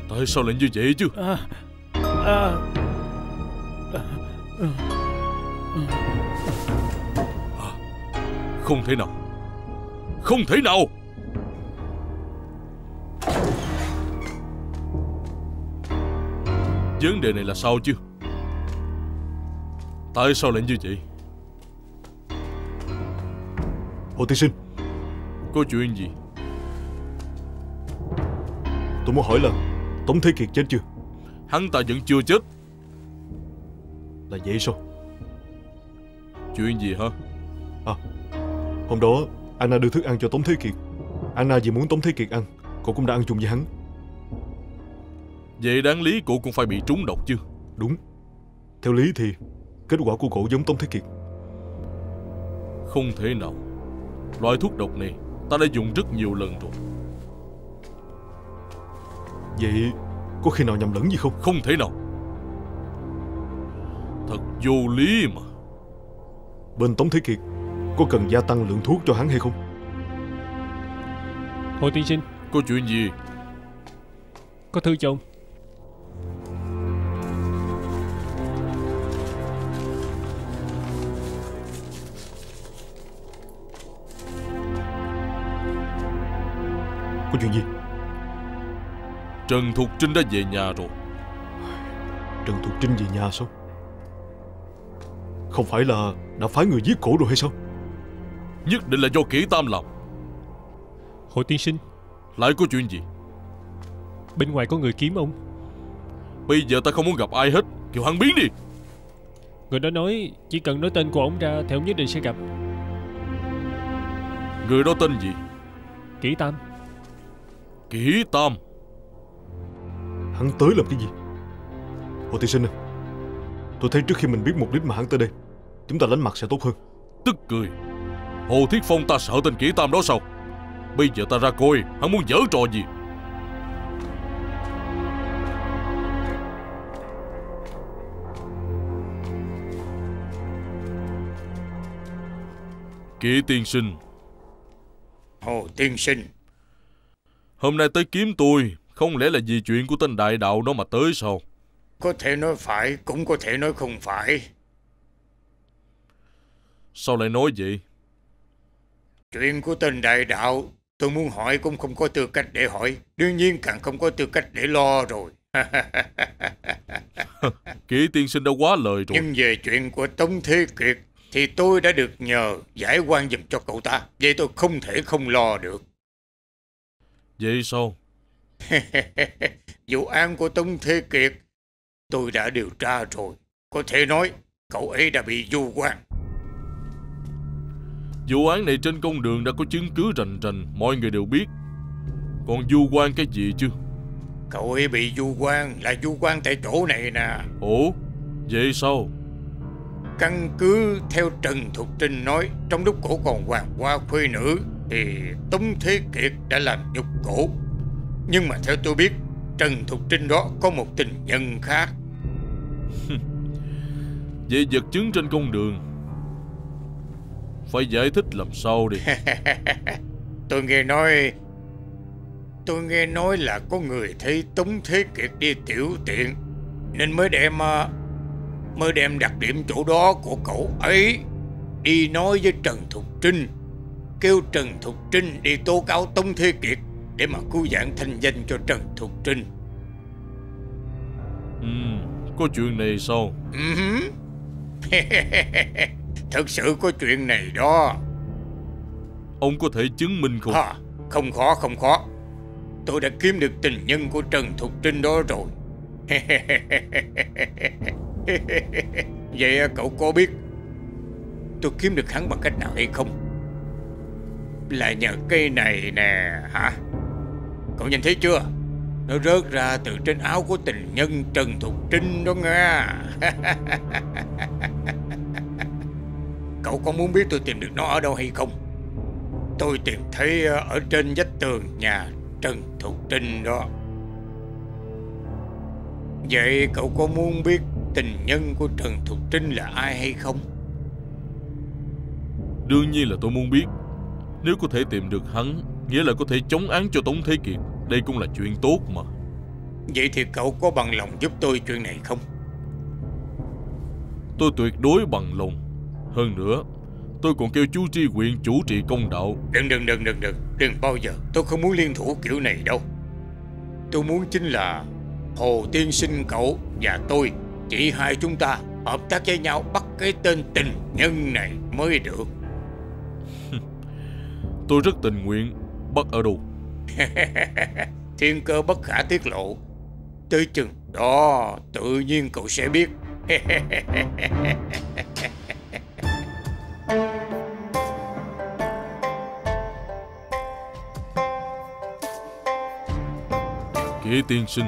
Tại sao lại như vậy chứ? Không thể nào. Không thể nào. Vấn đề này là sao chứ? Tại sao lại như vậy? Hồ tiên sinh. Có chuyện gì? Tôi muốn hỏi là Tống Thế Kiệt chết chưa Hắn ta vẫn chưa chết. Là vậy sao? Chuyện gì hả? Hôm đó Anna đưa thức ăn cho Tống Thế Kiệt. Anna vì muốn Tống Thế Kiệt ăn Cô cũng đã ăn chung với hắn. Vậy đáng lý cô cũng phải bị trúng độc chứ. Đúng. Theo lý thì Kết quả của cổ giống Tống Thế Kiệt. Không thể nào. Loại thuốc độc này Ta đã dùng rất nhiều lần rồi. Vậy có khi nào nhầm lẫn gì không? Không thể nào. Thật vô lý mà. Bên Tống Thế Kiệt Có cần gia tăng lượng thuốc cho hắn hay không? Hồ tiên sinh. Có chuyện gì? Có thư cho ông. Có chuyện gì Trần Thục Trinh đã về nhà rồi. Trần Thục Trinh về nhà sao? Không phải là đã phái người giết cổ rồi hay sao? Nhất định là do kỹ tam làm. Hồ tiên sinh Lại có chuyện gì? Bên ngoài có người kiếm ông. Bây giờ ta không muốn gặp ai hết. Kêu hắn biến đi. Người đó nói Chỉ cần nói tên của ông ra Thì ông nhất định sẽ gặp. Người đó tên gì? Kỷ Tam. Kỹ Tam Hắn tới làm cái gì? Hồ tiên sinh à, Tôi thấy trước khi mình biết mục đích mà hắn tới đây Chúng ta lánh mặt sẽ tốt hơn. Tức cười. Hồ Thiết Phong ta sợ tên kỹ tam đó sao? Bây giờ ta ra coi Hắn muốn giở trò gì? Kỹ tiên sinh. Hồ tiên sinh. Hôm nay tới kiếm tôi Không lẽ là vì chuyện của tên đại đạo đó mà tới sao? Có thể nói phải Cũng có thể nói không phải. Sao lại nói vậy? Chuyện của tên đại đạo Tôi muốn hỏi cũng không có tư cách để hỏi. Đương nhiên càng không có tư cách để lo rồi. Kỹ tiên sinh đã quá lời rồi. Nhưng về chuyện của Tống Thế Kiệt Thì tôi đã được nhờ giải quan dùm cho cậu ta. Vậy tôi không thể không lo được. Vậy sao Vụ án của Tống Thế Kiệt Tôi đã điều tra rồi. Có thể nói cậu ấy đã bị du quan. Vụ án này trên công đường đã có chứng cứ rành rành Mọi người đều biết. Còn du quan cái gì chứ? Cậu ấy bị du quan là du quan tại chỗ này nè. Ủa? Vậy sao? Căn cứ theo Trần Thục Trinh nói Trong lúc cổ còn hoàng hoa khuê nữ Thì Tống Thế Kiệt đã làm nhục cổ Nhưng mà theo tôi biết Trần Thục Trinh đó có một tình nhân khác. Vậy vật chứng trên công đường Phải giải thích làm sao đi? Tôi nghe nói Tôi nghe nói là có người thấy Tống Thế Kiệt đi tiểu tiện Nên mới đem ờ, Mới đem đặc điểm chỗ đó của cậu ấy Đi nói với Trần Thục Trinh. Kêu Trần Thục Trinh đi tố cáo Tống Thế Kiệt Để mà cứu vãn thanh danh cho Trần Thục Trinh. Ừ, Có chuyện này sao? Ừ. Thật sự có chuyện này đó. Ông có thể chứng minh không? Ha, Không khó không khó. Tôi đã kiếm được tình nhân của Trần Thục Trinh đó rồi. Vậy cậu có biết Tôi kiếm được hắn bằng cách nào hay không? Là nhờ cây này nè hả Cậu nhìn thấy chưa? Nó rớt ra từ trên áo của tình nhân Trần Thục Trinh đó nha Cậu có muốn biết tôi tìm được nó ở đâu hay không? Tôi tìm thấy ở trên vách tường nhà Trần Thục Trinh đó. Vậy cậu có muốn biết tình nhân của Trần Thục Trinh là ai hay không? Đương nhiên là tôi muốn biết. Nếu có thể tìm được hắn Nghĩa là có thể chống án cho Tống Thế Kiệt. Đây cũng là chuyện tốt mà. Vậy thì cậu có bằng lòng giúp tôi chuyện này không? Tôi tuyệt đối bằng lòng. Hơn nữa Tôi còn kêu chú tri huyện chủ trì công đạo. Đừng đừng đừng đừng đừng Đừng bao giờ. Tôi không muốn liên thủ kiểu này đâu. Tôi muốn chính là Hồ Tiên Sinh cậu và tôi Chỉ hai chúng ta hợp tác với nhau Bắt cái tên tình nhân này mới được. Tôi rất tình nguyện Bắt ở đâu? Thiên cơ bất khả tiết lộ. Tới chừng đó Tự nhiên cậu sẽ biết. Kỹ tiên sinh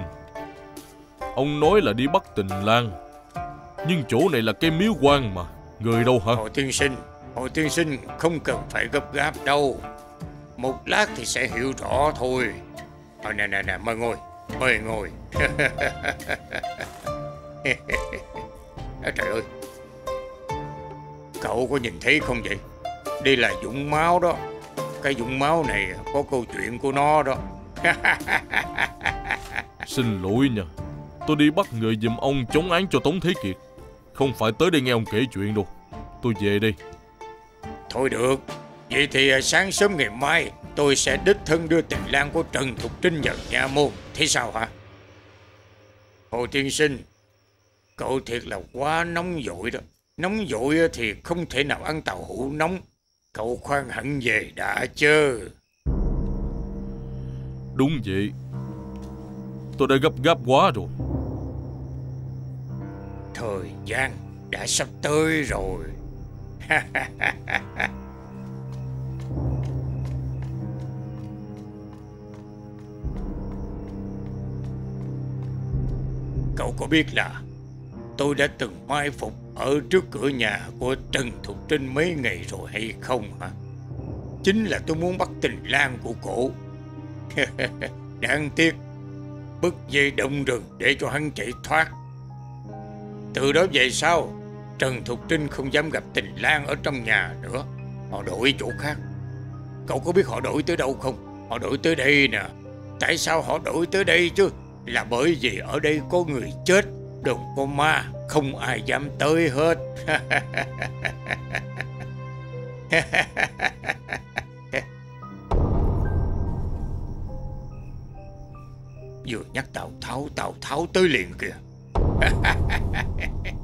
Ông nói là đi bắt tình lang Nhưng chỗ này là cái miếu quan mà Người đâu hả? Hồ Tiên Sinh Hồ Tiên Sinh không cần phải gấp gáp đâu Một lát thì sẽ hiểu rõ thôi. Ờ nè nè nè mời ngồi Mời ngồi. À, Trời ơi. Cậu có nhìn thấy không vậy? Đây là dũng máu đó. Cái dũng máu này có câu chuyện của nó đó. Xin lỗi nha. Tôi đi bắt người giùm ông chống án cho Tống Thế Kiệt. Không phải tới đây nghe ông kể chuyện đâu. Tôi về đây. Thôi được Vậy thì à, sáng sớm ngày mai Tôi sẽ đích thân đưa tình lang của Trần Thục Trinh vào nhà môn. Thế sao hả? Hồ Tiên Sinh Cậu thiệt là quá nóng vội đó. Nóng vội thì không thể nào ăn tàu hũ nóng. Cậu khoan hẳn về đã chơ Đúng vậy. Tôi đã gấp gáp quá rồi. Thời gian đã sắp tới rồi Cậu có biết là tôi đã từng mai phục ở trước cửa nhà của Trần Thục Trinh mấy ngày rồi hay không hả? Chính là tôi muốn bắt tình lang của cổ. Đáng tiếc, bức dây động rừng để cho hắn chạy thoát. Từ đó về sau, Trần Thục Trinh không dám gặp tình lang ở trong nhà nữa. Họ đổi chỗ khác. Cậu có biết họ đổi tới đâu không? Họ đổi tới đây nè. Tại sao họ đổi tới đây chứ? Là bởi vì ở đây có người chết, đừng có ma, không ai dám tới hết. Vừa nhắc Tào Tháo, Tào Tháo tới liền kìa.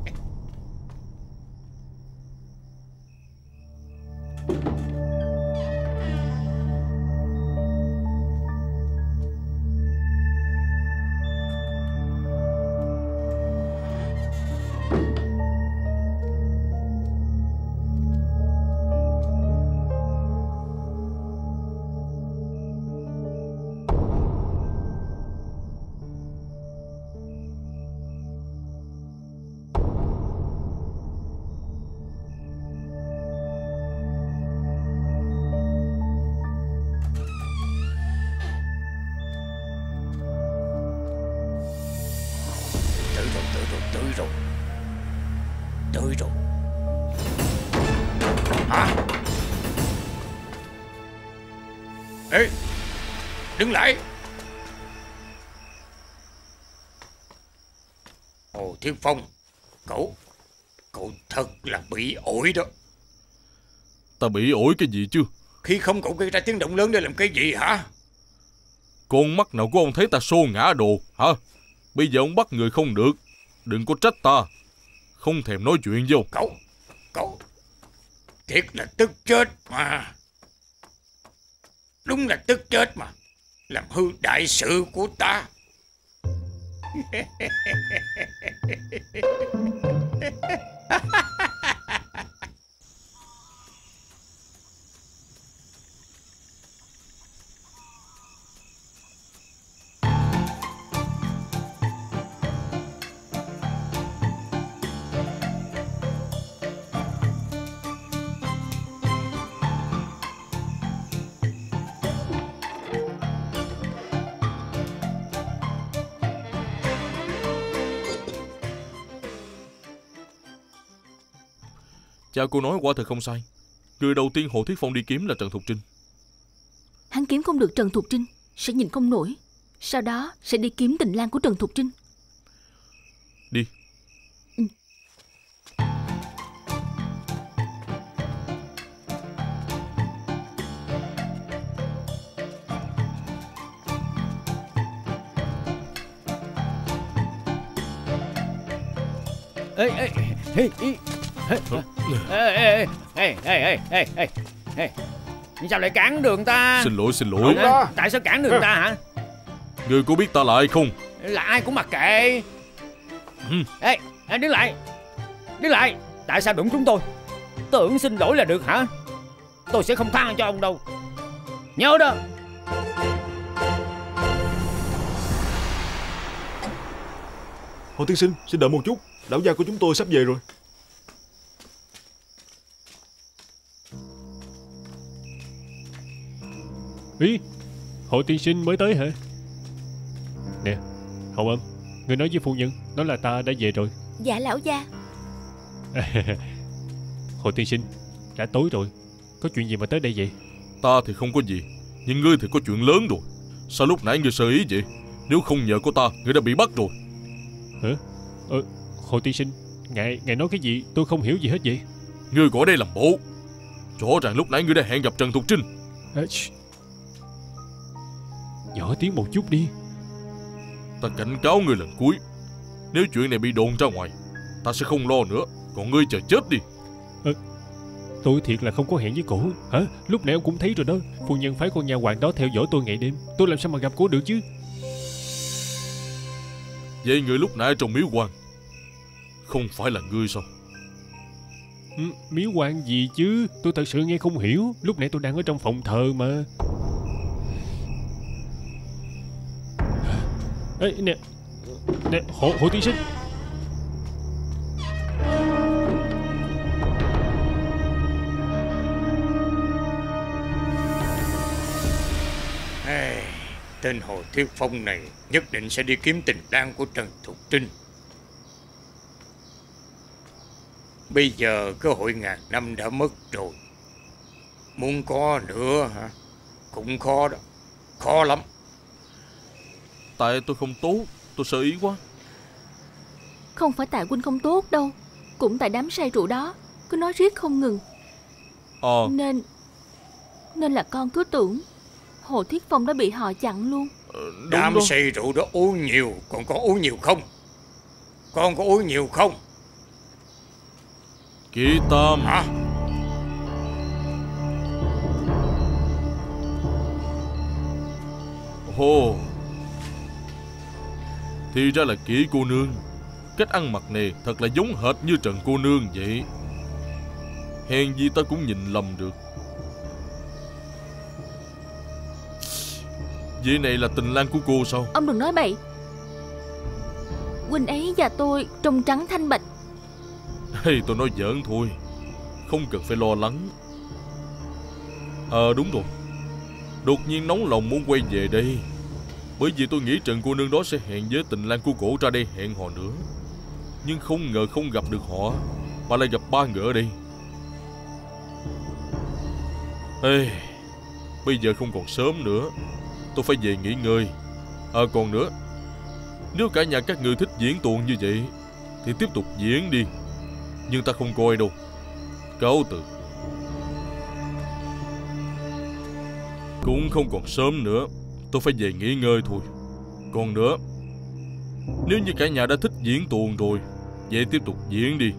Thiên Phong, cậu, cậu thật là bị ổi đó. Ta bị ổi cái gì chứ Khi không cậu gây ra tiếng động lớn để làm cái gì hả? Con mắt nào của ông thấy ta xô ngã đồ hả Bây giờ ông bắt người không được Đừng có trách ta Không thèm nói chuyện ông Cậu, cậu, thiệt là tức chết mà. Đúng là tức chết mà. Làm hư đại sự của ta. Ha ha ha! Cha cô nói quả thật không sai. Người đầu tiên Hồ Thiết Phong đi kiếm là Trần Thục Trinh. Hắn kiếm không được Trần Thục Trinh Sẽ nhìn không nổi. Sau đó sẽ đi kiếm tình lang của Trần Thục Trinh. Đi. Ê, ê, ê, ê, ê, ê, ê, ê, ê, ê, ê, ê. Sao lại cản đường ta? Xin lỗi xin lỗi Hả? Tại sao cản đường ta hả? Người có biết ta là ai không Là ai cũng mặc kệ. Ừ. Ê, ê, đứng lại. Đứng lại. Tại sao đụng chúng tôi? Tưởng xin lỗi là được hả? Tôi sẽ không tha cho ông đâu. Nhớ đó. Hồ Tiên Sinh, xin đợi một chút. Lão gia của chúng tôi sắp về rồi. Ý, Hồ tiên sinh mới tới hả? Nè, Hậu âm, người nói với phu nhân, nói là ta đã về rồi. Dạ lão gia Hồ tiên sinh, đã tối rồi. Có chuyện gì mà tới đây vậy? Ta thì không có gì Nhưng ngươi thì có chuyện lớn rồi Sao lúc nãy ngươi sơ ý vậy Nếu không nhờ có ta Ngươi đã bị bắt rồi Hả? Ờ, Hồ tiên sinh, ngài, ngài nói cái gì tôi không hiểu gì hết vậy? Ngươi gọi đây làm bộ Rõ ràng lúc nãy ngươi đã hẹn gặp Trần Thục Trinh À. Nhỏ tiếng một chút đi. Ta cảnh cáo ngươi lần cuối Nếu chuyện này bị đồn ra ngoài Ta sẽ không lo nữa Còn ngươi chờ chết đi. Tôi thiệt là không có hẹn với cổ Hả? Lúc nãy ông cũng thấy rồi đó. Phu nhân phái con nhà hoàng đó theo dõi tôi ngày đêm. Tôi làm sao mà gặp cổ được chứ? Vậy người lúc nãy trong miếu quan Không phải là ngươi sao? Ừ, Miếu quan gì chứ? Tôi thật sự nghe không hiểu. Lúc nãy tôi đang ở trong phòng thờ mà 哎、欸，ne ne 好好啲先。Hey, tên Hồ Thiếu Phong này nhất định sẽ đi kiếm tình đan của Trần Thục Trinh. Bây giờ cơ hội ngàn năm đã mất rồi. Muốn có nữa hả? Cũng khó đó. Khó lắm. Tại tôi không tốt Tôi sợ ý quá. Không phải tại huynh không tốt đâu Cũng tại đám say rượu đó Cứ nói riết không ngừng. Ờ. Nên Nên là con cứ tưởng Hồ Thiết Phong đã bị họ chặn luôn. Đúng Đám say rượu đó uống nhiều, còn có uống nhiều không? Con có uống nhiều không? Kỹ Tâm Hả? Ồ Thì ra là kỹ cô nương. Cách ăn mặc này thật là giống hệt như Trần cô nương vậy. Hèn gì ta cũng nhìn lầm được. Vậy này là tình lang của cô sao? Ông đừng nói bậy. Huynh ấy và tôi trông trắng thanh bạch. Hay tôi nói giỡn thôi. Không cần phải lo lắng. Ờ đúng rồi. Đột nhiên nóng lòng muốn quay về đây bởi vì tôi nghĩ Trần cô nương đó sẽ hẹn với tình lang của cổ ra đây hẹn hò nữa. Nhưng không ngờ không gặp được họ Mà lại gặp ba người ở đây. Ê, Bây giờ không còn sớm nữa. Tôi phải về nghỉ ngơi. À còn nữa Nếu cả nhà các người thích diễn tuồng như vậy Thì tiếp tục diễn đi. Nhưng ta không coi đâu. Cáo từ. Cũng không còn sớm nữa. Tôi phải về nghỉ ngơi thôi Còn nữa Nếu như cả nhà đã thích diễn tuồng rồi Vậy tiếp tục diễn đi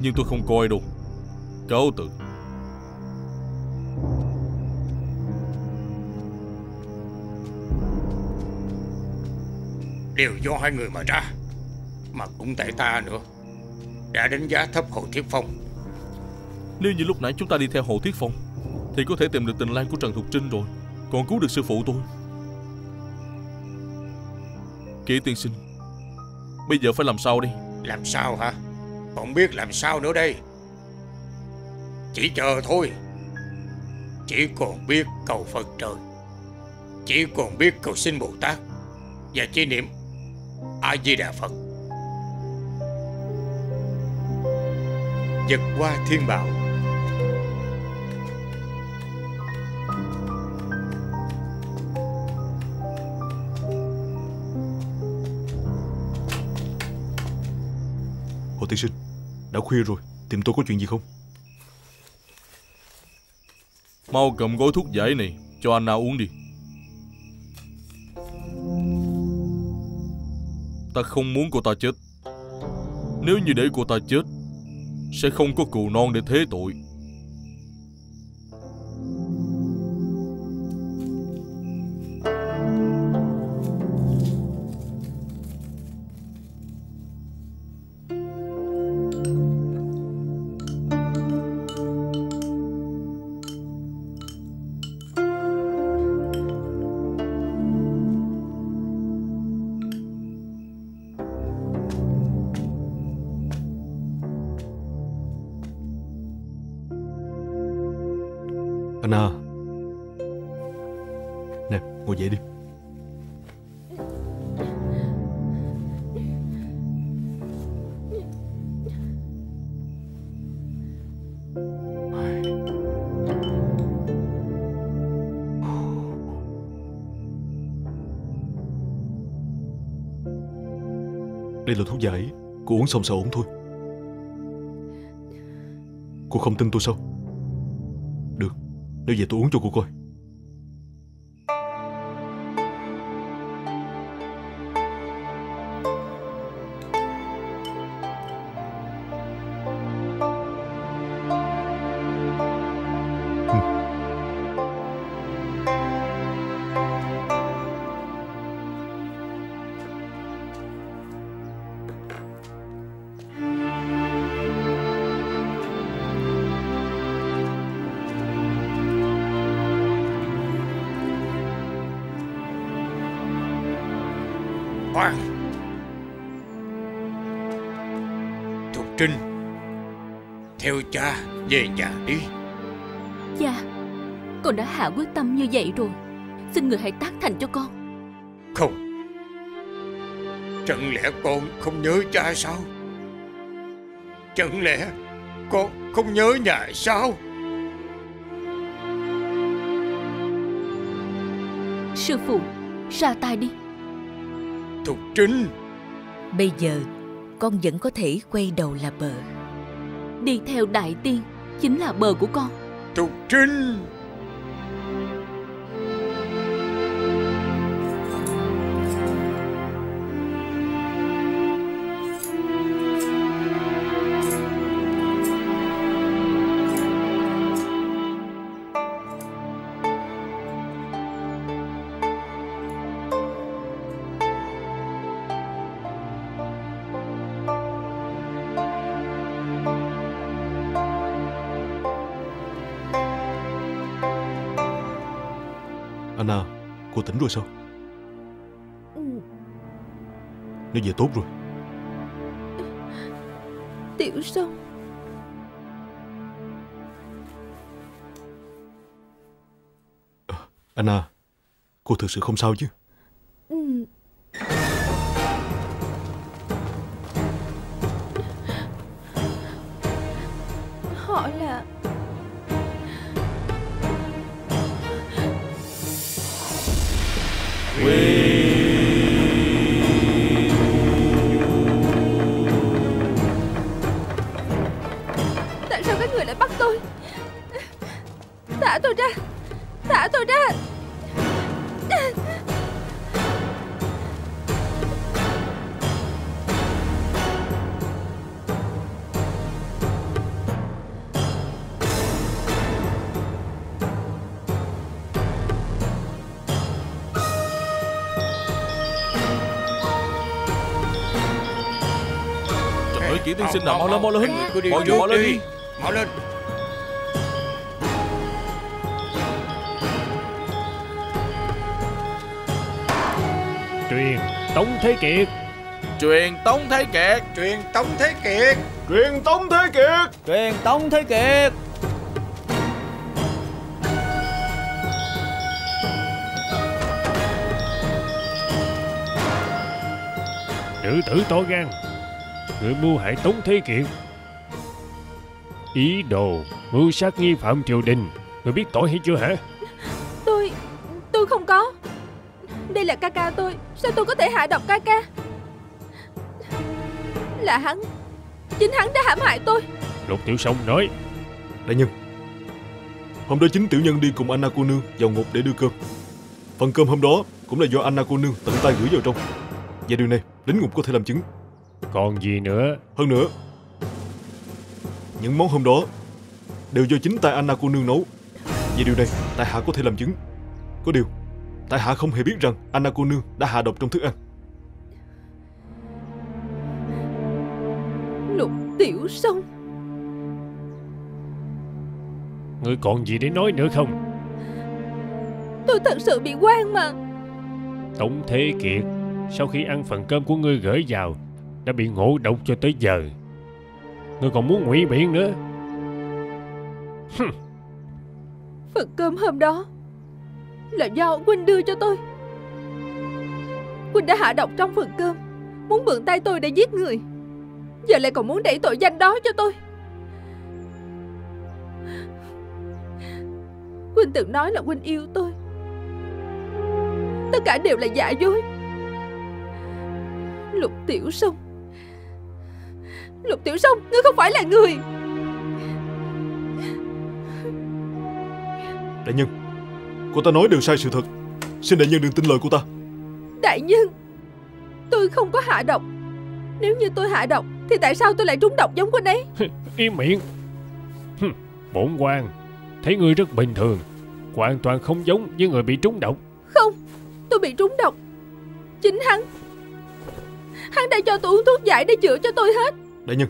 Nhưng tôi không coi đâu Cáo từ Đều do hai người mà ra. Mà cũng tại ta nữa. Đã đánh giá thấp Hồ Thiết Phong. Nếu như lúc nãy chúng ta đi theo Hồ Thiết Phong Thì có thể tìm được tình lang của Trần Thục Trinh rồi Còn cứu được sư phụ tôi Kỹ tiên sinh, Bây giờ phải làm sao đi Làm sao hả? Không biết làm sao nữa đây. Chỉ chờ thôi. Chỉ còn biết cầu Phật trời. Chỉ còn biết cầu xin Bồ Tát. Và chỉ niệm A-di-đà Phật. Vượt qua thiên bảo. Tiên sinh. Đã khuya rồi, Tìm tôi có chuyện gì không? Mau cầm gói thuốc giải này, Cho Anna uống đi. Ta không muốn cô ta chết. Nếu như để cô ta chết, Sẽ không có cừu non để thế tội. Đây là thuốc giải Cô uống xong sẽ ổn thôi. Cô không tin tôi sao? Được, Nếu vậy tôi uống cho cô coi. Như vậy rồi. Xin người hãy tác thành cho con. Không. Chẳng lẽ con không nhớ cha sao? Chẳng lẽ con không nhớ nhà sao? Sư phụ Ra tay đi. Thục Trinh. Bây giờ con vẫn có thể quay đầu là bờ. Đi theo đại tiên Chính là bờ của con. Thục Trinh tỉnh rồi sao? Ừ, Nếu về tốt rồi. Tiểu sông Anna Cô thực sự không sao chứ Thả tôi ra Thả tôi ra Trời ơi Kỷ tiên sinh nào Mau lên mau lên Mọi người mau lên đi. đi Mau lên Truyền Tống Thế Kiệt. Truyền Tống Thế Kiệt. Truyền Tống Thế Kiệt. Truyền Tống Thế Kiệt. Truyền Tống Thế Kiệt. Nữ tử to gan Người mưu hại Tống Thế Kiệt. Ý đồ Mưu sát nghi phạm triều đình Người biết tội hay chưa hả? Tôi Tôi không có. Đây là ca ca tôi Sao tôi có thể hạ độc ca ca? Là hắn. Chính hắn đã hãm hại tôi. Lục Tiểu Sông nói. Đại nhân Hôm đó chính tiểu nhân đi cùng Anna cô nương vào ngục để đưa cơm. Phần cơm hôm đó cũng là do Anna cô nương tận tay gửi vào trong. Và điều này lính ngục có thể làm chứng. Còn gì nữa? Hơn nữa Những món hôm đó Đều do chính tay Anna cô nương nấu. Vì điều này Tại hạ có thể làm chứng. Có điều Tại hạ không hề biết rằng Anna cô nương đã hạ độc trong thức ăn. Lục tiểu sông. Người còn gì để nói nữa không? Tôi thật sự bị quan mà. Tống Thế Kiệt Sau khi ăn phần cơm của ngươi gửi vào Đã bị ngộ độc cho tới giờ. Ngươi còn muốn ngụy biện nữa? Phần cơm hôm đó là do Quynh đưa cho tôi. Quynh đã hạ độc trong phần cơm, Muốn mượn tay tôi để giết người. Giờ lại còn muốn đẩy tội danh đó cho tôi. Quynh từng nói là Quynh yêu tôi. Tất cả đều là giả dối. Lục Tiểu Sông Lục Tiểu Sông Ngươi không phải là người. Đại nhân Cô ta nói đều sai sự thật. Xin đại nhân đừng tin lời cô ta. Đại nhân Tôi không có hạ độc. Nếu như tôi hạ độc Thì tại sao tôi lại trúng độc giống Quynh ấy? Im miệng. Bổn quan Thấy ngươi rất bình thường Hoàn toàn không giống với người bị trúng độc. Không Tôi bị trúng độc. Chính hắn. Hắn đã cho tôi uống thuốc giải để chữa cho tôi hết. Đại nhân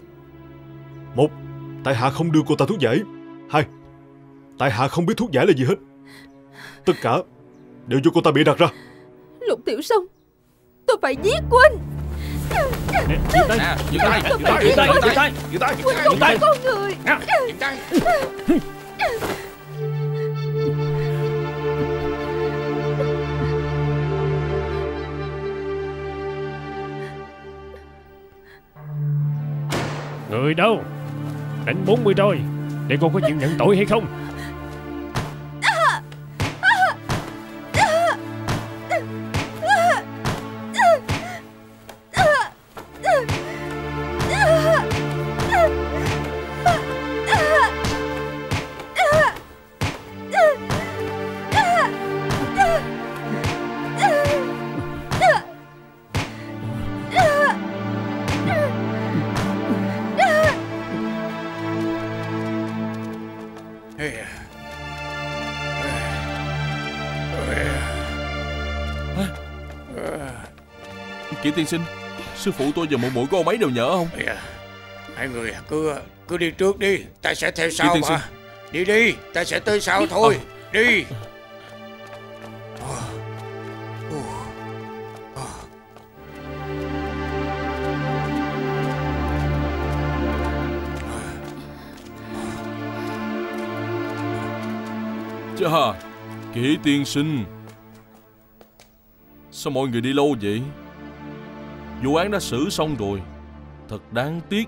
Một Tại hạ không đưa cô ta thuốc giải. Hai Tại hạ không biết thuốc giải là gì hết Tất cả đều do cô ta bị đặt ra. Lục Tiểu Sông Tôi phải giết Quân Nè, giữ tay, giữ tay, giữ tay, giữ tay, giữ tay, giữ tay, giữ tay, con người. Giữ tay. Người đâu? Đánh 40 rồi, để cô có chịu nhận tội hay không? Tiên sinh. Sư phụ tôi và mụ muội có ông ấy đều nhỡ không? Ê, Hai người cứ cứ đi trước đi Ta sẽ theo sau mà. Đi đi Ta sẽ tới sau thôi. Đi. Chà Kỷ tiên sinh. Sao mọi người đi lâu vậy Vụ án đã xử xong rồi. Thật đáng tiếc,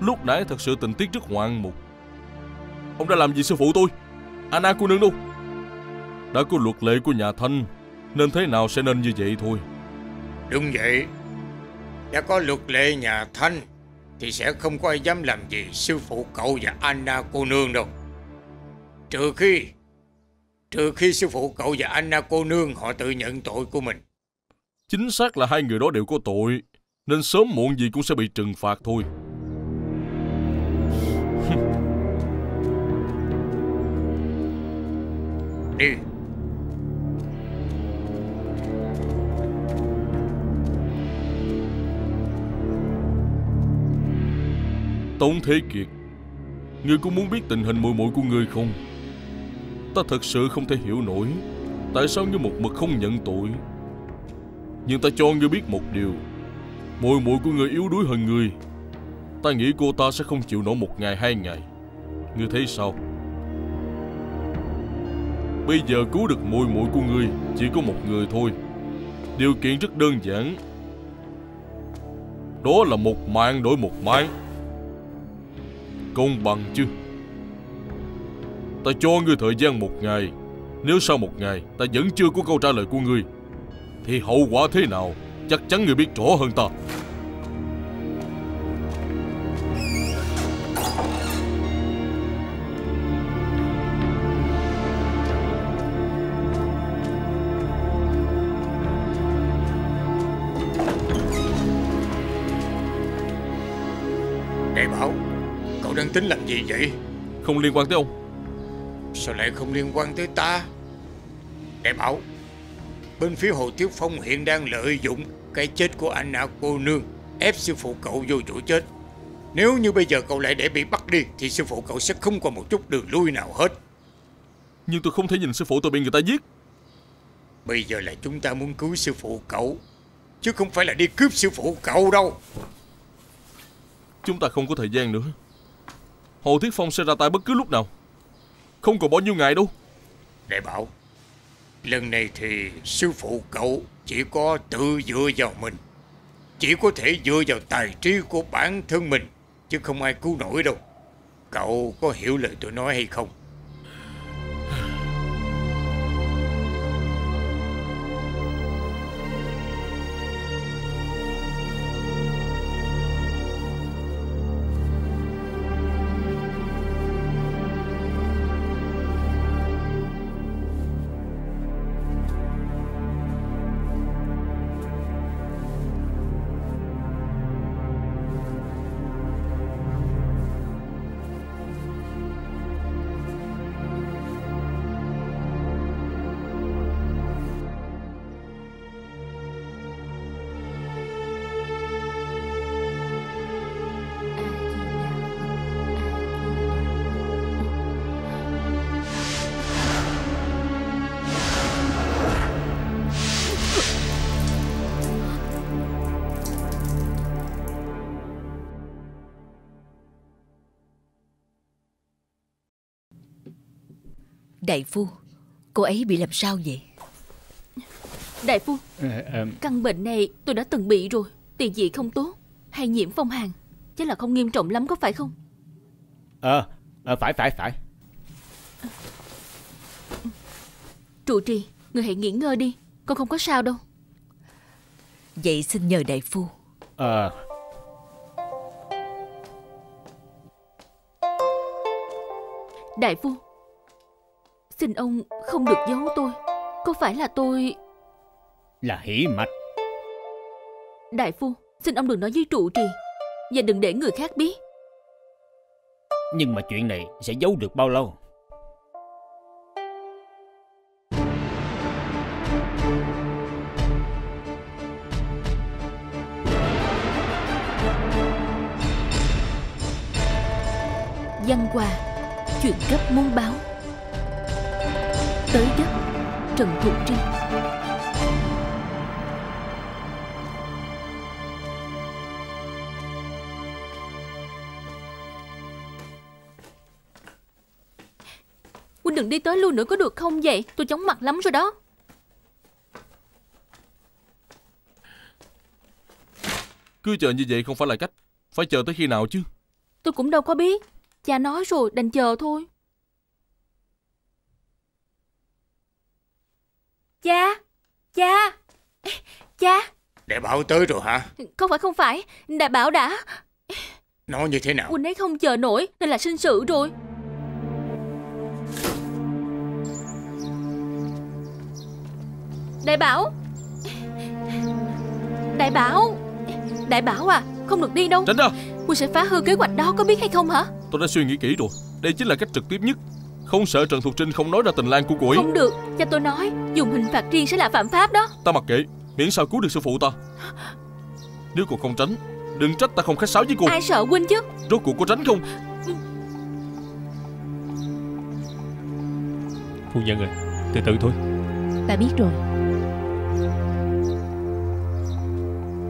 Lúc nãy thật sự tình tiết rất hoang mục. Ông đã làm gì sư phụ tôi? Anna cô nương đâu? Đã có luật lệ của nhà Thanh, Nên thế nào sẽ nên như vậy thôi? Đúng vậy. Đã có luật lệ nhà Thanh, Thì sẽ không có ai dám làm gì Sư phụ cậu và Anna cô nương đâu. Trừ khi Trừ khi sư phụ cậu và Anna cô nương Họ tự nhận tội của mình. Chính xác là hai người đó đều có tội Nên sớm muộn gì cũng sẽ bị trừng phạt thôi. Đi. Tống Thế Kiệt Ngươi có muốn biết tình hình muội muội của ngươi không? Ta thật sự không thể hiểu nổi Tại sao ngươi một mực không nhận tội nhưng ta cho ngươi biết một điều. Mùi mùi của ngươi yếu đuối hơn ngươi. Ta nghĩ cô ta sẽ không chịu nổi một ngày hai ngày. Ngươi thấy sao? Bây giờ cứu được mùi mùi của ngươi, Chỉ có một người thôi. Điều kiện rất đơn giản. Đó là một mạng đổi một mạng Công bằng chứ? Ta cho ngươi thời gian một ngày. Nếu sau một ngày, ta vẫn chưa có câu trả lời của ngươi. Thì hậu quả thế nào? Chắc chắn ngươi biết rõ hơn ta. Đại Bảo Cậu đang tính làm gì vậy? Không liên quan tới ông. Sao lại không liên quan tới ta? Đại Bảo Bên phía Hồ Tiếu Phong hiện đang lợi dụng Cái chết của Anna cô nương Ép sư phụ cậu vô chỗ chết. Nếu như bây giờ cậu lại để bị bắt đi Thì sư phụ cậu sẽ không còn một chút đường lui nào hết. Nhưng tôi không thể nhìn sư phụ tôi bị người ta giết. Bây giờ là chúng ta muốn cứu sư phụ cậu Chứ không phải là đi cướp sư phụ cậu đâu. Chúng ta không có thời gian nữa. Hồ Thiết Phong sẽ ra tay bất cứ lúc nào. Không còn bao nhiêu ngày đâu. Đại Bảo Lần này thì sư phụ cậu Chỉ có tự dựa vào mình. Chỉ có thể dựa vào tài trí của bản thân mình, Chứ không ai cứu nổi đâu. Cậu có hiểu lời tôi nói hay không? Đại phu Cô ấy bị làm sao vậy? Đại phu Ờ, ờ, Căn bệnh này tôi đã từng bị rồi Tiền vị không tốt Hay nhiễm phong hàn Chắc là không nghiêm trọng lắm có phải không? Ờ ờ, Phải phải phải. Trụ trì Người hãy nghỉ ngơi đi Con không có sao đâu. Vậy xin nhờ đại phu. Ờ. Đại phu Xin ông không được giấu tôi. Có phải là tôi Là hỉ mạch. Đại phu Xin ông đừng nói với trụ trì Và đừng để người khác biết. Nhưng mà chuyện này sẽ giấu được bao lâu? Văn Hòa Chuyện gấp muốn báo Tới đất Trần Thục Trinh Huynh đừng đi tới lui nữa có được không vậy? Tôi chóng mặt lắm rồi đó. Cứ chờ như vậy không phải là cách. Phải chờ tới khi nào chứ? Tôi cũng đâu có biết. Cha nói rồi đành chờ thôi Cha Cha Cha. Để bảo tới rồi hả? Không phải không phải. Đại bảo đã. Nói như thế nào? Huynh ấy không chờ nổi Nên là sinh sự rồi. Đại bảo. Đại bảo. Đại bảo à Không được đi đâu. Tránh ra Huynh sẽ phá hư kế hoạch đó có biết hay không hả? Tôi đã suy nghĩ kỹ rồi. Đây chính là cách trực tiếp nhất Không sợ Trần Thục Trinh không nói ra tình lang của cô ấy. Không được Cha tôi nói Dùng hình phạt riêng sẽ là phạm pháp đó. Ta mặc kệ Miễn sao cứu được sư phụ ta. Nếu cô không tránh Đừng trách ta không khách sáo với cô. Ai sợ Huynh chứ? Rốt cuộc cô tránh không? Phu nhân à Từ từ thôi. Ta biết rồi.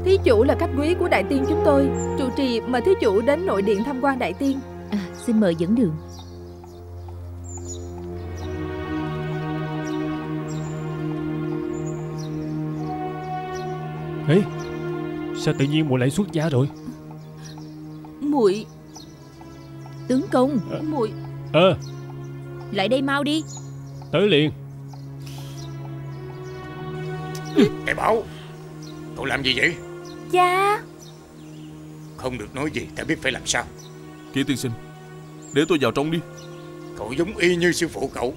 Thí chủ là khách quý của đại tiên chúng tôi Trụ trì mời thí chủ đến nội điện tham quan đại tiên. À, Xin mời dẫn đường Ê Sao tự nhiên muội lại xuất gia rồi? Muội Tướng công muội. Ờ. Lại đây mau đi. Tới liền. Đại bảo Cậu làm gì vậy? Cha Không được nói gì ta biết phải làm sao. Kỹ tiên sinh Để tôi vào trong đi. Cậu giống y như sư phụ cậu.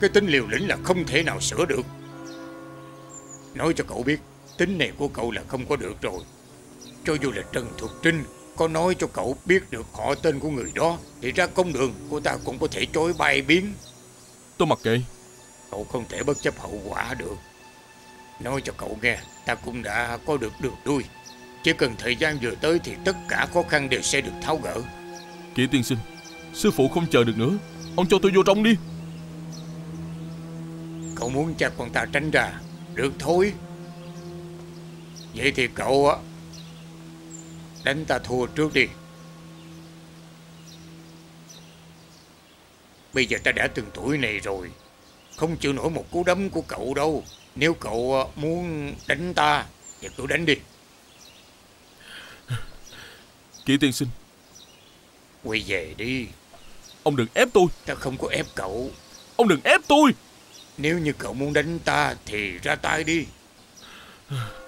Cái tính liều lĩnh là không thể nào sửa được. Nói cho cậu biết Tính này của cậu là không có được rồi. Cho dù là Trần Thuật Trinh Có nói cho cậu biết được họ tên của người đó Thì ra công đường của ta cũng có thể trôi bay biến. Tôi mặc kệ. Cậu không thể bất chấp hậu quả được. Nói cho cậu nghe Ta cũng đã có được đường đuôi Chỉ cần thời gian vừa tới Thì tất cả khó khăn đều sẽ được tháo gỡ. Kỹ tiên sinh Sư phụ không chờ được nữa. Ông cho tôi vô trong đi. Cậu muốn cha con ta tránh ra Được thôi Vậy thì cậu á Đánh ta thua trước đi. Bây giờ ta đã từng tuổi này rồi Không chịu nổi một cú đấm của cậu đâu. Nếu cậu á, muốn đánh ta Thì cứ đánh đi. Kỹ tiên sinh. Quay về đi. Ông đừng ép tôi. Ta không có ép cậu. Ông đừng ép tôi. Nếu như cậu muốn đánh ta Thì ra tay đi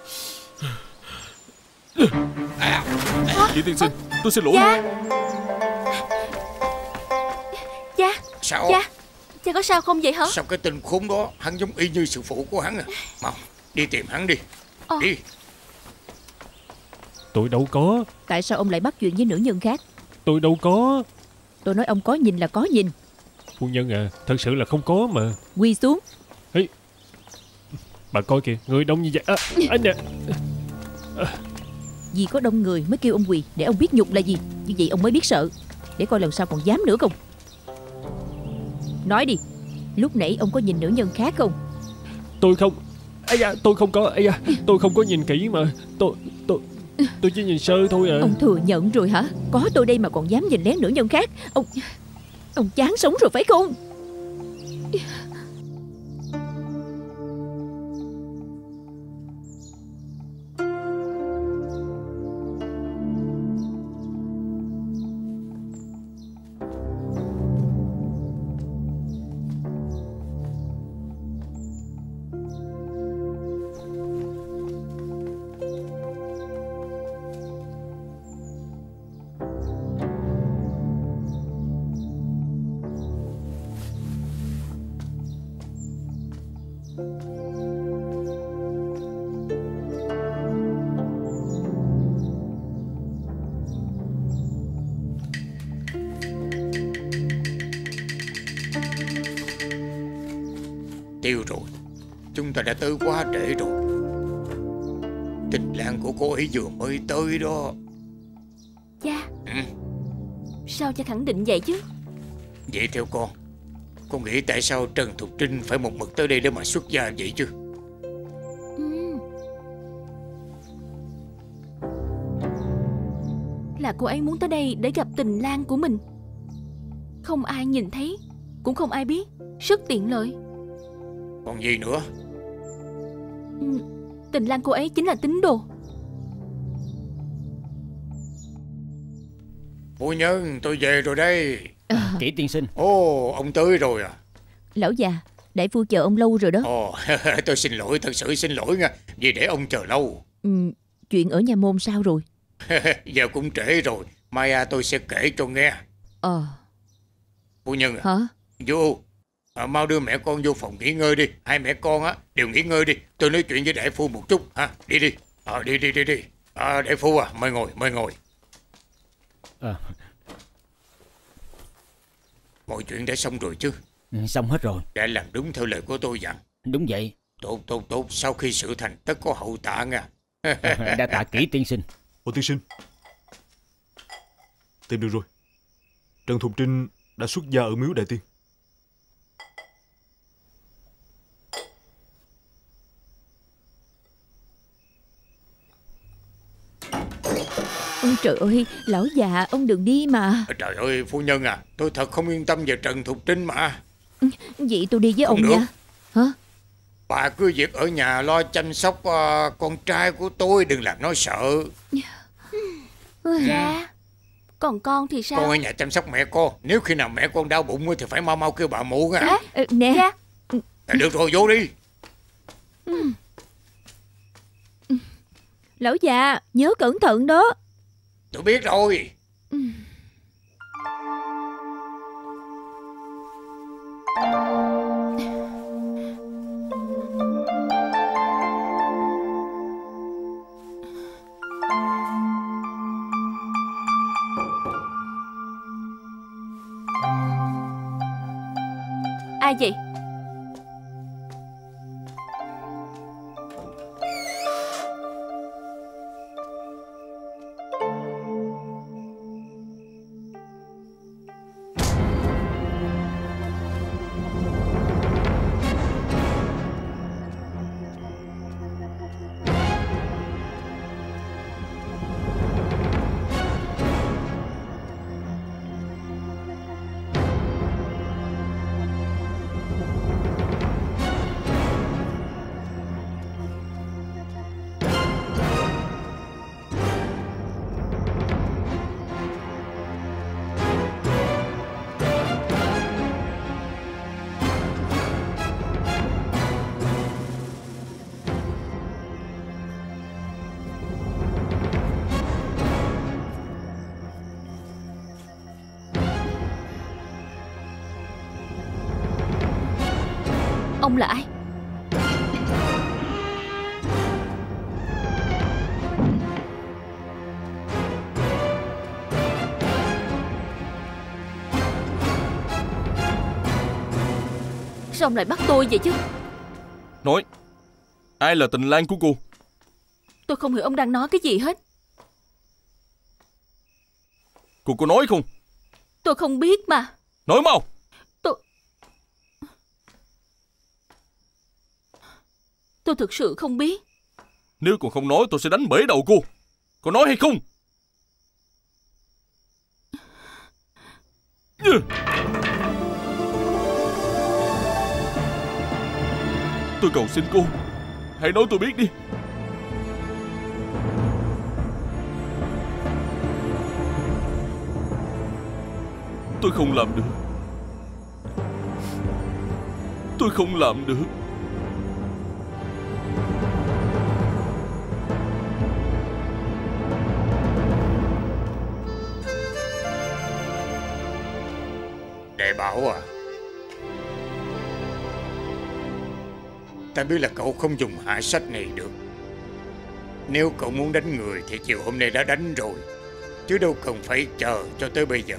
Kỹ tiên sinh Tôi xin lỗi Cha Cha Sao? Cha Cha có sao không vậy hả? Sao cái tên khốn đó Hắn giống y như sư phụ của hắn à? Mau đi tìm hắn đi. Ờ. Đi. Tôi đâu có. Tại sao ông lại bắt chuyện với nữ nhân khác? Tôi đâu có. Tôi nói ông có nhìn là có nhìn. Phu nhân à Thật sự là không có mà. Quy xuống. Bà coi kìa Người đông như vậy. À, Anh nè Vì có đông người mới kêu ông quỳ Để ông biết nhục là gì? Như vậy ông mới biết sợ. Để coi lần sau còn dám nữa không? Nói đi Lúc nãy ông có nhìn nữ nhân khác không? Tôi không. Ây da tôi không có Ây da tôi không có nhìn kỹ mà. Tôi Tôi Tôi chỉ nhìn sơ thôi à. Ông thừa nhận rồi hả? Có tôi đây mà còn dám nhìn lén nữ nhân khác. Ông Ông chán sống rồi phải không ta đã tới quá trễ rồi. Tình lang của cô ấy vừa mới tới đó. Cha ừ. Sao cha khẳng định vậy chứ? Vậy theo con Con nghĩ tại sao Trần Thục Trinh phải một mực tới đây để mà xuất gia vậy chứ? Ừ. Là cô ấy muốn tới đây để gặp tình lang của mình. Không ai nhìn thấy Cũng không ai biết. Rất tiện lợi. Còn gì nữa. Tình lang cô ấy chính là tín đồ. Phu nhân tôi về rồi đây. À. Kỹ tiên sinh. Ồ ông tới rồi à. Lão già Đại phu chờ ông lâu rồi đó. Ồ tôi xin lỗi thật sự xin lỗi nha Vì để ông chờ lâu. Ừ, Chuyện ở nhà môn sao rồi? Giờ cũng trễ rồi Mai à, tôi sẽ kể cho nghe. Ờ. Phu nhân à Hả? Vô à, Mau đưa mẹ con vô phòng nghỉ ngơi đi. Hai mẹ con á đều nghỉ ngơi đi. Tôi nói chuyện với đại phu một chút ha. Đi đi. À, Đi đi đi đi. À, Đại phu à mời ngồi mời ngồi. À. Mọi chuyện đã xong rồi chứ? Ừ, Xong hết rồi. Đã làm đúng theo lời của tôi dặn. Đúng vậy. Tốt tốt tốt. Sau khi sự thành tất có hậu tạ nha. Đã tạ kỹ tiên sinh. Ồ tiên sinh. Tìm được rồi. Trần Thục Trinh đã xuất gia ở miếu đại tiên Ôi trời ơi, lão già, ông đừng đi mà. Trời ơi, phu nhân à Tôi thật không yên tâm về Trần Thục Trinh mà. Vậy tôi đi với không ông được. nha. Hả? Bà cứ việc ở nhà lo chăm sóc uh, con trai của tôi Đừng làm nó sợ. Dạ. Còn con thì sao? Con ở nhà chăm sóc mẹ con. Nếu khi nào mẹ con đau bụng Thì phải mau mau kêu bà mụ nha. À, à, Nè. Dạ. À, Được rồi vô đi. Ừ. Lão già nhớ cẩn thận đó Tôi biết rồi ừ. Ai vậy Ông là ai. Sao ông lại bắt tôi vậy chứ? Nói Ai là tình lang của cô? Tôi không hiểu ông đang nói cái gì hết. Cô có nói không? Tôi không biết mà. Nói mau Tôi thực sự không biết. Nếu còn không nói, tôi sẽ đánh bể đầu cô. Có nói hay không? Tôi cầu xin cô, Hãy nói tôi biết đi. Tôi không làm được. Tôi không làm được. Bảo à. Ta biết là cậu không dùng hạ sách này được. Nếu cậu muốn đánh người Thì chiều hôm nay đã đánh rồi, Chứ đâu cần phải chờ cho tới bây giờ.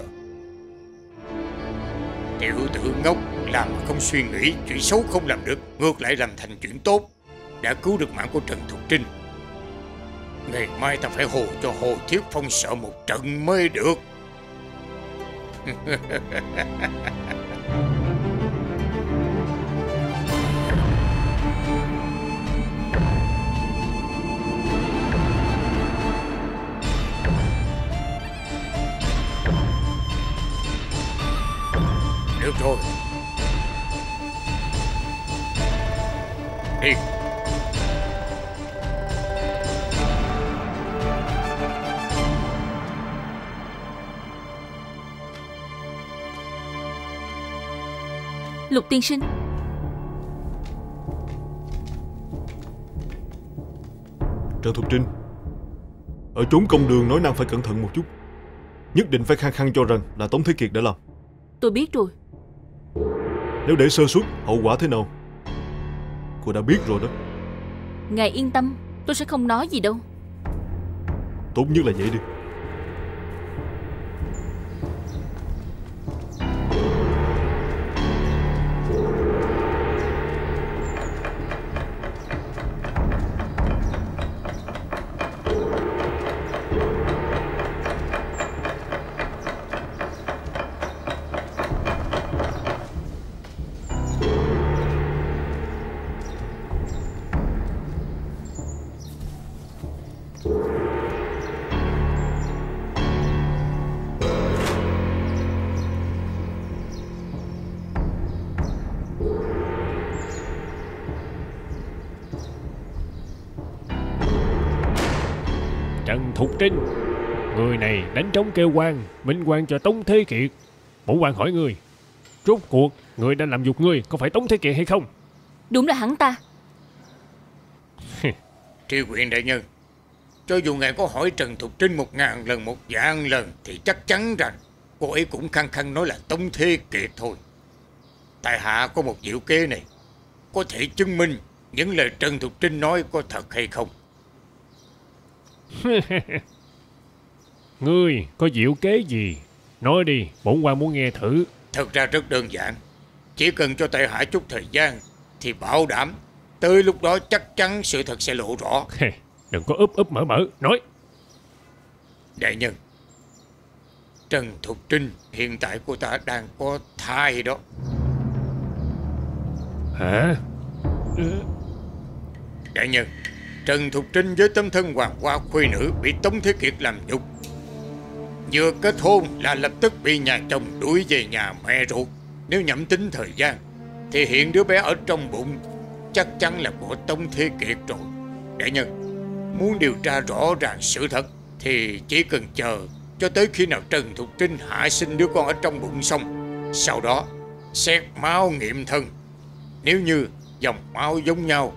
Tiểu tử ngốc, Làm mà không suy nghĩ, Chuyện xấu không làm được, Ngược lại làm thành chuyện tốt. Đã cứu được mạng của Trần Thục Trinh. Ngày mai ta phải hồ cho Hồ Thiết Phong sợ một trận mới được. Được rồi Lục tiên sinh. Trần Thục Trinh Ở chốn công đường nói năng phải cẩn thận một chút. Nhất định phải khăng khăng cho rằng là Tống Thế Kiệt đã làm. Tôi biết rồi. Nếu để sơ suất hậu quả thế nào? Cô đã biết rồi đó. Ngài yên tâm Tôi sẽ không nói gì đâu. Tốt nhất là vậy đi trống kêu quan Minh quan cho Tống Thế Kiệt Bổn quan hỏi người Rốt cuộc người đã làm dục ngươi Có phải Tống Thế Kiệt hay không? Đúng là hắn ta. Tri huyện đại nhân Cho dù ngài có hỏi Trần Thục Trinh một ngàn lần một vạn lần Thì chắc chắn rằng Cô ấy cũng khăng khăng nói là Tống Thế Kiệt thôi. Tại hạ có một diệu kế này Có thể chứng minh Những lời Trần Thục Trinh nói có thật hay không Ngươi có diệu kế gì? Nói đi Bổn quan muốn nghe thử. Thật ra rất đơn giản. Chỉ cần cho tại hạ chút thời gian Thì bảo đảm Tới lúc đó chắc chắn sự thật sẽ lộ rõ. Đừng có úp úp mở mở Nói. Đại nhân Trần Thục Trinh Hiện tại cô ta đang có thai đó. Hả? Đại nhân Trần Thục Trinh với tấm thân hoàng hoa khuê nữ Bị Tống Thế Kiệt làm nhục Vừa kết hôn là lập tức bị nhà chồng đuổi về nhà mẹ ruột. Nếu nhẩm tính thời gian, Thì hiện đứa bé ở trong bụng Chắc chắn là của Tống Thế Kiệt rồi. Đại nhân Muốn điều tra rõ ràng sự thật, Thì chỉ cần chờ Cho tới khi nào Trần Thục Trinh hạ sinh đứa con ở trong bụng xong, Sau đó Xét máu nghiệm thân. Nếu như dòng máu giống nhau,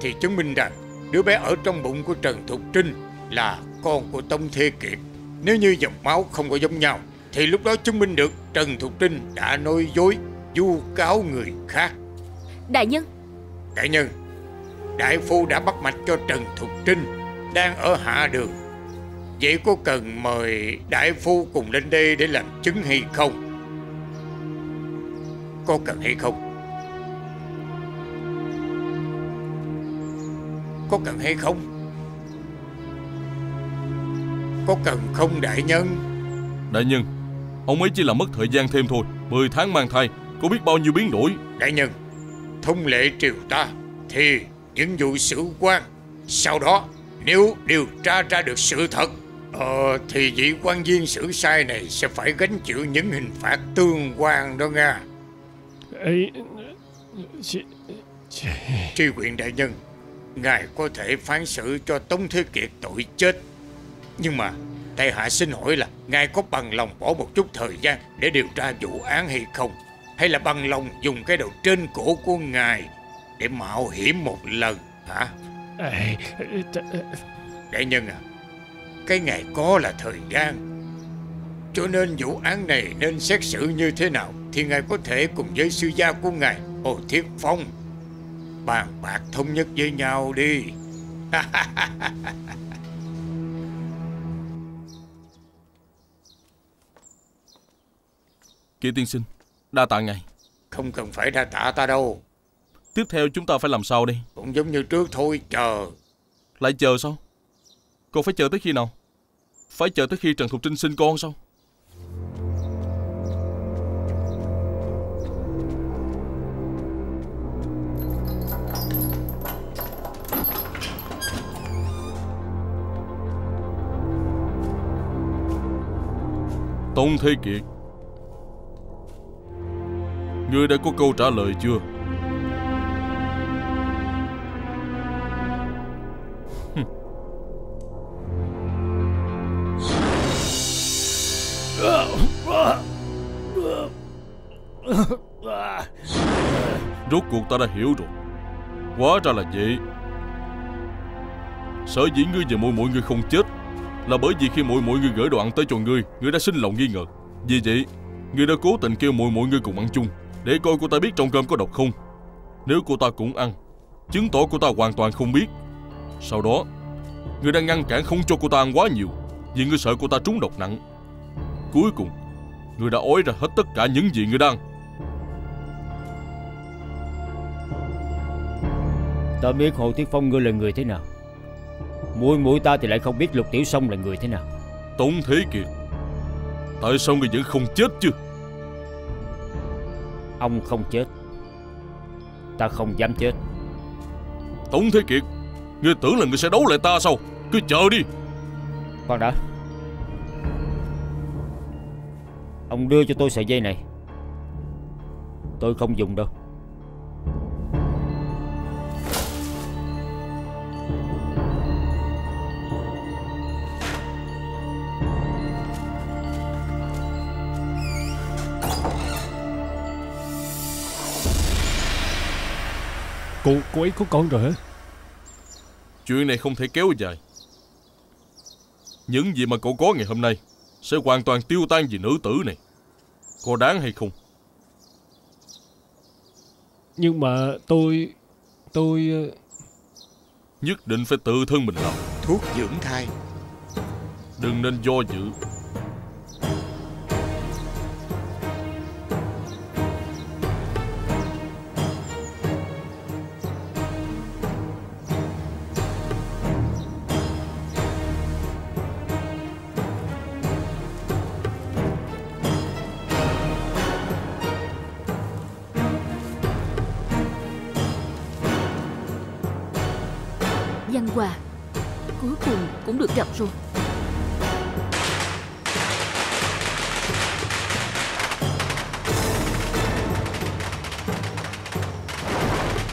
Thì chứng minh rằng Đứa bé ở trong bụng của Trần Thục Trinh Là con của Tống Thế Kiệt. Nếu như dòng máu không có giống nhau Thì lúc đó chứng minh được Trần Thục Trinh đã nói dối vu cáo người khác Đại nhân Đại nhân Đại phu đã bắt mạch cho Trần Thục Trinh Đang ở hạ đường Vậy có cần mời đại phu cùng lên đây để làm chứng hay không? Có cần hay không? Có cần hay không? Có cần không đại nhân? Đại nhân Ông ấy chỉ là mất thời gian thêm thôi. 10 tháng mang thai Có biết bao nhiêu biến đổi? Đại nhân Thông lệ triều ta Thì những vụ xử quan. Sau đó nếu điều tra ra được sự thật Ờ thì vị quan viên xử sai này Sẽ phải gánh chịu những hình phạt tương quan đó nha Ê, Tri huyện đại nhân Ngài có thể phán xử cho Tống Thế Kiệt tội chết Nhưng mà Tại hạ xin hỏi là Ngài có bằng lòng bỏ một chút thời gian Để điều tra vụ án hay không? Hay là bằng lòng dùng cái đầu trên cổ của Ngài Để mạo hiểm một lần hả? Đại nhân à Cái ngài có là thời gian. Cho nên vụ án này nên xét xử như thế nào Thì ngài có thể cùng với sư gia của ngài Hồ Thiết Phong Bàn bạc thống nhất với nhau đi Kia tiên sinh Đa tạ ngài không cần phải đa tạ ta đâu. Tiếp theo chúng ta phải làm sao đây? Cũng giống như trước thôi, chờ. Lại chờ sao? Con phải chờ tới khi nào? Phải chờ tới khi Trần Thục Trinh sinh con sao? Tông Thế Kiệt Ngươi đã có câu trả lời chưa? Rốt cuộc ta đã hiểu rồi. Quá ra là vậy. Sở dĩ ngươi và mỗi mỗi ngươi không chết Là bởi vì khi mỗi mỗi ngươi gửi đồ ăn tới cho ngươi Ngươi đã sinh lòng nghi ngờ. Vì vậy, Ngươi đã cố tình kêu mỗi mỗi ngươi cùng ăn chung. Để coi cô ta biết trong cơm có độc không. Nếu cô ta cũng ăn Chứng tỏ cô ta hoàn toàn không biết. Sau đó Ngươi đang ngăn cản không cho cô ta ăn quá nhiều Vì ngươi sợ cô ta trúng độc nặng. Cuối cùng Ngươi đã ói ra hết tất cả những gì ngươi đang. Ta biết Hồ Thiết Phong ngươi là người thế nào. Muội muội ta thì lại không biết Lục Tiểu Sông là người thế nào. Tống Thế Kiệt Tại sao ngươi vẫn không chết chứ Ông không chết. Ta không dám chết. Tống Thế Kiệt Ngươi tưởng là ngươi sẽ đấu lại ta sao? Cứ chờ đi. Khoan đã. Ông đưa cho tôi sợi dây này. Tôi không dùng đâu Cô, cô ấy có con rồi hả? Chuyện này không thể kéo dài. Những gì mà cậu có ngày hôm nay Sẽ hoàn toàn tiêu tan vì nữ tử này. Có đáng hay không? Nhưng mà tôi... Tôi... ờ, Nhất định phải tự thân mình làm Thuốc dưỡng thai. Đừng nên do dự Văn Hòa Cuối cùng cũng được gặp rồi.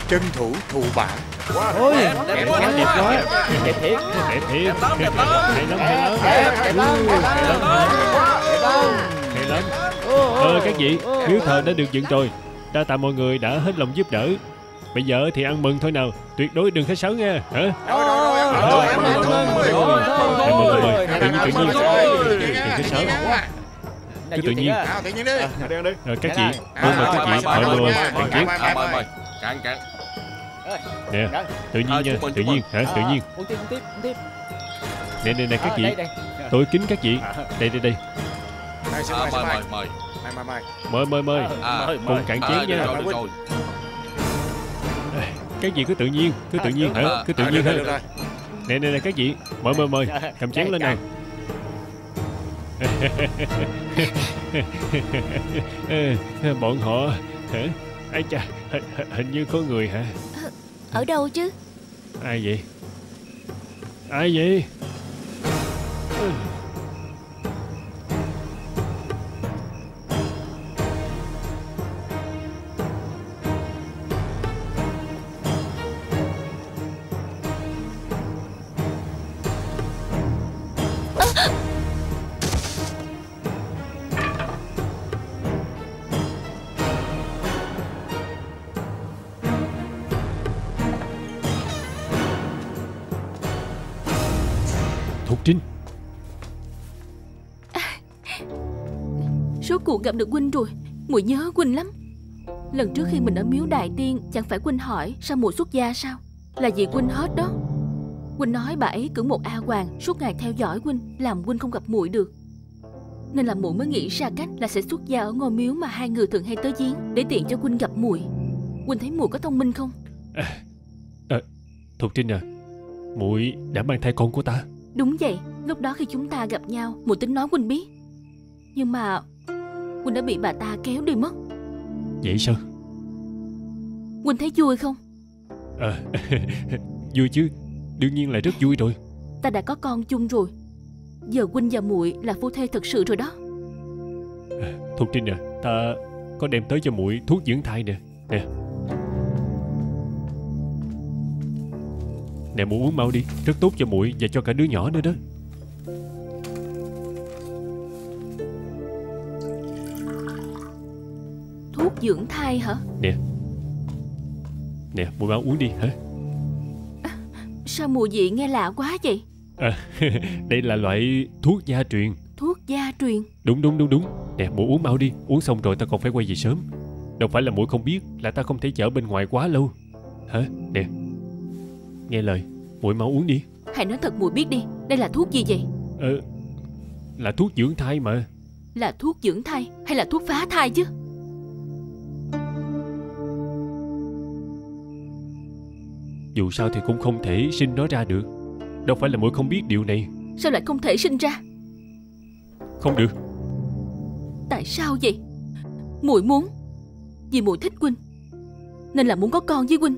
Chân thủ thù bả. Ôi đẹp đẹp quá. quá đẹp quá. Đẹp thiệt Đẹp thiệt Hay lắm, hay lắm. Hay lắm Ờ các vị Miếu thờ đã được dựng rồi. Đa tạ mọi người đã hết lòng giúp đỡ Bây giờ thì ăn mừng thôi nào Tuyệt đối đừng khách sáo nha hả Rồi, rồi, rồi, Ờ, rồi, Mời, mời, rồi, mời. Tự nhiên, tự nhiên. Đừng khách sáo Cứ tự nhiên tự nhiên đi. Rồi các chị Mời mời các chị, mời mời mời mời mời mời Cạn cạn Nè Tự nhiên nha Tự nhiên hả tự nhiên Uống tiếp uống tiếp uống tiếp Nè nè nè các chị. Tôi kính các chị. Đây đây đây Mời, mời, mời mời. mời mời Mời, mời, mời. Cùng cạn chén nha các vị cứ tự nhiên Cứ tự nhiên hả? À, Cứ tự À, nhiên rồi. Nè nè nè các vị Mời mời mời. Cầm chén lên nào Ờ, Bọn họ hả? Ây chà hình, hình- hình như có người hả? Ở đâu chứ? Ai vậy? Ai vậy gặp được Huynh rồi. Muội nhớ Huynh lắm. Lần trước khi mình ở miếu Đại Tiên Chẳng phải Huynh hỏi sao mùa xuất gia sao? Là vì Huynh hết đó. Huynh nói bà ấy cưỡng một A Hoàng Suốt ngày theo dõi Huynh Làm Huynh không gặp muội được. Nên là muội mới nghĩ ra cách là sẽ xuất gia ở ngôi miếu mà hai người thường hay tới giếng Để tiện cho huynh gặp muội. Huynh thấy muội có thông minh không? Thục Trinh à muội đã mang thai con của ta. Đúng vậy Lúc đó khi chúng ta gặp nhau muội tính nói huynh biết. Nhưng mà Huynh đã bị bà ta kéo đi mất. Vậy sao? Huynh thấy vui không? À, Vui chứ. Đương nhiên là rất vui rồi. Ta đã có con chung rồi. Giờ huynh và muội là phu thê thật sự rồi đó. Thục Trinh à Ta có đem tới cho muội thuốc dưỡng thai nè. Nè. Nè muội uống mau đi. Rất tốt cho muội và cho cả đứa nhỏ nữa đó Thuốc dưỡng thai hả? Nè. Muội mau uống đi hả? Sao mùi vị nghe lạ quá vậy? À, Đây là loại thuốc gia truyền. Thuốc gia truyền? Đúng đúng đúng đúng. Nè muội uống mau đi. Uống xong rồi ta còn phải quay về sớm. Đâu phải là muội không biết Là ta không thể chở bên ngoài quá lâu. Hả? Nè. Nghe lời. Muội mau uống đi. Hãy nói thật mùi biết đi. Đây là thuốc gì vậy? Ờ Là thuốc dưỡng thai mà. Là thuốc dưỡng thai hay là thuốc phá thai chứ Dù sao thì cũng không thể sinh nó ra được. Đâu phải là muội không biết điều này. Sao lại không thể sinh ra? Không được. Tại sao vậy? Muội muốn Vì muội thích huynh Nên là muốn có con với huynh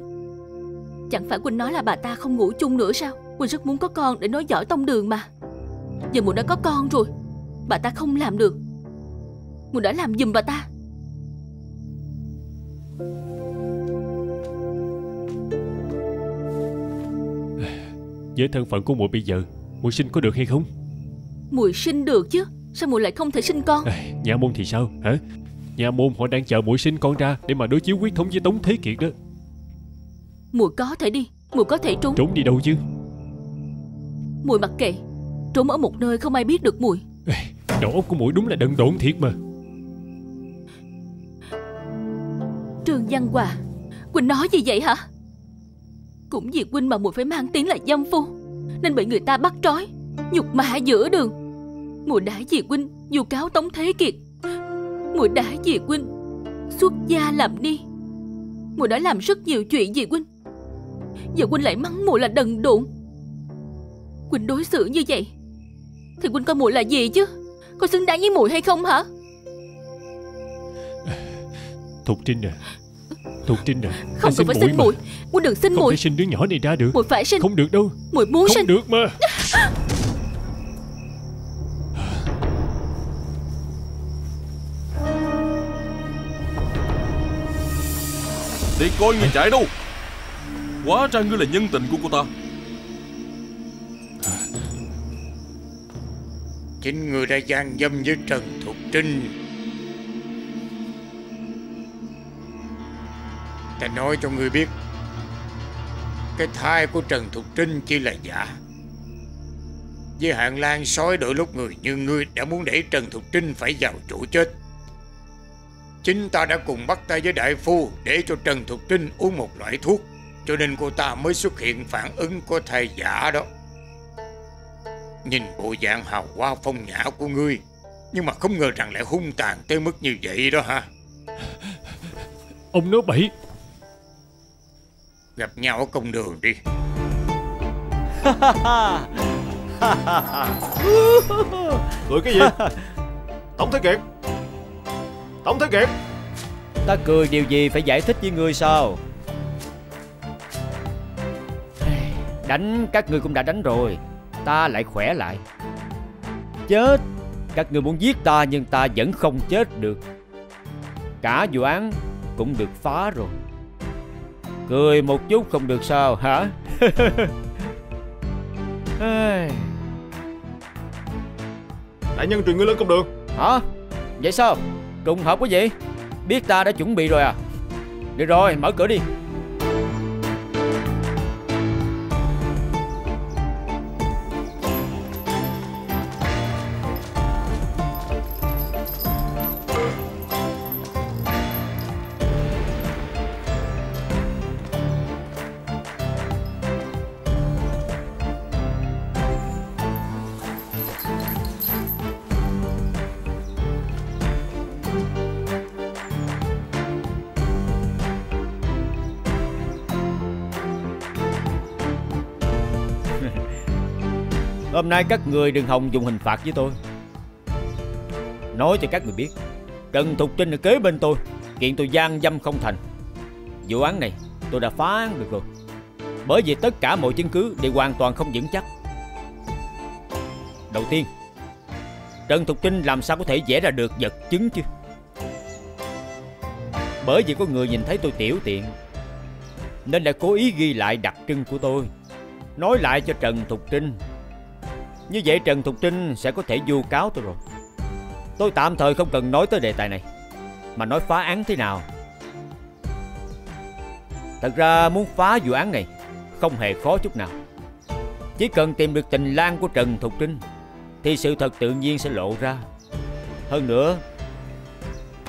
Chẳng phải huynh nói là bà ta không ngủ chung nữa sao? Huynh rất muốn có con để nói giỏi tông đường mà. Giờ muội đã có con rồi Bà ta không làm được. Muội đã làm giùm bà ta Với thân phận của muội bây giờ muội sinh có được hay không? Muội sinh được chứ Sao muội lại không thể sinh con? À, Nhà môn thì sao hả? Nhà môn họ đang chờ muội sinh con ra Để mà đối chiếu quyết thống với Tống Thế Kiệt đó. Muội có thể đi Muội có thể trốn. Trốn đi đâu chứ? Muội mặc kệ Trốn ở một nơi không ai biết được muội. Đầu óc của muội đúng là đần độn thiệt mà. Trương Văn Hòa Quỳnh nói gì vậy hả cũng vì huynh mà muội phải mang tiếng là dâm phu, Nên bị người ta bắt trói, Nhục mạ giữa đường. Muội đã vì huynh dù cáo Tống Thế Kiệt, Muội đã vì huynh Xuất gia làm đi Muội đã làm rất nhiều chuyện vì huynh, Giờ huynh lại mắng muội là đần độn. Huynh đối xử như vậy, Thì huynh coi muội là gì chứ? Có xứng đáng với muội hay không hả? Thục Trinh à Thục Trinh à Không cần phải sinh muội Quỳnh đừng sinh Không muội thể sinh đứa nhỏ này ra được. Muội phải sinh Không được đâu. Muội muốn Không sinh được mà. Để coi người chạy đâu. Quá ra ngươi là nhân tình của cô ta. Chính người đã gian dâm với Trần Thục Trinh Ta nói cho người biết, Cái thai của Trần Thục Trinh chỉ là giả. Với hạng lan sói đổi lúc người như ngươi Đã muốn đẩy Trần Thục Trinh phải vào chỗ chết. Chính ta đã cùng bắt tay với đại phu Để cho Trần Thục Trinh uống một loại thuốc, Cho nên cô ta mới xuất hiện phản ứng của thai giả đó. Nhìn bộ dạng hào hoa phong nhã của ngươi, Nhưng mà không ngờ rằng lại hung tàn tới mức như vậy đó ha. Ông nói bậy Gặp nhau ở công đường đi. Cười cái gì? Tống Thế Kiệt. Tống Thế Kiệt. Ta cười điều gì phải giải thích với ngươi sao? Đánh các ngươi cũng đã đánh rồi. Ta lại khỏe lại. Chết. Các ngươi muốn giết ta nhưng ta vẫn không chết được. Cả vụ án cũng được phá rồi Cười một chút không được sao hả? Đại nhân truyền ngươi lên công đường Hả? Vậy sao? Trùng hợp quá vậy? Biết ta đã chuẩn bị rồi à? Được rồi mở cửa đi Hôm nay các người đừng hòng dùng hình phạt với tôi. Nói cho các người biết Trần Thục Trinh ở kế bên tôi, Kiện tôi gian dâm không thành. Vụ án này tôi đã phá án được rồi. Bởi vì tất cả mọi chứng cứ đều hoàn toàn không vững chắc. Đầu tiên, Trần Thục Trinh làm sao có thể vẽ ra được vật chứng chứ? Bởi vì có người nhìn thấy tôi tiểu tiện, Nên đã cố ý ghi lại đặc trưng của tôi. Nói lại cho Trần Thục Trinh. Như vậy Trần Thục Trinh sẽ có thể vu cáo tôi rồi. Tôi tạm thời không cần nói tới đề tài này Mà nói phá án thế nào? Thật ra muốn phá vụ án này Không hề khó chút nào. Chỉ cần tìm được tình lang của Trần Thục Trinh Thì sự thật tự nhiên sẽ lộ ra. Hơn nữa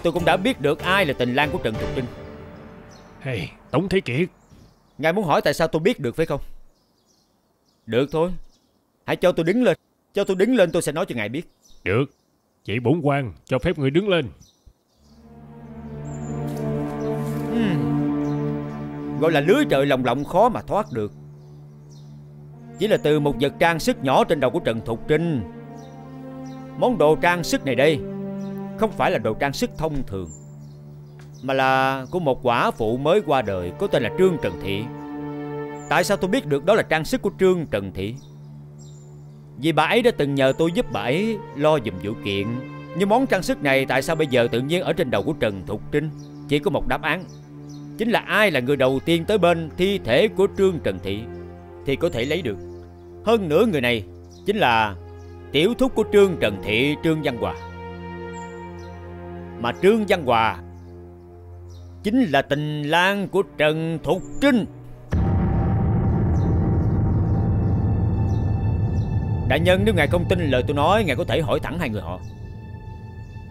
Tôi cũng đã biết được ai là tình lang của Trần Thục Trinh. Hey, Tống Thế Kiệt. Ngài muốn hỏi tại sao tôi biết được phải không? Được thôi Hãy cho tôi đứng lên. Cho tôi đứng lên tôi sẽ nói cho ngài biết. Được. Vậy bổn quan cho phép người đứng lên. Gọi là lưới trời lồng lộng khó mà thoát được. Chỉ là từ một vật trang sức nhỏ trên đầu của Trần Thục Trinh. Món đồ trang sức này đây Không phải là đồ trang sức thông thường Mà là của một quả phụ mới qua đời Có tên là Trương Trần Thị. Tại sao tôi biết được đó là trang sức của Trương Trần Thị vì bà ấy đã từng nhờ tôi giúp bà ấy lo dùm vụ kiện. Nhưng món trang sức này tại sao bây giờ tự nhiên ở trên đầu của Trần Thục Trinh? Chỉ có một đáp án. Chính là ai là người đầu tiên tới bên thi thể của Trương Trần Thị Thì có thể lấy được. Hơn nữa người này chính là tiểu thúc của Trương Trần Thị, Trương Văn Hòa. Mà Trương Văn Hòa Chính là tình lang của Trần Thục Trinh. Đại nhân nếu ngài không tin lời tôi nói Ngài có thể hỏi thẳng hai người họ.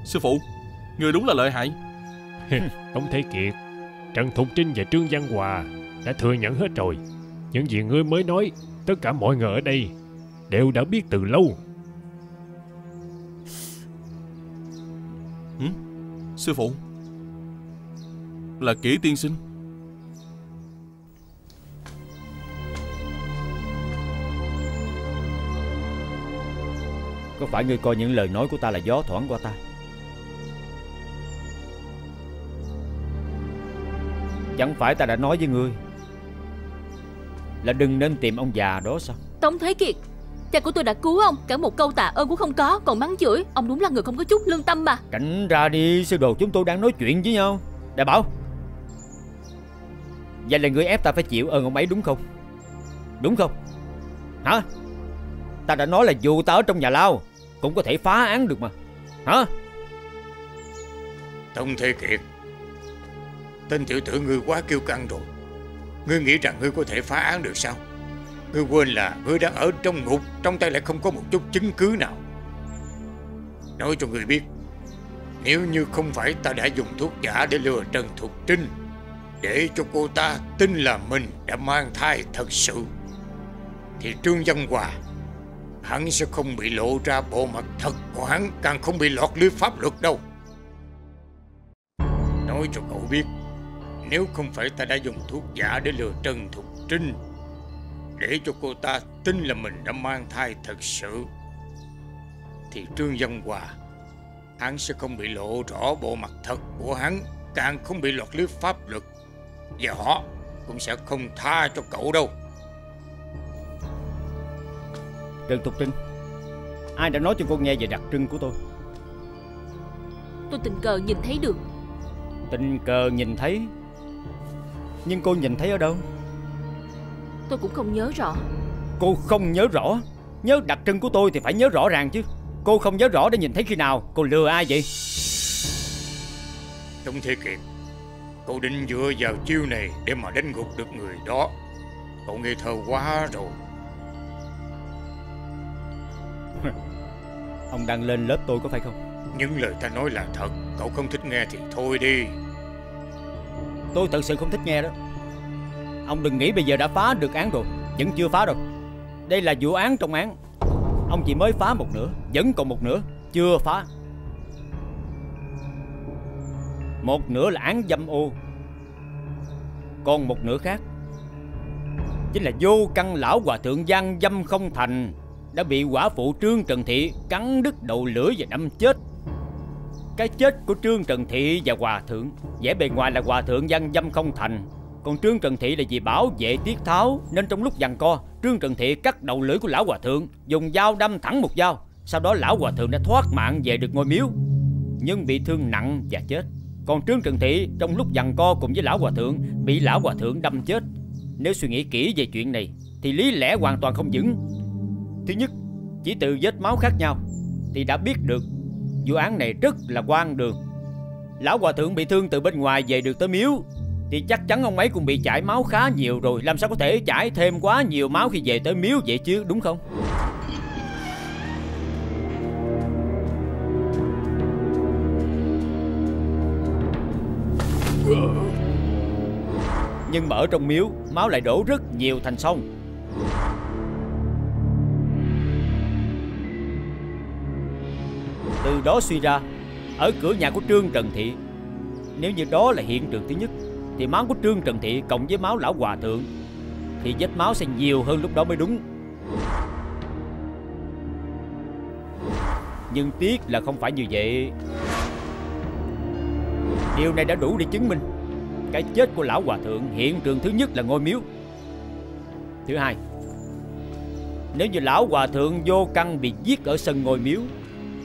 Sư phụ Người đúng là lợi hại. Tống Thế Kiệt Trần Thục Trinh và Trương Văn Hòa Đã thừa nhận hết rồi. Những gì ngươi mới nói Tất cả mọi người ở đây Đều đã biết từ lâu. Sư phụ Là kỹ tiên sinh Có phải ngươi coi những lời nói của ta là gió thoảng qua tai Chẳng phải ta đã nói với ngươi Là đừng nên tìm ông già đó sao? Tống Thế Kiệt Cha của tôi đã cứu ông. Cả một câu tạ ơn cũng không có Còn mắng chửi. Ông đúng là người không có chút lương tâm mà. Tránh ra đi sư đồ chúng tôi đang nói chuyện với nhau. Đại bảo Vậy là ngươi ép ta phải chịu ơn ông ấy đúng không? Đúng không? Hả? Ta đã nói là dù ta ở trong nhà lao cũng có thể phá án được mà. Hả? Tông Thế Kiệt, Tên tiểu tử ngươi quá kiêu căng rồi. Ngươi nghĩ rằng ngươi có thể phá án được sao? Ngươi quên là ngươi đang ở trong ngục, Trong tay lại không có một chút chứng cứ nào. Nói cho ngươi biết, Nếu như không phải ta đã dùng thuốc giả để lừa Trần Thục Trinh, Để cho cô ta tin là mình đã mang thai thật sự, Thì Trương Văn Hòa Hắn sẽ không bị lộ ra bộ mặt thật của hắn, Càng không bị lọt lưới pháp luật đâu. Nói cho cậu biết, Nếu không phải ta đã dùng thuốc giả để lừa Trần Thục Trinh, Để cho cô ta tin là mình đã mang thai thật sự, Thì Trương Văn Hòa, Hắn sẽ không bị lộ rõ bộ mặt thật của hắn, Càng không bị lọt lưới pháp luật, Và họ cũng sẽ không tha cho cậu đâu. Trần Thục Trinh. Ai đã nói cho cô nghe về đặc trưng của tôi? Tôi tình cờ nhìn thấy được. Tình cờ nhìn thấy? Nhưng cô nhìn thấy ở đâu? Tôi cũng không nhớ rõ. Cô không nhớ rõ? Nhớ đặc trưng của tôi thì phải nhớ rõ ràng chứ. Cô không nhớ rõ để nhìn thấy khi nào Cô lừa ai vậy? Tống Thế Kiệt Cậu định dựa vào chiêu này Để mà đánh gục được người đó. Cậu ngây thơ quá rồi Ông đang lên lớp tôi có phải không? Những lời ta nói là thật. Cậu không thích nghe thì thôi đi. Tôi thật sự không thích nghe đó. Ông đừng nghĩ bây giờ đã phá được án rồi. Vẫn chưa phá đâu. Đây là vụ án trong án. Ông chỉ mới phá một nửa Vẫn còn một nửa Chưa phá. Một nửa là án dâm ô Còn một nửa khác. Chính là vô căn lão hòa thượng gian dâm không thành đã bị quả phụ Trương Trần Thị cắn đứt đầu lưỡi và đâm chết. Cái chết của Trương Trần Thị và Hòa Thượng, vẻ bề ngoài là Hòa Thượng văn dâm không thành. Còn Trương Trần Thị là vì bảo vệ Tiết Tháo, Nên trong lúc giằng co, Trương Trần Thị cắt đầu lưỡi của Lão Hòa Thượng, Dùng dao đâm thẳng một dao. Sau đó Lão Hòa Thượng đã thoát mạng về được ngôi miếu, Nhưng bị thương nặng và chết. Còn Trương Trần Thị trong lúc giằng co cùng với Lão Hòa Thượng, Bị Lão Hòa Thượng đâm chết. Nếu suy nghĩ kỹ về chuyện này, Thì lý lẽ hoàn toàn không vững. Thứ nhất, Chỉ từ vết máu khác nhau Thì đã biết được Vụ án này rất là quan đường. Lão hòa thượng bị thương từ bên ngoài về được tới miếu Thì chắc chắn ông ấy cũng bị chảy máu khá nhiều rồi. Làm sao có thể chảy thêm quá nhiều máu khi về tới miếu vậy chứ, đúng không? Nhưng mà ở trong miếu, Máu lại đổ rất nhiều thành sông. Từ đó suy ra, Ở cửa nhà của Trương Trần Thị. Nếu như đó là hiện trường thứ nhất, Thì máu của Trương Trần Thị cộng với máu lão hòa thượng, Thì vết máu sẽ nhiều hơn lúc đó mới đúng. Nhưng tiếc là không phải như vậy. Điều này đã đủ để chứng minh Cái chết của lão hòa thượng hiện trường thứ nhất là ngôi miếu. Thứ hai, Nếu như lão hòa thượng vô căn bị giết ở sân ngôi miếu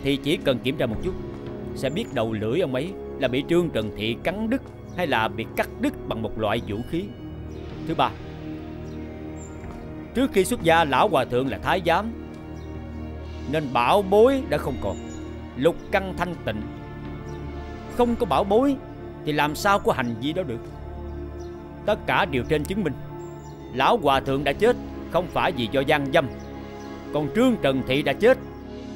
thì chỉ cần kiểm tra một chút sẽ biết đầu lưỡi ông ấy là bị Trương Trần Thị cắn đứt hay là bị cắt đứt bằng một loại vũ khí. Thứ ba, trước khi xuất gia lão hòa thượng là thái giám nên bảo bối đã không còn, lục căn thanh tịnh. Không có bảo bối thì làm sao có hành vi đó được? Tất cả đều trên chứng minh lão hòa thượng đã chết không phải vì do gian dâm, còn Trương Trần Thị đã chết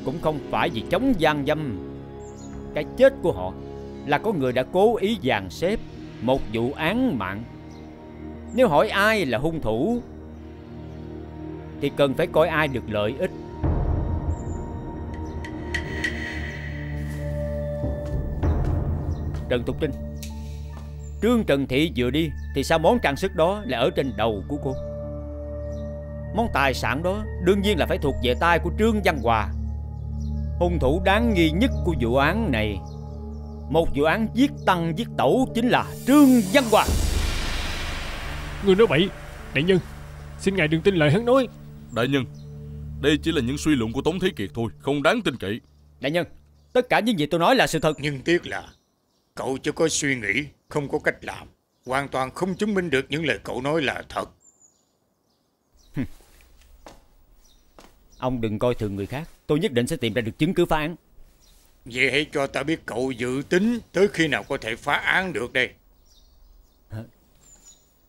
cũng không phải vì chống gian dâm. Cái chết của họ là có người đã cố ý dàn xếp một vụ án mạng. Nếu hỏi ai là hung thủ, Thì cần phải coi ai được lợi ích. Trần Thục Trinh, Trương Trần Thị vừa đi Thì sao món trang sức đó lại ở trên đầu của cô? Món tài sản đó đương nhiên là phải thuộc về tay của Trương Văn Hòa. Hung thủ đáng nghi nhất của vụ án này. Một vụ án giết tăng giết tẩu chính là Trương Văn Hoàng. Người nói bậy. Đại nhân Xin ngài đừng tin lời hắn nói. Đại nhân Đây chỉ là những suy luận của Tống Thế Kiệt thôi Không đáng tin cậy. Đại nhân Tất cả những gì tôi nói là sự thật. Nhưng tiếc là Cậu chưa có suy nghĩ Không có cách làm. Hoàn toàn không chứng minh được những lời cậu nói là thật Ông đừng coi thường người khác. Tôi nhất định sẽ tìm ra được chứng cứ phá án. Vậy hãy cho ta biết cậu dự tính Tới khi nào có thể phá án được đây.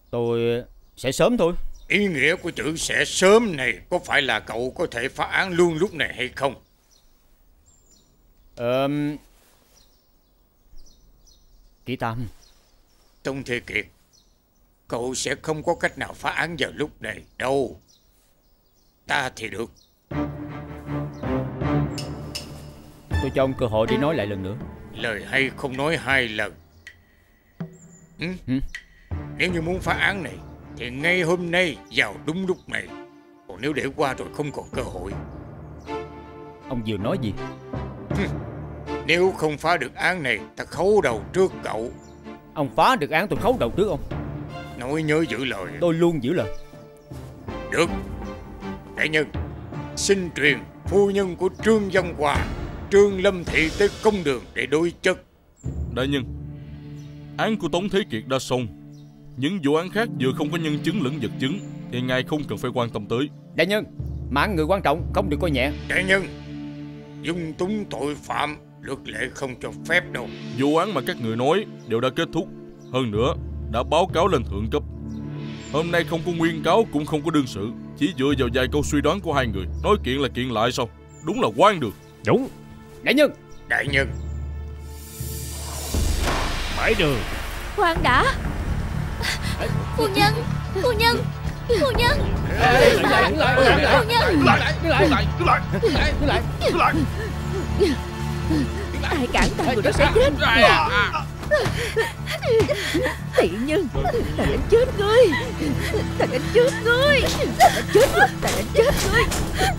Tôi sẽ sớm thôi. Ý nghĩa của chữ sẽ sớm này Có phải là cậu có thể phá án luôn lúc này hay không? Ờ... Kỷ Tam Tông Thế Kiệt Cậu sẽ không có cách nào phá án vào lúc này đâu. Ta thì được Tôi cho ông cơ hội để nói lại lần nữa. Lời hay không nói hai lần. Ừ? Ừ? Nếu như muốn phá án này Thì ngay hôm nay vào đúng lúc này. Còn nếu để qua rồi không còn cơ hội. Ông vừa nói gì? Nếu không phá được án này Ta khấu đầu trước cậu. Ông phá được án tôi khấu đầu trước ông. Nói nhớ giữ lời. Tôi luôn giữ lời. Được. Đại nhân Xin truyền phu nhân của Trương Văn Hòa Trương Lâm Thị tới công đường để đối chất. Đại nhân Án của Tống Thế Kiệt đã xong. Những vụ án khác vừa không có nhân chứng lẫn vật chứng Thì ngài không cần phải quan tâm tới. Đại nhân Mạng người quan trọng không được coi nhẹ. Đại nhân Dung túng tội phạm Luật lệ không cho phép đâu. Vụ án mà các người nói đều đã kết thúc. Hơn nữa đã báo cáo lên thượng cấp Hôm nay không có nguyên cáo cũng không có đương sự. Chỉ dựa vào vài câu suy đoán của hai người Nói kiện là kiện lại sao Đúng là quan được. Đúng. Đại nhân. Đại nhân. Phải đường. Khoan đã. Phu nhân Phu nhân Phu nhân. Phu nhân Ai cản ta người đó sẽ chết Tiện nhân Ta đánh chết ngươi. Ta đánh chết ngươi. Ta đánh chết ngươi. Ta đánh chết ngươi.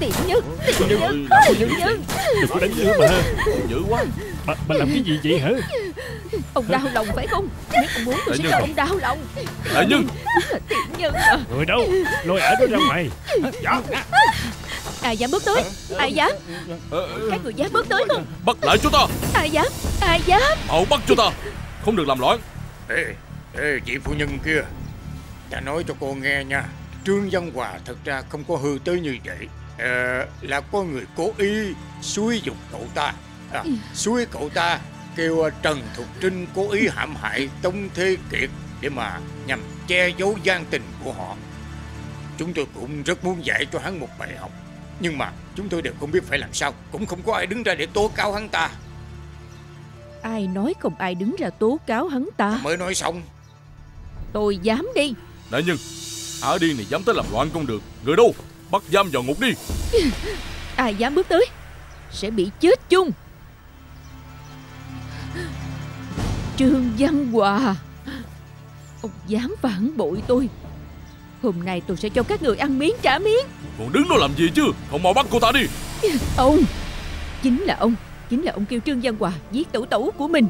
Tiện nhân Tiện nhân. Tiện nhân. Đừng có đánh nữa mà Dữ quá. Bà, bà làm cái gì vậy hả? Ông đau lòng phải không? Nếu ông muốn tôi sẽ cho ông đau lòng? Đại nhân. Tiện nhân. À. Người đâu? Lôi ả đó ra ngoài. Dạ Ai dám bước tới. Ai dám Ờ, ờ, Các người dám bước tới không? Bắt lại cho ta. Ai dám Ai dám Mau bắt cho ta. Không được làm loạn. Ê, ê, chị phu nhân kia. Ta nói cho cô nghe nha. Trương Văn Hòa thật ra không có hư tới như vậy. Ờ, Là có người cố ý Xúi dục cậu ta. À, Xúi cậu ta Kêu ờ, Trần Thục Trinh cố ý hãm hại Tống Thế Kiệt Để mà nhằm che giấu gian tình của họ. Chúng tôi cũng rất muốn dạy cho hắn một bài học Nhưng mà chúng tôi đều không biết phải làm sao. Cũng không có ai đứng ra để tố cáo hắn ta. Ai nói không ai đứng ra tố cáo hắn ta? Mới nói xong. Tôi dám đi. Đại nhân Ả điên này dám tới làm loạn công được. Người đâu? Bắt giam vào ngục đi. Ai dám bước tới Sẽ bị chết chung. Trương Văn Hòa Ông dám phản bội tôi Hôm nay tôi sẽ cho các người ăn miếng trả miếng. Còn đứng đó làm gì chứ? Không mau bắt cô ta đi. Ông! Chính là ông. Chính là ông kêu Trương Văn Hòa giết tẩu tẩu của mình.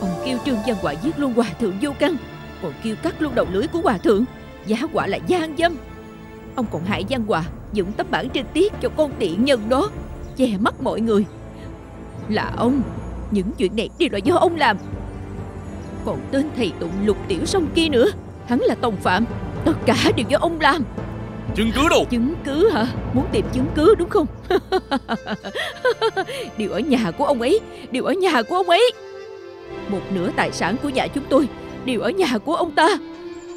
Ông kêu Trương Văn Hòa giết luôn hòa thượng vô căn. Còn kêu cắt luôn đầu lưỡi của hòa thượng. Giá quả là gian dâm. Ông còn hại Văn Hòa Dùng tấm bản trên tiết cho con tiện nhân đó. Che mắt mọi người. Là ông. Những chuyện này đều là do ông làm. Còn tên thầy tụng lục tiểu sông kia nữa. Hắn là tòng phạm Tất cả đều do ông làm. Chứng cứ đâu Chứng cứ hả? Muốn tìm chứng cứ đúng không? đều ở nhà của ông ấy Đều ở nhà của ông ấy. Một nửa tài sản của nhà chúng tôi Đều ở nhà của ông ta.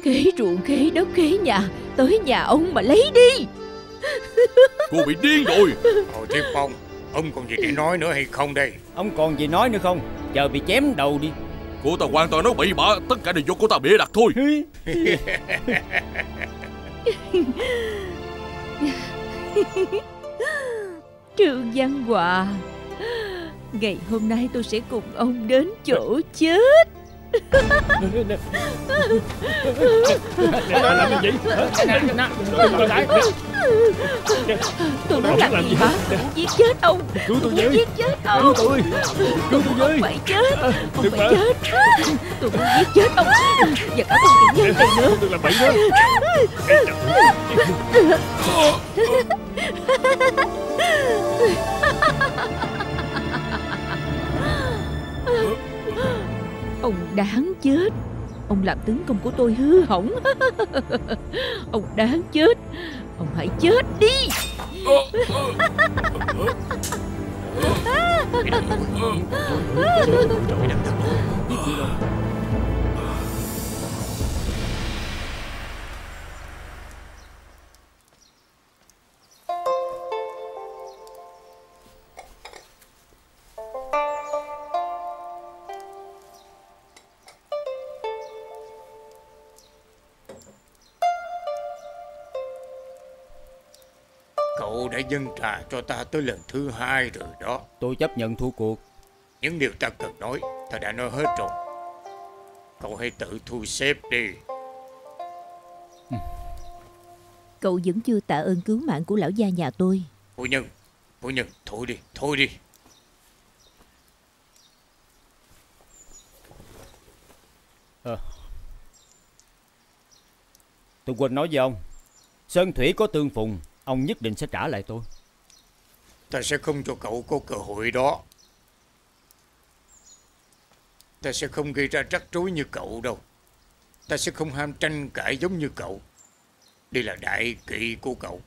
Khế ruộng, khế đất, khế nhà Tới nhà ông mà lấy đi. Cô bị điên rồi. Thôi Thiết Phong Ông còn gì để nói nữa hay không đây? Ông còn gì nói nữa không? Chờ bị chém đầu đi Cô ta hoàn toàn nói bậy bạ Tất cả đều do cô ta bịa đặt thôi. Trương Văn Hòa Ngày hôm nay tôi sẽ cùng ông đến chỗ chết Bà làm cái gì hả? Bà lại Tôi muốn Ông làm làm gì hả? Tôi muốn giết chết ông. Cứu tôi Tôi với. Giết chết Cứu ông. tôi. Cứu tôi với. Ông phải chết. Ông Đừng phải chết Tôi muốn giết chết ông. Và cả con tiện nhân này nữa. Đừng làm bậy đó chết Ông làm tướng công của tôi hư hỏng Ông đáng chết Ông hãy chết đi Cậu đã dâng trà cho ta tới lần thứ hai rồi đó. Tôi chấp nhận thua cuộc. Những điều ta cần nói Ta đã nói hết rồi. Cậu hãy tự thu xếp đi. Cậu vẫn chưa tạ ơn cứu mạng của lão gia nhà tôi. Phu nhân Phu nhân thôi đi Thôi đi. Tôi quên nói với ông Sơn Thủy có tương phùng Ông nhất định sẽ trả lại tôi. Ta sẽ không cho cậu có cơ hội đó. Ta sẽ không gây ra rắc rối như cậu đâu. Ta sẽ không ham tranh cãi giống như cậu. Đây là đại kỵ của cậu.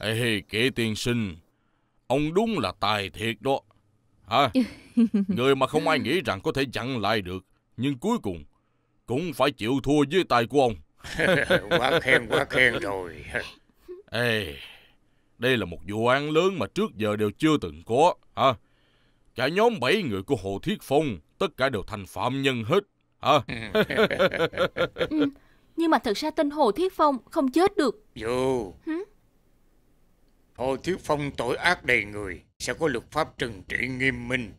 Ê kệ tiên sinh Ông đúng là tài thiệt đó Hả Người mà không ai nghĩ rằng có thể chặn lại được Nhưng cuối cùng Cũng phải chịu thua dưới tay của ông Quá khen quá khen rồi Ê Đây là một vụ án lớn mà trước giờ đều chưa từng có hả? Cả nhóm 7 người của Hồ Thiết Phong Tất cả đều thành phạm nhân hết hả? ừ, Nhưng mà thật ra tên Hồ Thiết Phong không chết được Dù Hử? Hồ Thiết Phong tội ác đầy người Sẽ có luật pháp trừng trị nghiêm minh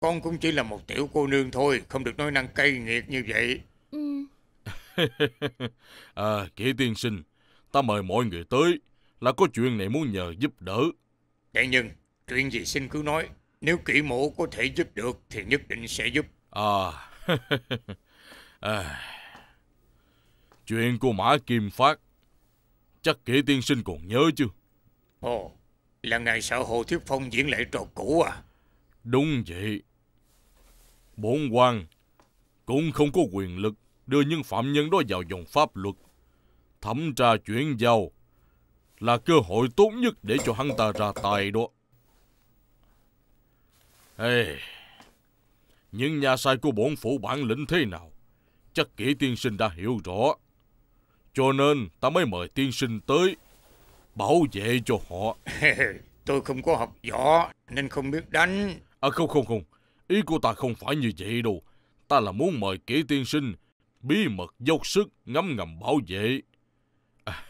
Con cũng chỉ là một tiểu cô nương thôi Không được nói năng cay nghiệt như vậy ừ. à, kỹ tiên sinh, ta mời mọi người tới là có chuyện này muốn nhờ giúp đỡ. Đại nhân Chuyện gì xin cứ nói Nếu kỹ mộ có thể giúp được Thì nhất định sẽ giúp À, à chuyện của Mã Kim Phát, chắc kỹ tiên sinh còn nhớ chứ? Ồ Là ngày sợ Hồ Thiết Phong diễn lại trò cũ à Đúng vậy. Bốn quan cũng không có quyền lực đưa những phạm nhân đó vào dòng pháp luật. Thẩm tra chuyển giao là cơ hội tốt nhất để cho hắn ta ra tài đó. Ê, những nhà sai của bổn phủ bản lĩnh thế nào? Chắc kỹ tiên sinh đã hiểu rõ. Cho nên ta mới mời tiên sinh tới bảo vệ cho họ. Tôi không có học võ Nên không biết đánh À không không không, ý của ta không phải như vậy đâu. Ta là muốn mời kỹ tiên sinh bí mật dốc sức ngắm ngầm bảo vệ. À,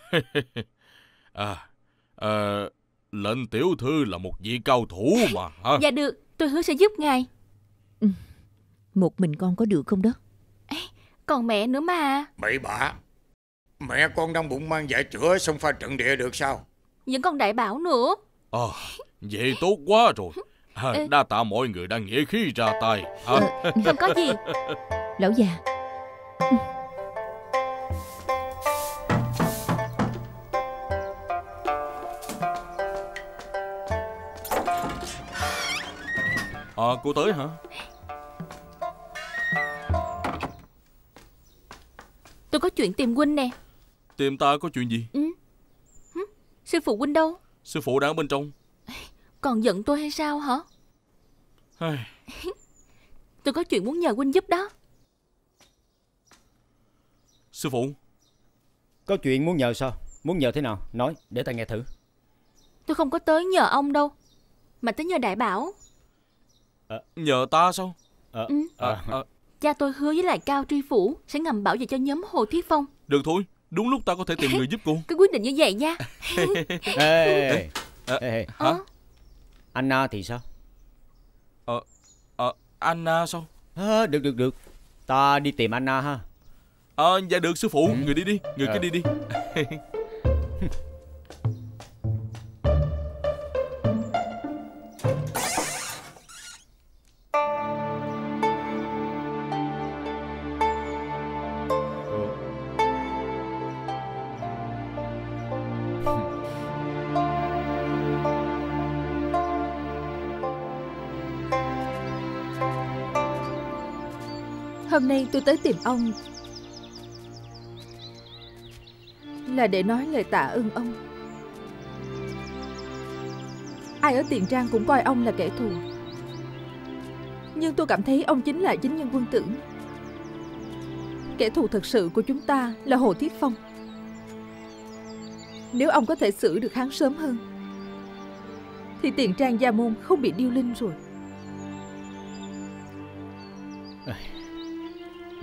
à, à, lệnh tiểu thư là một vị cao thủ mà hả? Dạ được tôi hứa sẽ giúp ngài Một mình con có được không đó Còn mẹ nữa mà Bậy bạ Mẹ con đang bụng mang giải chữa Xong pha trận địa được sao Vẫn còn đại bảo nữa À, vậy tốt quá rồi. À, đa tạ mọi người đang nghĩa khí ra tay. À, Không có gì Lão già à, cô tới hả? Tôi có chuyện tìm huynh nè Tìm ta có chuyện gì? Sư phụ huynh đâu Sư phụ đang ở bên trong. Còn giận tôi hay sao hả Tôi có chuyện muốn nhờ huynh giúp đó Sư phụ, Có chuyện muốn nhờ sao? Muốn nhờ thế nào? Nói, để ta nghe thử. Tôi không có tới nhờ ông đâu Mà tới nhờ đại bảo nhờ ta sao? Ờ, Ừ. À, à, à, Cha tôi hứa với lại Cao Tri Phủ Sẽ ngầm bảo vệ cho nhóm Hồ Thiết Phong được thôi, đúng lúc ta có thể tìm người giúp cô. Cứ quyết định như vậy nha Ê, Ờ, ê, ê, Hả? Ờ, Anna thì sao? Ờ, Anna sao? À, được, được, được. Ta đi tìm Anna ha. Ờ, dạ được sư phụ, Ừ. người đi đi, người Ờ. cứ đi đi. nay tôi tới tìm ông. Là để nói lời tạ ơn ông. Ai ở Tiền Trang cũng coi ông là kẻ thù. Nhưng tôi cảm thấy ông chính là chính nhân quân tử. Kẻ thù thật sự của chúng ta là Hồ Thiết Phong. Nếu ông có thể xử được hắn sớm hơn, Thì Tiền Trang Gia Môn không bị điêu linh rồi.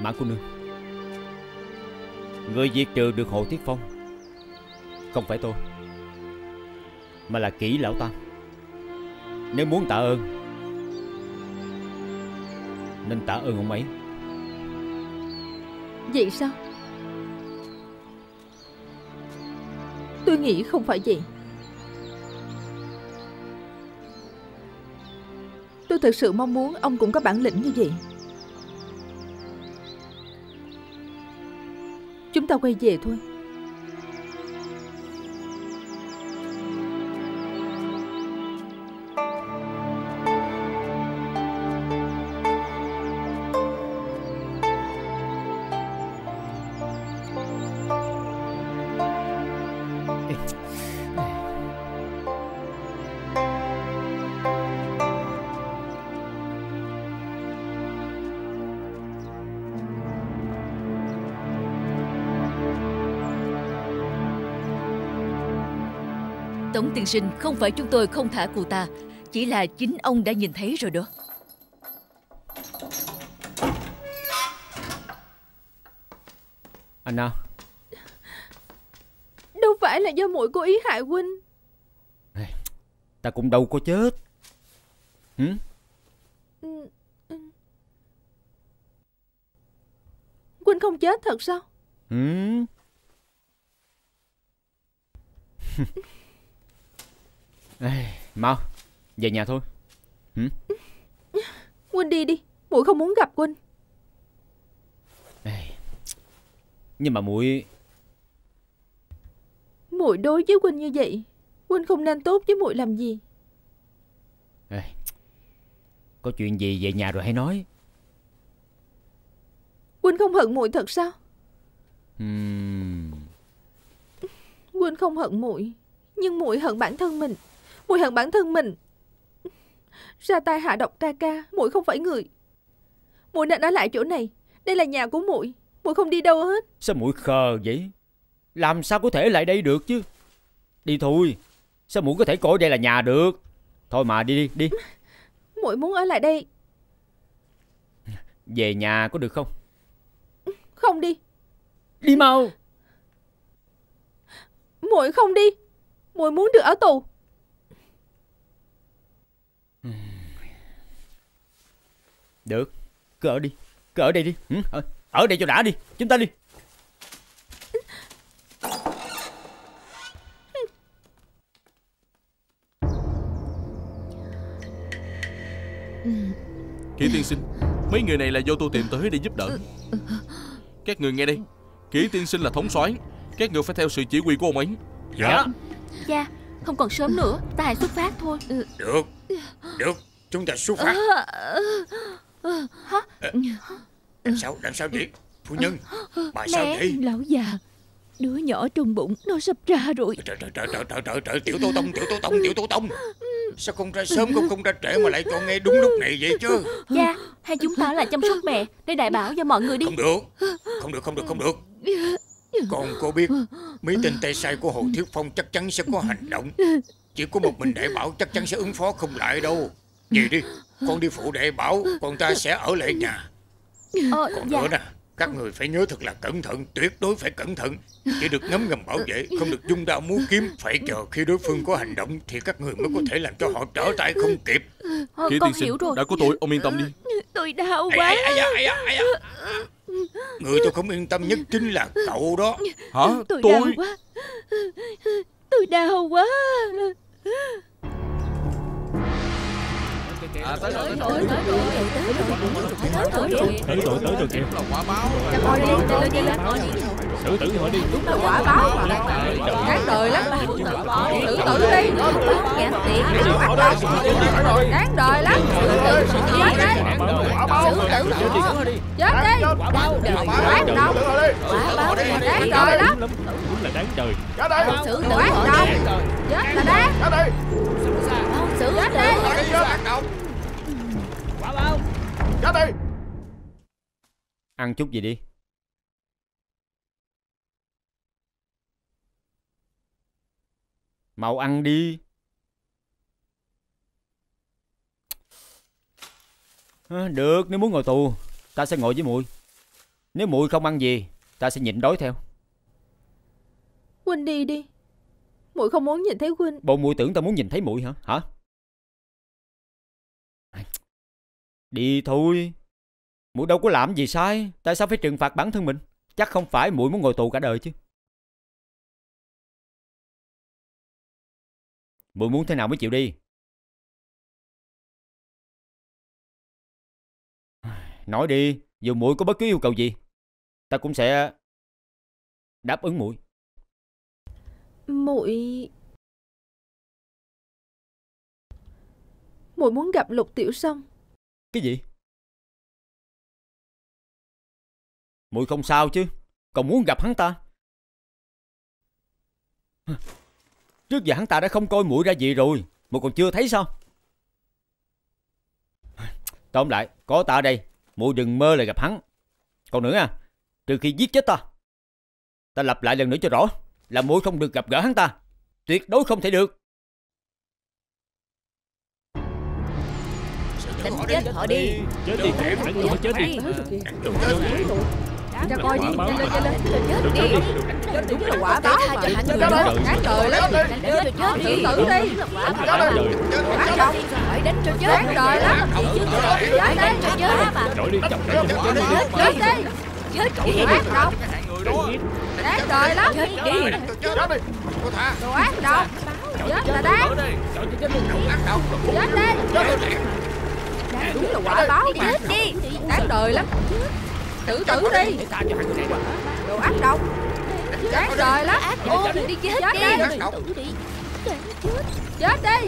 Mã cô nương. Người diệt trừ được Hồ Thiết Phong. Không phải tôi. Mà là kỹ lão tam. Nếu muốn tạ ơn. Nên tạ ơn ông ấy. Vậy sao? Tôi nghĩ không phải vậy. Tôi thật sự mong muốn ông cũng có bản lĩnh như vậy. Ta quay về thôi. Tống tiên sinh không phải chúng tôi không thả cụ ta Chỉ là chính ông đã nhìn thấy rồi đó Anh nào Đâu phải là do muội cố ý hại huynh Ta cũng đâu có chết Hử? Ừ, ừ. Huynh không chết thật sao Hử? Ê, Mau Về nhà thôi. Huynh đi đi muội không muốn gặp huynh Ê, Nhưng mà muội muội đối với huynh như vậy huynh không nên tốt với muội làm gì. Ê, Có chuyện gì về nhà rồi hãy nói. Huynh không hận muội thật sao? Ừm, huynh không hận muội nhưng muội hận bản thân mình muội hận bản thân mình. Ra tay hạ độc ca ca muội không phải người. Muội nên ở lại chỗ này đây là nhà của muội muội không đi đâu hết. Sao muội khờ vậy? Làm sao có thể lại đây được chứ? Đi thôi Sao muội có thể coi đây là nhà được? Thôi mà đi đi đi. Muội muốn ở lại đây. Về nhà có được không? Không đi. Đi mau. Muội không đi. Muội muốn được ở tù Được. Cứ ở đi. Cứ ở đây đi. Ừ, ở, ở đây cho đã đi. Chúng ta đi. Kỷ tiên sinh Mấy người này là do tôi tìm tới để giúp đỡ. Các người nghe đây. Kỷ tiên sinh là thống soái. Các người phải theo sự chỉ huy của ông ấy. Dạ. Cha Không còn sớm nữa. Ta hãy xuất phát thôi. Được. Được. Chúng ta xuất phát Làm sao Làm sao vậy Phu nhân? Bà sao Mẹ. vậy? Lão già Đứa nhỏ trong bụng nó sắp ra rồi. Trời trời trời trời trời trời trời Tiểu Tô Tông Tiểu Tô Tông Tiểu Tô Tông. Sao không ra sớm không không ra trễ mà lại cho nghe đúng lúc này vậy chứ? Cha Hay chúng ta lại chăm sóc mẹ Để đại bảo cho mọi người đi. Không được Không được không được không được. Con cô biết Mấy tên tay sai của Hồ Thiết Phong chắc chắn sẽ có hành động. Chỉ có một mình đại bảo chắc chắn sẽ ứng phó không lại đâu. Vậy đi Con đi phụ đại bảo Còn ta sẽ ở lại nhà. Ờ Còn dạ. nữa nè Các người phải nhớ thật là cẩn thận Tuyệt đối phải cẩn thận. Chỉ được ngấm ngầm bảo vệ Không được dung đao múa kiếm. Phải chờ khi đối phương có hành động Thì các người mới có thể làm cho họ trở tay không kịp. Ờ, Con tiên sinh hiểu rồi. Đã có tôi ông yên tâm đi. Tôi đau ai, quá ai, ai, ai, ai, ai, ai. Người tôi không yên tâm nhất chính là cậu đó. Hả? Tôi, tôi? đau quá. Tôi đau quá Tới rồi, tới rồi kìa Tự tử họ đi quả báo mà đáng đời lắm tự tử đi đáng đời lắm chết đi chết đi quán đông quả báo đáng đời lắm Đúng là đáng đời xử tử quán đông chết là đáng xử chết đi. Ăn chút gì đi. Mau ăn đi. Được nếu muốn ngồi tù Ta sẽ ngồi với muội. Nếu muội không ăn gì Ta sẽ nhịn đói theo. Huynh đi đi. Muội không muốn nhìn thấy huynh Bộ muội tưởng ta muốn nhìn thấy muội hả? Hả Đi thôi. Muội đâu có làm gì sai. Tại sao phải trừng phạt bản thân mình? Chắc không phải muội muốn ngồi tù cả đời chứ. Muội muốn thế nào mới chịu đi? Nói đi, Dù muội có bất cứ yêu cầu gì, Ta cũng sẽ Đáp ứng muội muội muội muốn gặp lục tiểu song. Cái gì? Mùi không sao chứ, Còn muốn gặp hắn ta? Trước giờ hắn ta đã không coi mũi ra gì rồi Mùi còn chưa thấy sao? Tóm lại, Có ta đây Mùi đừng mơ lại gặp hắn. Còn nữa à Trừ khi giết chết ta Ta lặp lại lần nữa cho rõ Là mũi không được gặp gỡ hắn ta. Tuyệt đối không thể được. Đánh chết họ đi Chết đi, đánh họ chết đi Ra coi đi, lên lên lên Chết đi Chết đúng là quả báo mà Chết đó, đó. đáng đời lắm Đánh cho chết đi Tự tử đi Quả báo. Đáng độc Phải đánh cho chết Đáng đời lắm Phải đánh cho chết Nổi đi chọc đi Chết đi Chết đi Ác độc Đáng đời lắm Chết đi chết đi Đồ ác độc Chết là đáng ác độc Chết đi Đúng là quả báo mà. Chết đi. Đáng đời lắm. Tự tử đi. Đồ ác độc. Đáng đời lắm. Ôn đi. Chết Chết đi. ác Chết đi.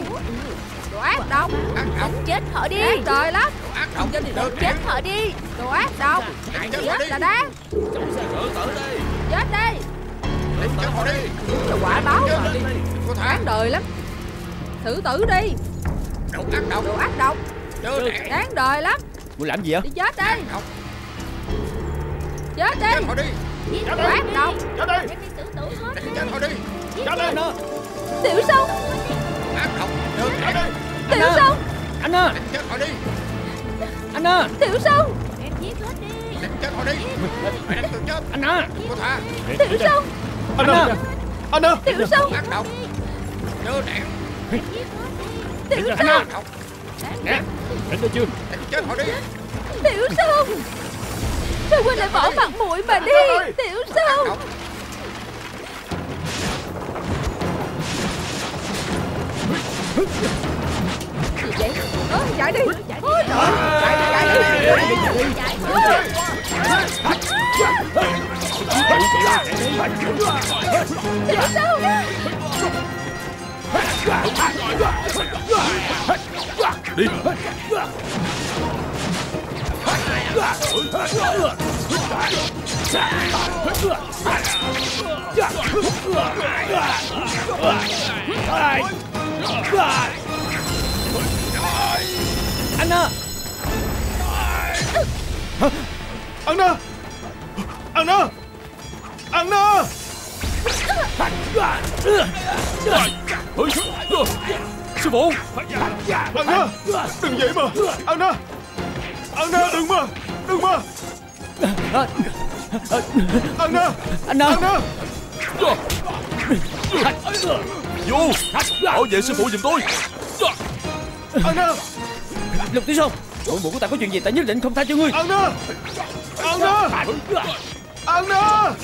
Đồ ác độc. Ác độc. Chết họ đi. Đáng đời lắm. Ác Chết họ đi. Đồ ác độc. Chết là đáng. Chết đi. Chết họ đi. Đúng là quả báo mà. Đáng đời lắm. Thử tử đi. Đồ ác độc. Đồ ác độc Đáng đời lắm. Muốn làm gì vậy? Đi chết đi. Chết chết đi. Họ đi. ác độc. Chết họ đi Tiểu sông ác độc đứa trẻ Tiểu sông Anh à chết họ đi. Anh à Tiểu sông chết đi. Mày tôi chết. Anh cô tha. Tiểu sông Anh ơi. Anh ơi. Tiểu sông ác độc Tiểu sông độc Đánh tôi chưa? Chết họ đi. Tiểu sông Sao huynh lại bỏ mặt mũi mà đi Tiểu sông Gì vậy? Ơ, Chạy đi. Ôi trời. Chạy đi chạy đi chạy đi. Tiểu sông 力。安娜，安娜，安娜，安娜。Sư phụ! Anna Đừng vậy mà! Anna Anna đừng mà! Đừng mà! Anna Anh à Anna Vô! Bảo vệ sư phụ giùm tôi! Anna Lục Tiểu Sông Đội bộ của ta có chuyện gì ta nhất định không tha cho ngươi! Anna Anna Anna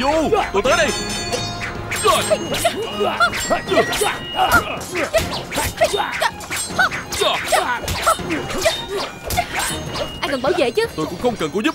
Vô Tôi tới đây. Ai cần bảo vệ chứ. Tôi cũng không cần cô giúp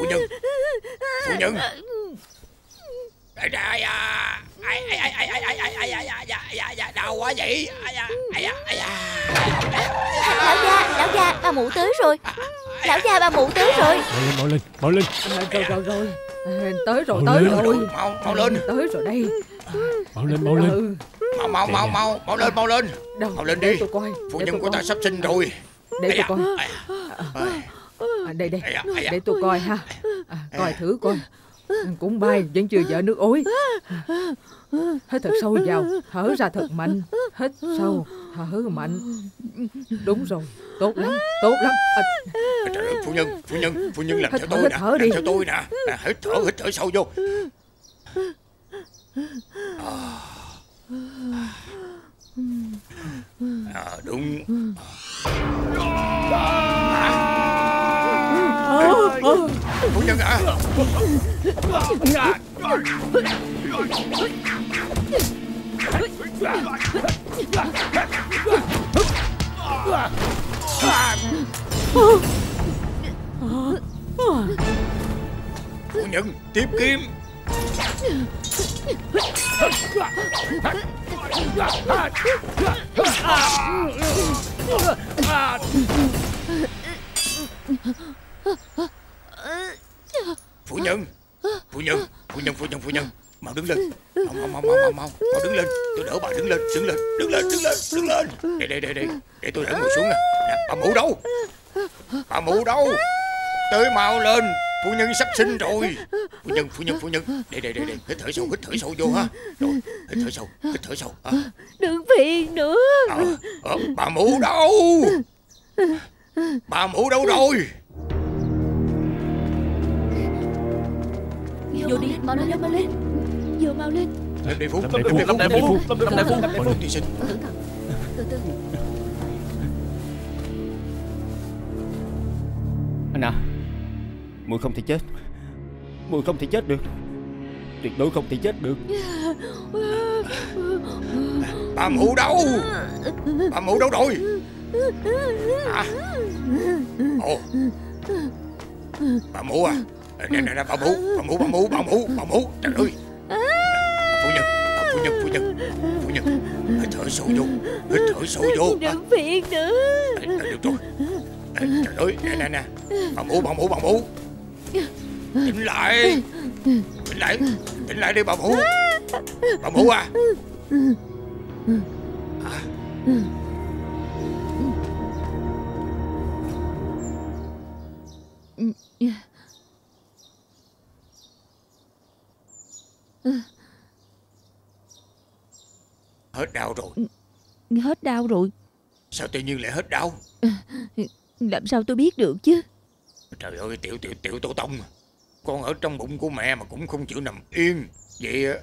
Phu nhân Phu nhân Ai da, ai da ai ai ai ai ai ai ai ai ai ai ai ai ai đau quá vậy ai da ai da ai da Lão gia Lão gia Bà mụ tới rồi Lão gia bà mụ tới rồi Mau lên mau lên Rồi rồi rồi Tới rồi Mau tới lên. rồi mau mau lên Tới rồi đây Mau lên mau lên Ừ mau mau mau mau mau lên mau lên Mau lên để đi. tôi coi phu nhân của ta sắp sinh rồi Để tôi coi à, Đây đây. Ai da. Để tôi coi ha. À, Coi thử coi. Cũng bay vẫn chưa vỡ nước ối. Hít thật sâu vào Thở ra thật mạnh. Hít sâu Thở mạnh. Đúng rồi Tốt lắm Tốt lắm. À, Trời ơi, phu nhân, phu nhân, phu nhân làm Hít theo tôi nè, thở làm đi. theo tôi nè. Nè, Hít thở, hít thở sâu vô. À, đúng. Cô Nhân à Cô Nhân Tiếp kim Ah! Phu nhân Phu nhân Phu nhân Phu nhân Phu nhân. Mau đứng lên. Mau mau mau mau mau mau. Mau đứng lên. Tôi đỡ bà đứng lên Đứng lên Đứng lên Đứng lên Đứng lên. Đây đây đây đây Để tôi đỡ ngồi xuống nè. Bà mụ đâu? Bà mụ đâu? Tới mau lên. Phu nhân sắp sinh rồi. Phu nhân Phu nhân Phu nhân. Đây đây đây đây Hít thở sâu Hít thở sâu vô ha. Rồi Hít thở sâu Hít thở sâu à, Đừng phiền nữa. À, à, Bà mụ đâu? Bà mụ đâu rồi Vô đi. Mau lên mau lên. Vô mau lên. Lâm đại phu. Lâm đại phu, Lâm đại phu Lâm đại Lâm sinh Cẩn thận Từ từ Anh à Mùi không thể chết. Mùi không thể chết được. Tuyệt đối không thể chết được. Bà mụ đâu Bà mụ đâu rồi. Hả Ồ. Bà mụ à Nè nè nè bà mụ Bà mụ bà mụ bà mụ bà mụ Trời ơi. Phu nhân à, Phu nhân phu nhân Phu nhân. Hít thở sâu vô Hít thở sâu vô. Đừng phiền nữa. Được rồi. Trời ơi nè nè nè. Bà mụ bà mụ bà mụ Tỉnh lại. Tỉnh lại Tỉnh lại đi bà mụ Bà mụ à. À, Hết đau rồi. Hết đau rồi. Sao tự nhiên lại hết đau? Làm sao tôi biết được chứ? Trời ơi tiểu tiểu tiểu tổ tông Con ở trong bụng của mẹ mà cũng không chịu nằm yên. Vậy á,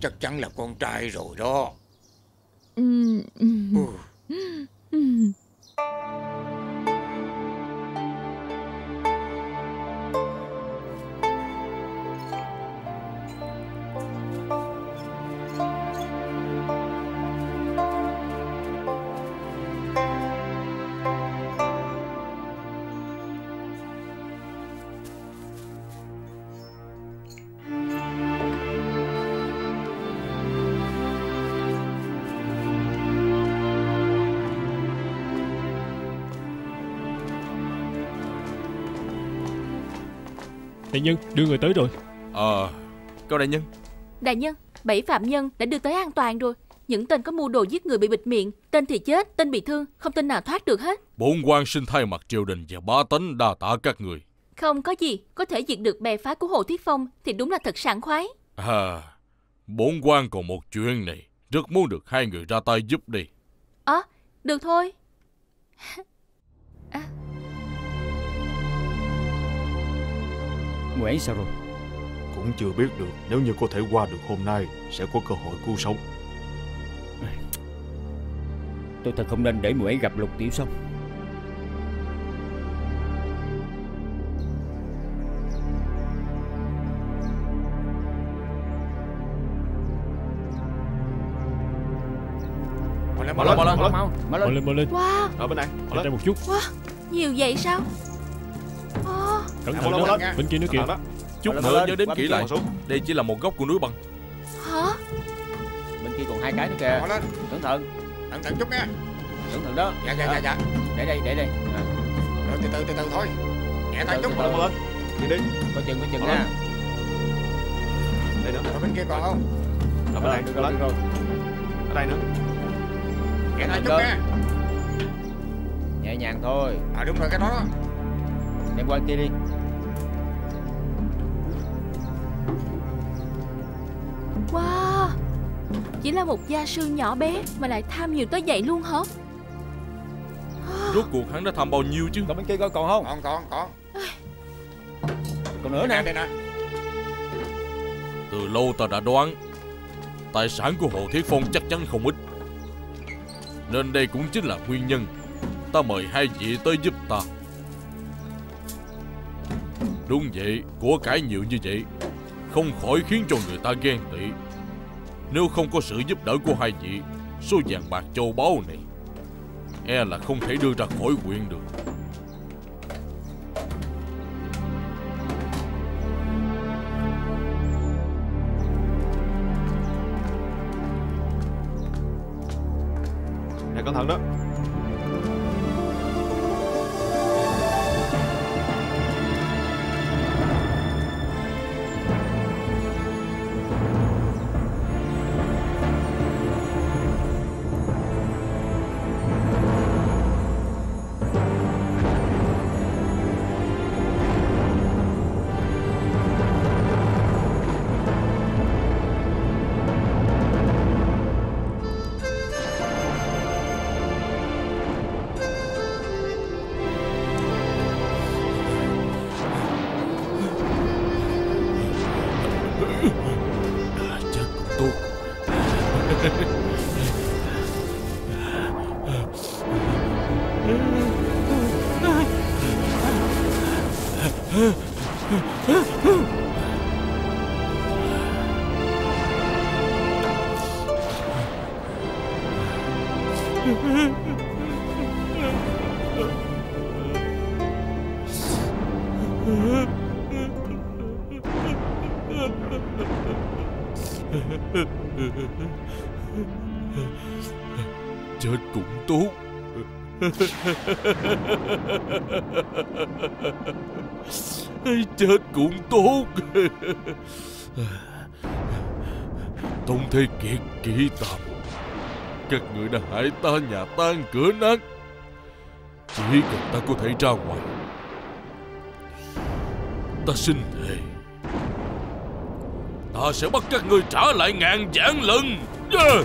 chắc chắn là con trai rồi đó. Ừ. nhân đưa người tới rồi. Ờ Cao đại nhân. Đại nhân Bảy phạm nhân đã đưa tới an toàn rồi. Những tên có mưu đồ giết người bị bịt miệng Tên thì chết Tên bị thương Không tên nào thoát được hết. Bổn quan xin thay mặt triều đình và bá tánh đa tạ các người. Không có gì Có thể diệt được bè phái của Hồ Thiết Phong Thì đúng là thật sảng khoái. À Bổn quan còn một chuyện này. Rất muốn được hai người ra tay giúp đi. Ờ Được thôi Mùi ấy sao rồi? Cũng chưa biết được. Nếu như có thể qua được hôm nay Sẽ có cơ hội cứu sống. Tôi thật không nên để mùi ấy gặp lục tiểu sông Mau lên Mau mau lên lên mau lên Mau Mau lên. lên. Mau lên Wow. Ở bên này Nhanh ra một chút. Nhiều vậy sao Cẩn thận đó. Bên kia nữa kìa. Đó. Chút nữa nhớ đếm Qua kỹ lại. Đây chỉ là một góc của núi băng Hả? Bên kia còn hai cái nữa kìa. Cẩn thận. Cẩn thận chút nha. Cẩn thận đó. Dạ dạ dạ dạ. Để đây để đây. À, Rồi từ từ từ từ thôi. Nhẹ tay chút Mau lên. Đi đi. Có chừng có chừng nha. Đây nữa. Rồi bên kia còn không? Ở bên này Được Ở rồi, rồi. đây nữa. Nhẹ tay chút rồi. nha. Nhẹ nhàng thôi. À đúng rồi cái đó đó Đem qua kia đi. Wow Chỉ là một gia sư nhỏ bé Mà lại tham nhiều tới vậy luôn hả? Rốt cuộc hắn đã tham bao nhiêu chứ? Còn bên kia coi còn không? Còn còn còn. Còn nữa nè. Đây nè. Từ lâu ta đã đoán Tài sản của Hồ Thiết Phong chắc chắn không ít. Nên đây cũng chính là nguyên nhân. Ta mời hai vị tới giúp ta Đúng vậy, của cải nhiều như vậy Không khỏi khiến cho người ta ghen tị. Nếu không có sự giúp đỡ của hai vị Số vàng bạc châu báu này E là không thể đưa ra khỏi huyện được. Này cẩn thận đó. Chết cũng tốt. Tông Thế Kiệt kỹ tầm Các người đã hại ta, nhà tan cửa nát. Chỉ cần ta có thể ra ngoài. Ta xin thề. Ta sẽ bắt các ngươi trả lại ngàn vạn lần. Yeah!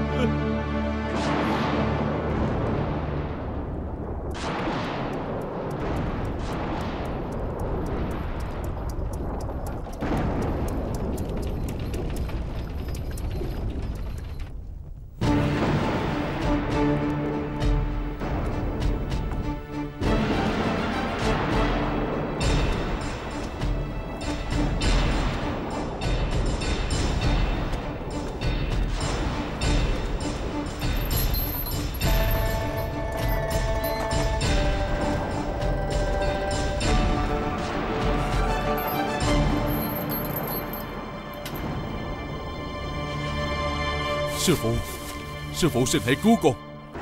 Sư phụ xin hãy cứu con.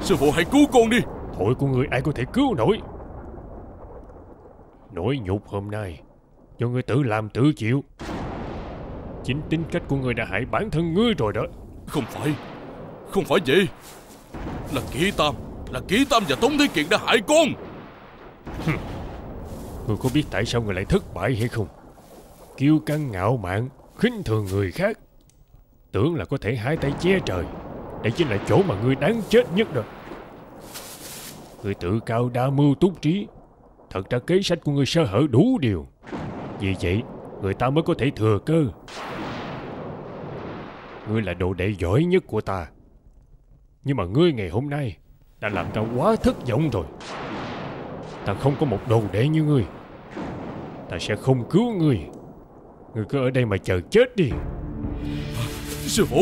Sư phụ hãy cứu con đi. Tội của người ai có thể cứu nổi? Nỗi nhục hôm nay Do người tự làm tự chịu. Chính tính cách của người đã hại bản thân ngươi rồi đó. Không phải Không phải vậy. Là Kỷ Tam Là Kỷ Tam và Tống Thế Kiệt đã hại con. Ngươi có biết tại sao người lại thất bại hay không? Kiêu căng ngạo mạn khinh thường người khác. Tưởng là có thể hai tay che trời đây chính là chỗ mà ngươi đáng chết nhất rồi. Ngươi tự cao đa mưu túc trí. Thật ra kế sách của ngươi sơ hở đủ điều. Vì vậy, Người ta mới có thể thừa cơ. Ngươi là đồ đệ giỏi nhất của ta. Nhưng mà ngươi ngày hôm nay Đã làm ta quá thất vọng rồi. Ta không có một đồ đệ như ngươi. Ta sẽ không cứu ngươi. Ngươi cứ ở đây mà chờ chết đi. Sư phụ!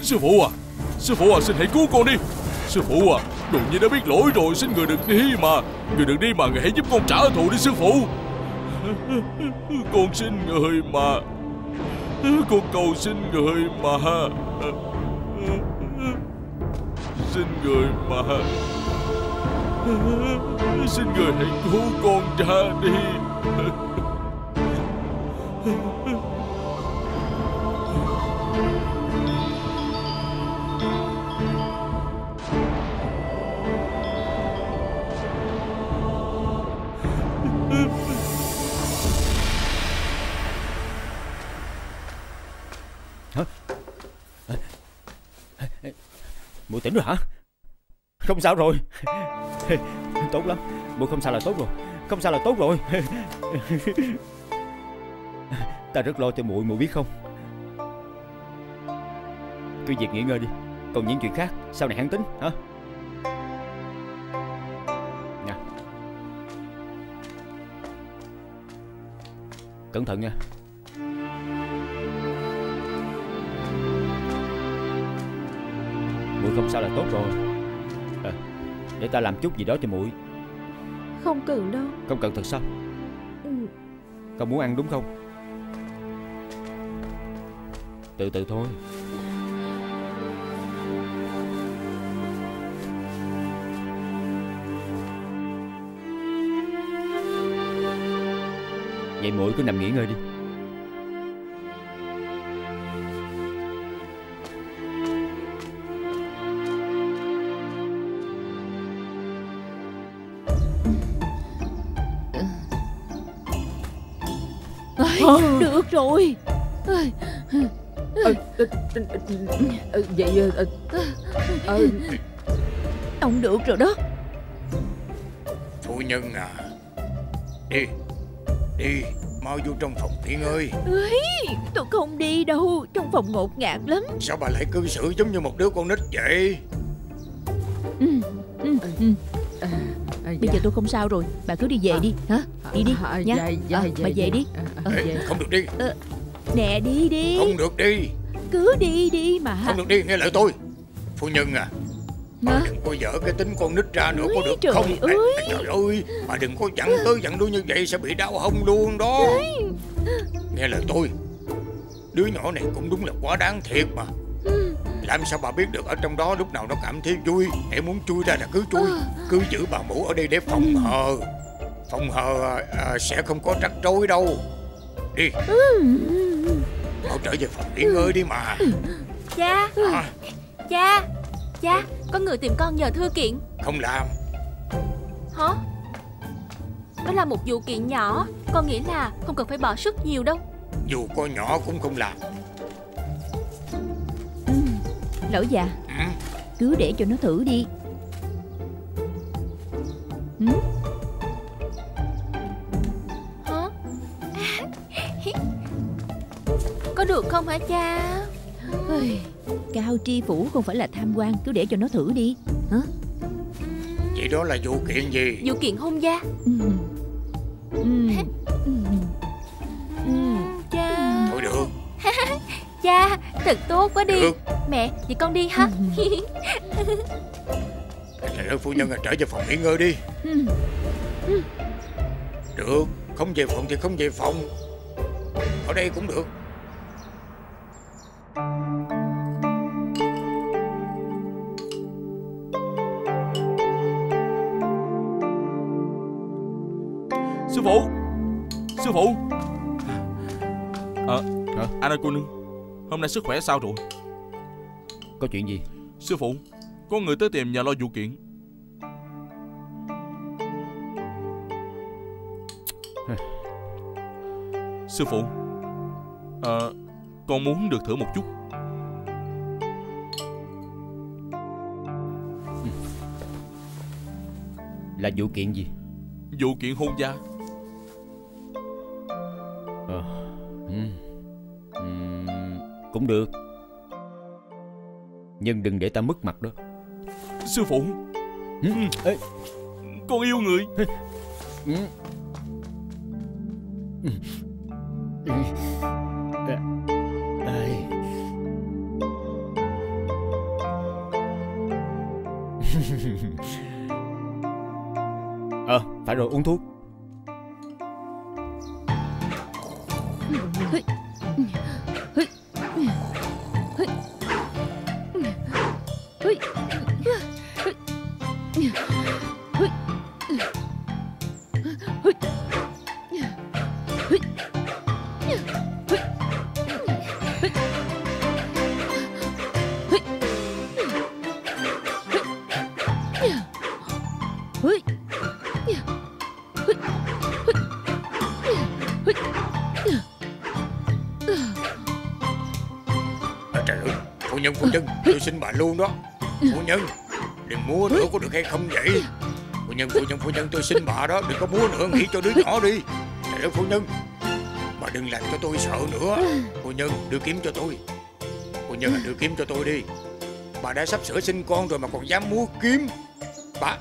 Sư phụ à! Sư phụ à xin hãy cứu con đi. Sư phụ à Đồ nhi đã biết lỗi rồi, Xin người đừng đi mà. Người đừng đi mà, Người hãy giúp con trả thù đi, sư phụ. Con xin người mà. Con cầu xin người mà. Xin người mà. Xin người hãy cứu con ra đi. Mụ tỉnh rồi hả? Không sao rồi. Tốt lắm. Mụ không sao là tốt rồi. Không sao là tốt rồi. Ta rất lo cho muội muội biết không? Cứ việc nghỉ ngơi đi. Còn những chuyện khác, Sau này hắn tính, hả? Nha. Cẩn thận nha. Không sao là tốt rồi. À, Để ta làm chút gì đó cho muội. Không cần đâu. Không cần thật sao? Ừ. Không muốn ăn đúng không? Từ từ thôi. Vậy muội cứ nằm nghỉ ngơi đi rồi Ôi, Ờ, ờ, ờ, Vậy ờ, ờ, ờ, Ông được rồi đó. Phu nhân à Đi Đi Mau vô trong phòng nghỉ ngơi Ê, Tôi không đi đâu Trong phòng ngột ngạt lắm. Sao bà lại cư xử giống như một đứa con nít vậy? Ừ, ừ, ừ. Bây dạ. giờ tôi không sao rồi Bà cứ đi về đi hả? Đi đi À, nha. dạ, dạ, dạ, Bà về dạ. đi. Ê, dạ. Không được đi Nè đi đi. Không được đi. Cứ đi đi mà. Không được đi nghe lời tôi. Phu nhân à. Bà Hả? đừng có dở cái tính con nít ra nữa có Ôi, được trời không? Ơi. Ê, Trời ơi Bà đừng có dặn tới dặn lui như vậy Sẽ bị đau hông luôn đó. Nghe lời tôi. Đứa nhỏ này cũng đúng là quá đáng thiệt mà. Làm sao bà biết được ở trong đó lúc nào nó cảm thấy vui? Hãy muốn chui ra là cứ chui. Cứ giữ bà mũ ở đây để phòng hờ. Phòng hờ à, à, sẽ không có rắc rối đâu. Đi Mau trở về phòng nghỉ ngơi đi mà. Cha. À, Cha Cha Có người tìm con nhờ thư kiện. Không làm. Hả? Đó là một vụ kiện nhỏ Con nghĩ là không cần phải bỏ sức nhiều đâu. Dù có nhỏ cũng không làm. Ừ. Lão già. Ừ. Cứ để cho nó thử đi. Ừ? Được không hả cha? Cao tri phủ không phải là tham quan Cứ để cho nó thử đi. Hả? Vậy đó là vụ kiện gì? Vụ kiện hôn gia. Ừ. Ừ. Ừ. Ừ. Cha. Thôi được. Cha Thật tốt quá đi. Được. Mẹ Vậy con đi ha. Trời ơi phu nhân à trở về phòng nghỉ ngơi đi. Ừ. Được. Không về phòng thì không về phòng. Ở đây cũng được phụ. Sư phụ. Ờ Hả? Anakun Hôm nay sức khỏe sao rồi? Có chuyện gì? Sư phụ Có người tới tìm nhà lo vụ kiện. Sư phụ Ờ Con muốn được thử một chút. Là vụ kiện gì? Vụ kiện hôn gia Ờ, ừ. Ừm, Cũng được. Nhưng đừng để ta mất mặt đó. Sư phụ. Ừ. Ê, Con yêu người. Ừ. Ừ. Ừ. Ờ, phải rồi uống thuốc う。Bà luôn đó. Phu nhân Đừng mua nữa có được hay không vậy? Phu nhân phu nhân phu nhân tôi xin bà đó Đừng có mua nữa nghỉ cho đứa nhỏ đi. Trời ơi phu nhân. Bà đừng làm cho tôi sợ nữa. Phu nhân đưa kiếm cho tôi. Phu nhân đưa kiếm cho tôi đi. Bà đã sắp sửa sinh con rồi mà còn dám mua kiếm. Bà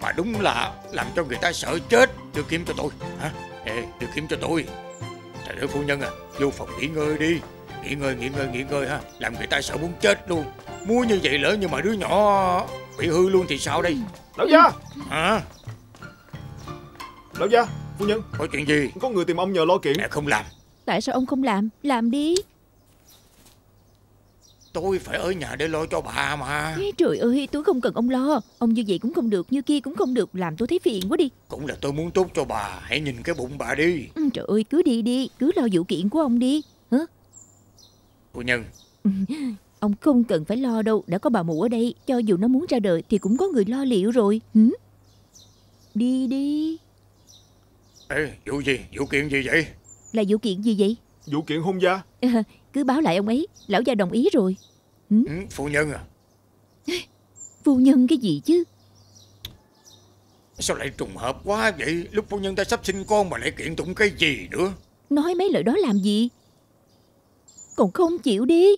Bà đúng là làm cho người ta sợ chết. Đưa kiếm cho tôi. Hả? Ê đưa kiếm cho tôi. Trời ơi phu nhân à Vô phòng nghỉ ngơi đi nghỉ ngơi nghỉ ngơi nghỉ ngơi ha. Làm người ta sợ muốn chết luôn. Mua như vậy lỡ nhưng mà đứa nhỏ bị hư luôn thì sao đây? Lão gia! Hả? Lão gia Phu nhân. Có chuyện gì? Có người tìm ông nhờ lo kiện. Mẹ không làm. Tại sao ông không làm? Làm đi. Tôi phải ở nhà để lo cho bà mà. Ê, Trời ơi tôi không cần ông lo. Ông như vậy cũng không được Như kia cũng không được. Làm tôi thấy phiền quá đi. Cũng là tôi muốn tốt cho bà. Hãy nhìn cái bụng bà đi. Ừ, Trời ơi cứ đi đi. Cứ lo vụ kiện của ông đi. Hả? Phu nhân. Ông không cần phải lo đâu Đã có bà mụ ở đây Cho dù nó muốn ra đời Thì cũng có người lo liệu rồi. Hử? Đi đi. Ê vụ gì? Vụ kiện gì vậy? Là vụ kiện gì vậy? Vụ kiện hôn gia. À, Cứ báo lại ông ấy Lão gia đồng ý rồi. Ừ, phu nhân à. Phu nhân cái gì chứ? Sao lại trùng hợp quá vậy? Lúc phu nhân ta sắp sinh con mà lại kiện tụng cái gì nữa? Nói mấy lời đó làm gì còn không chịu đi.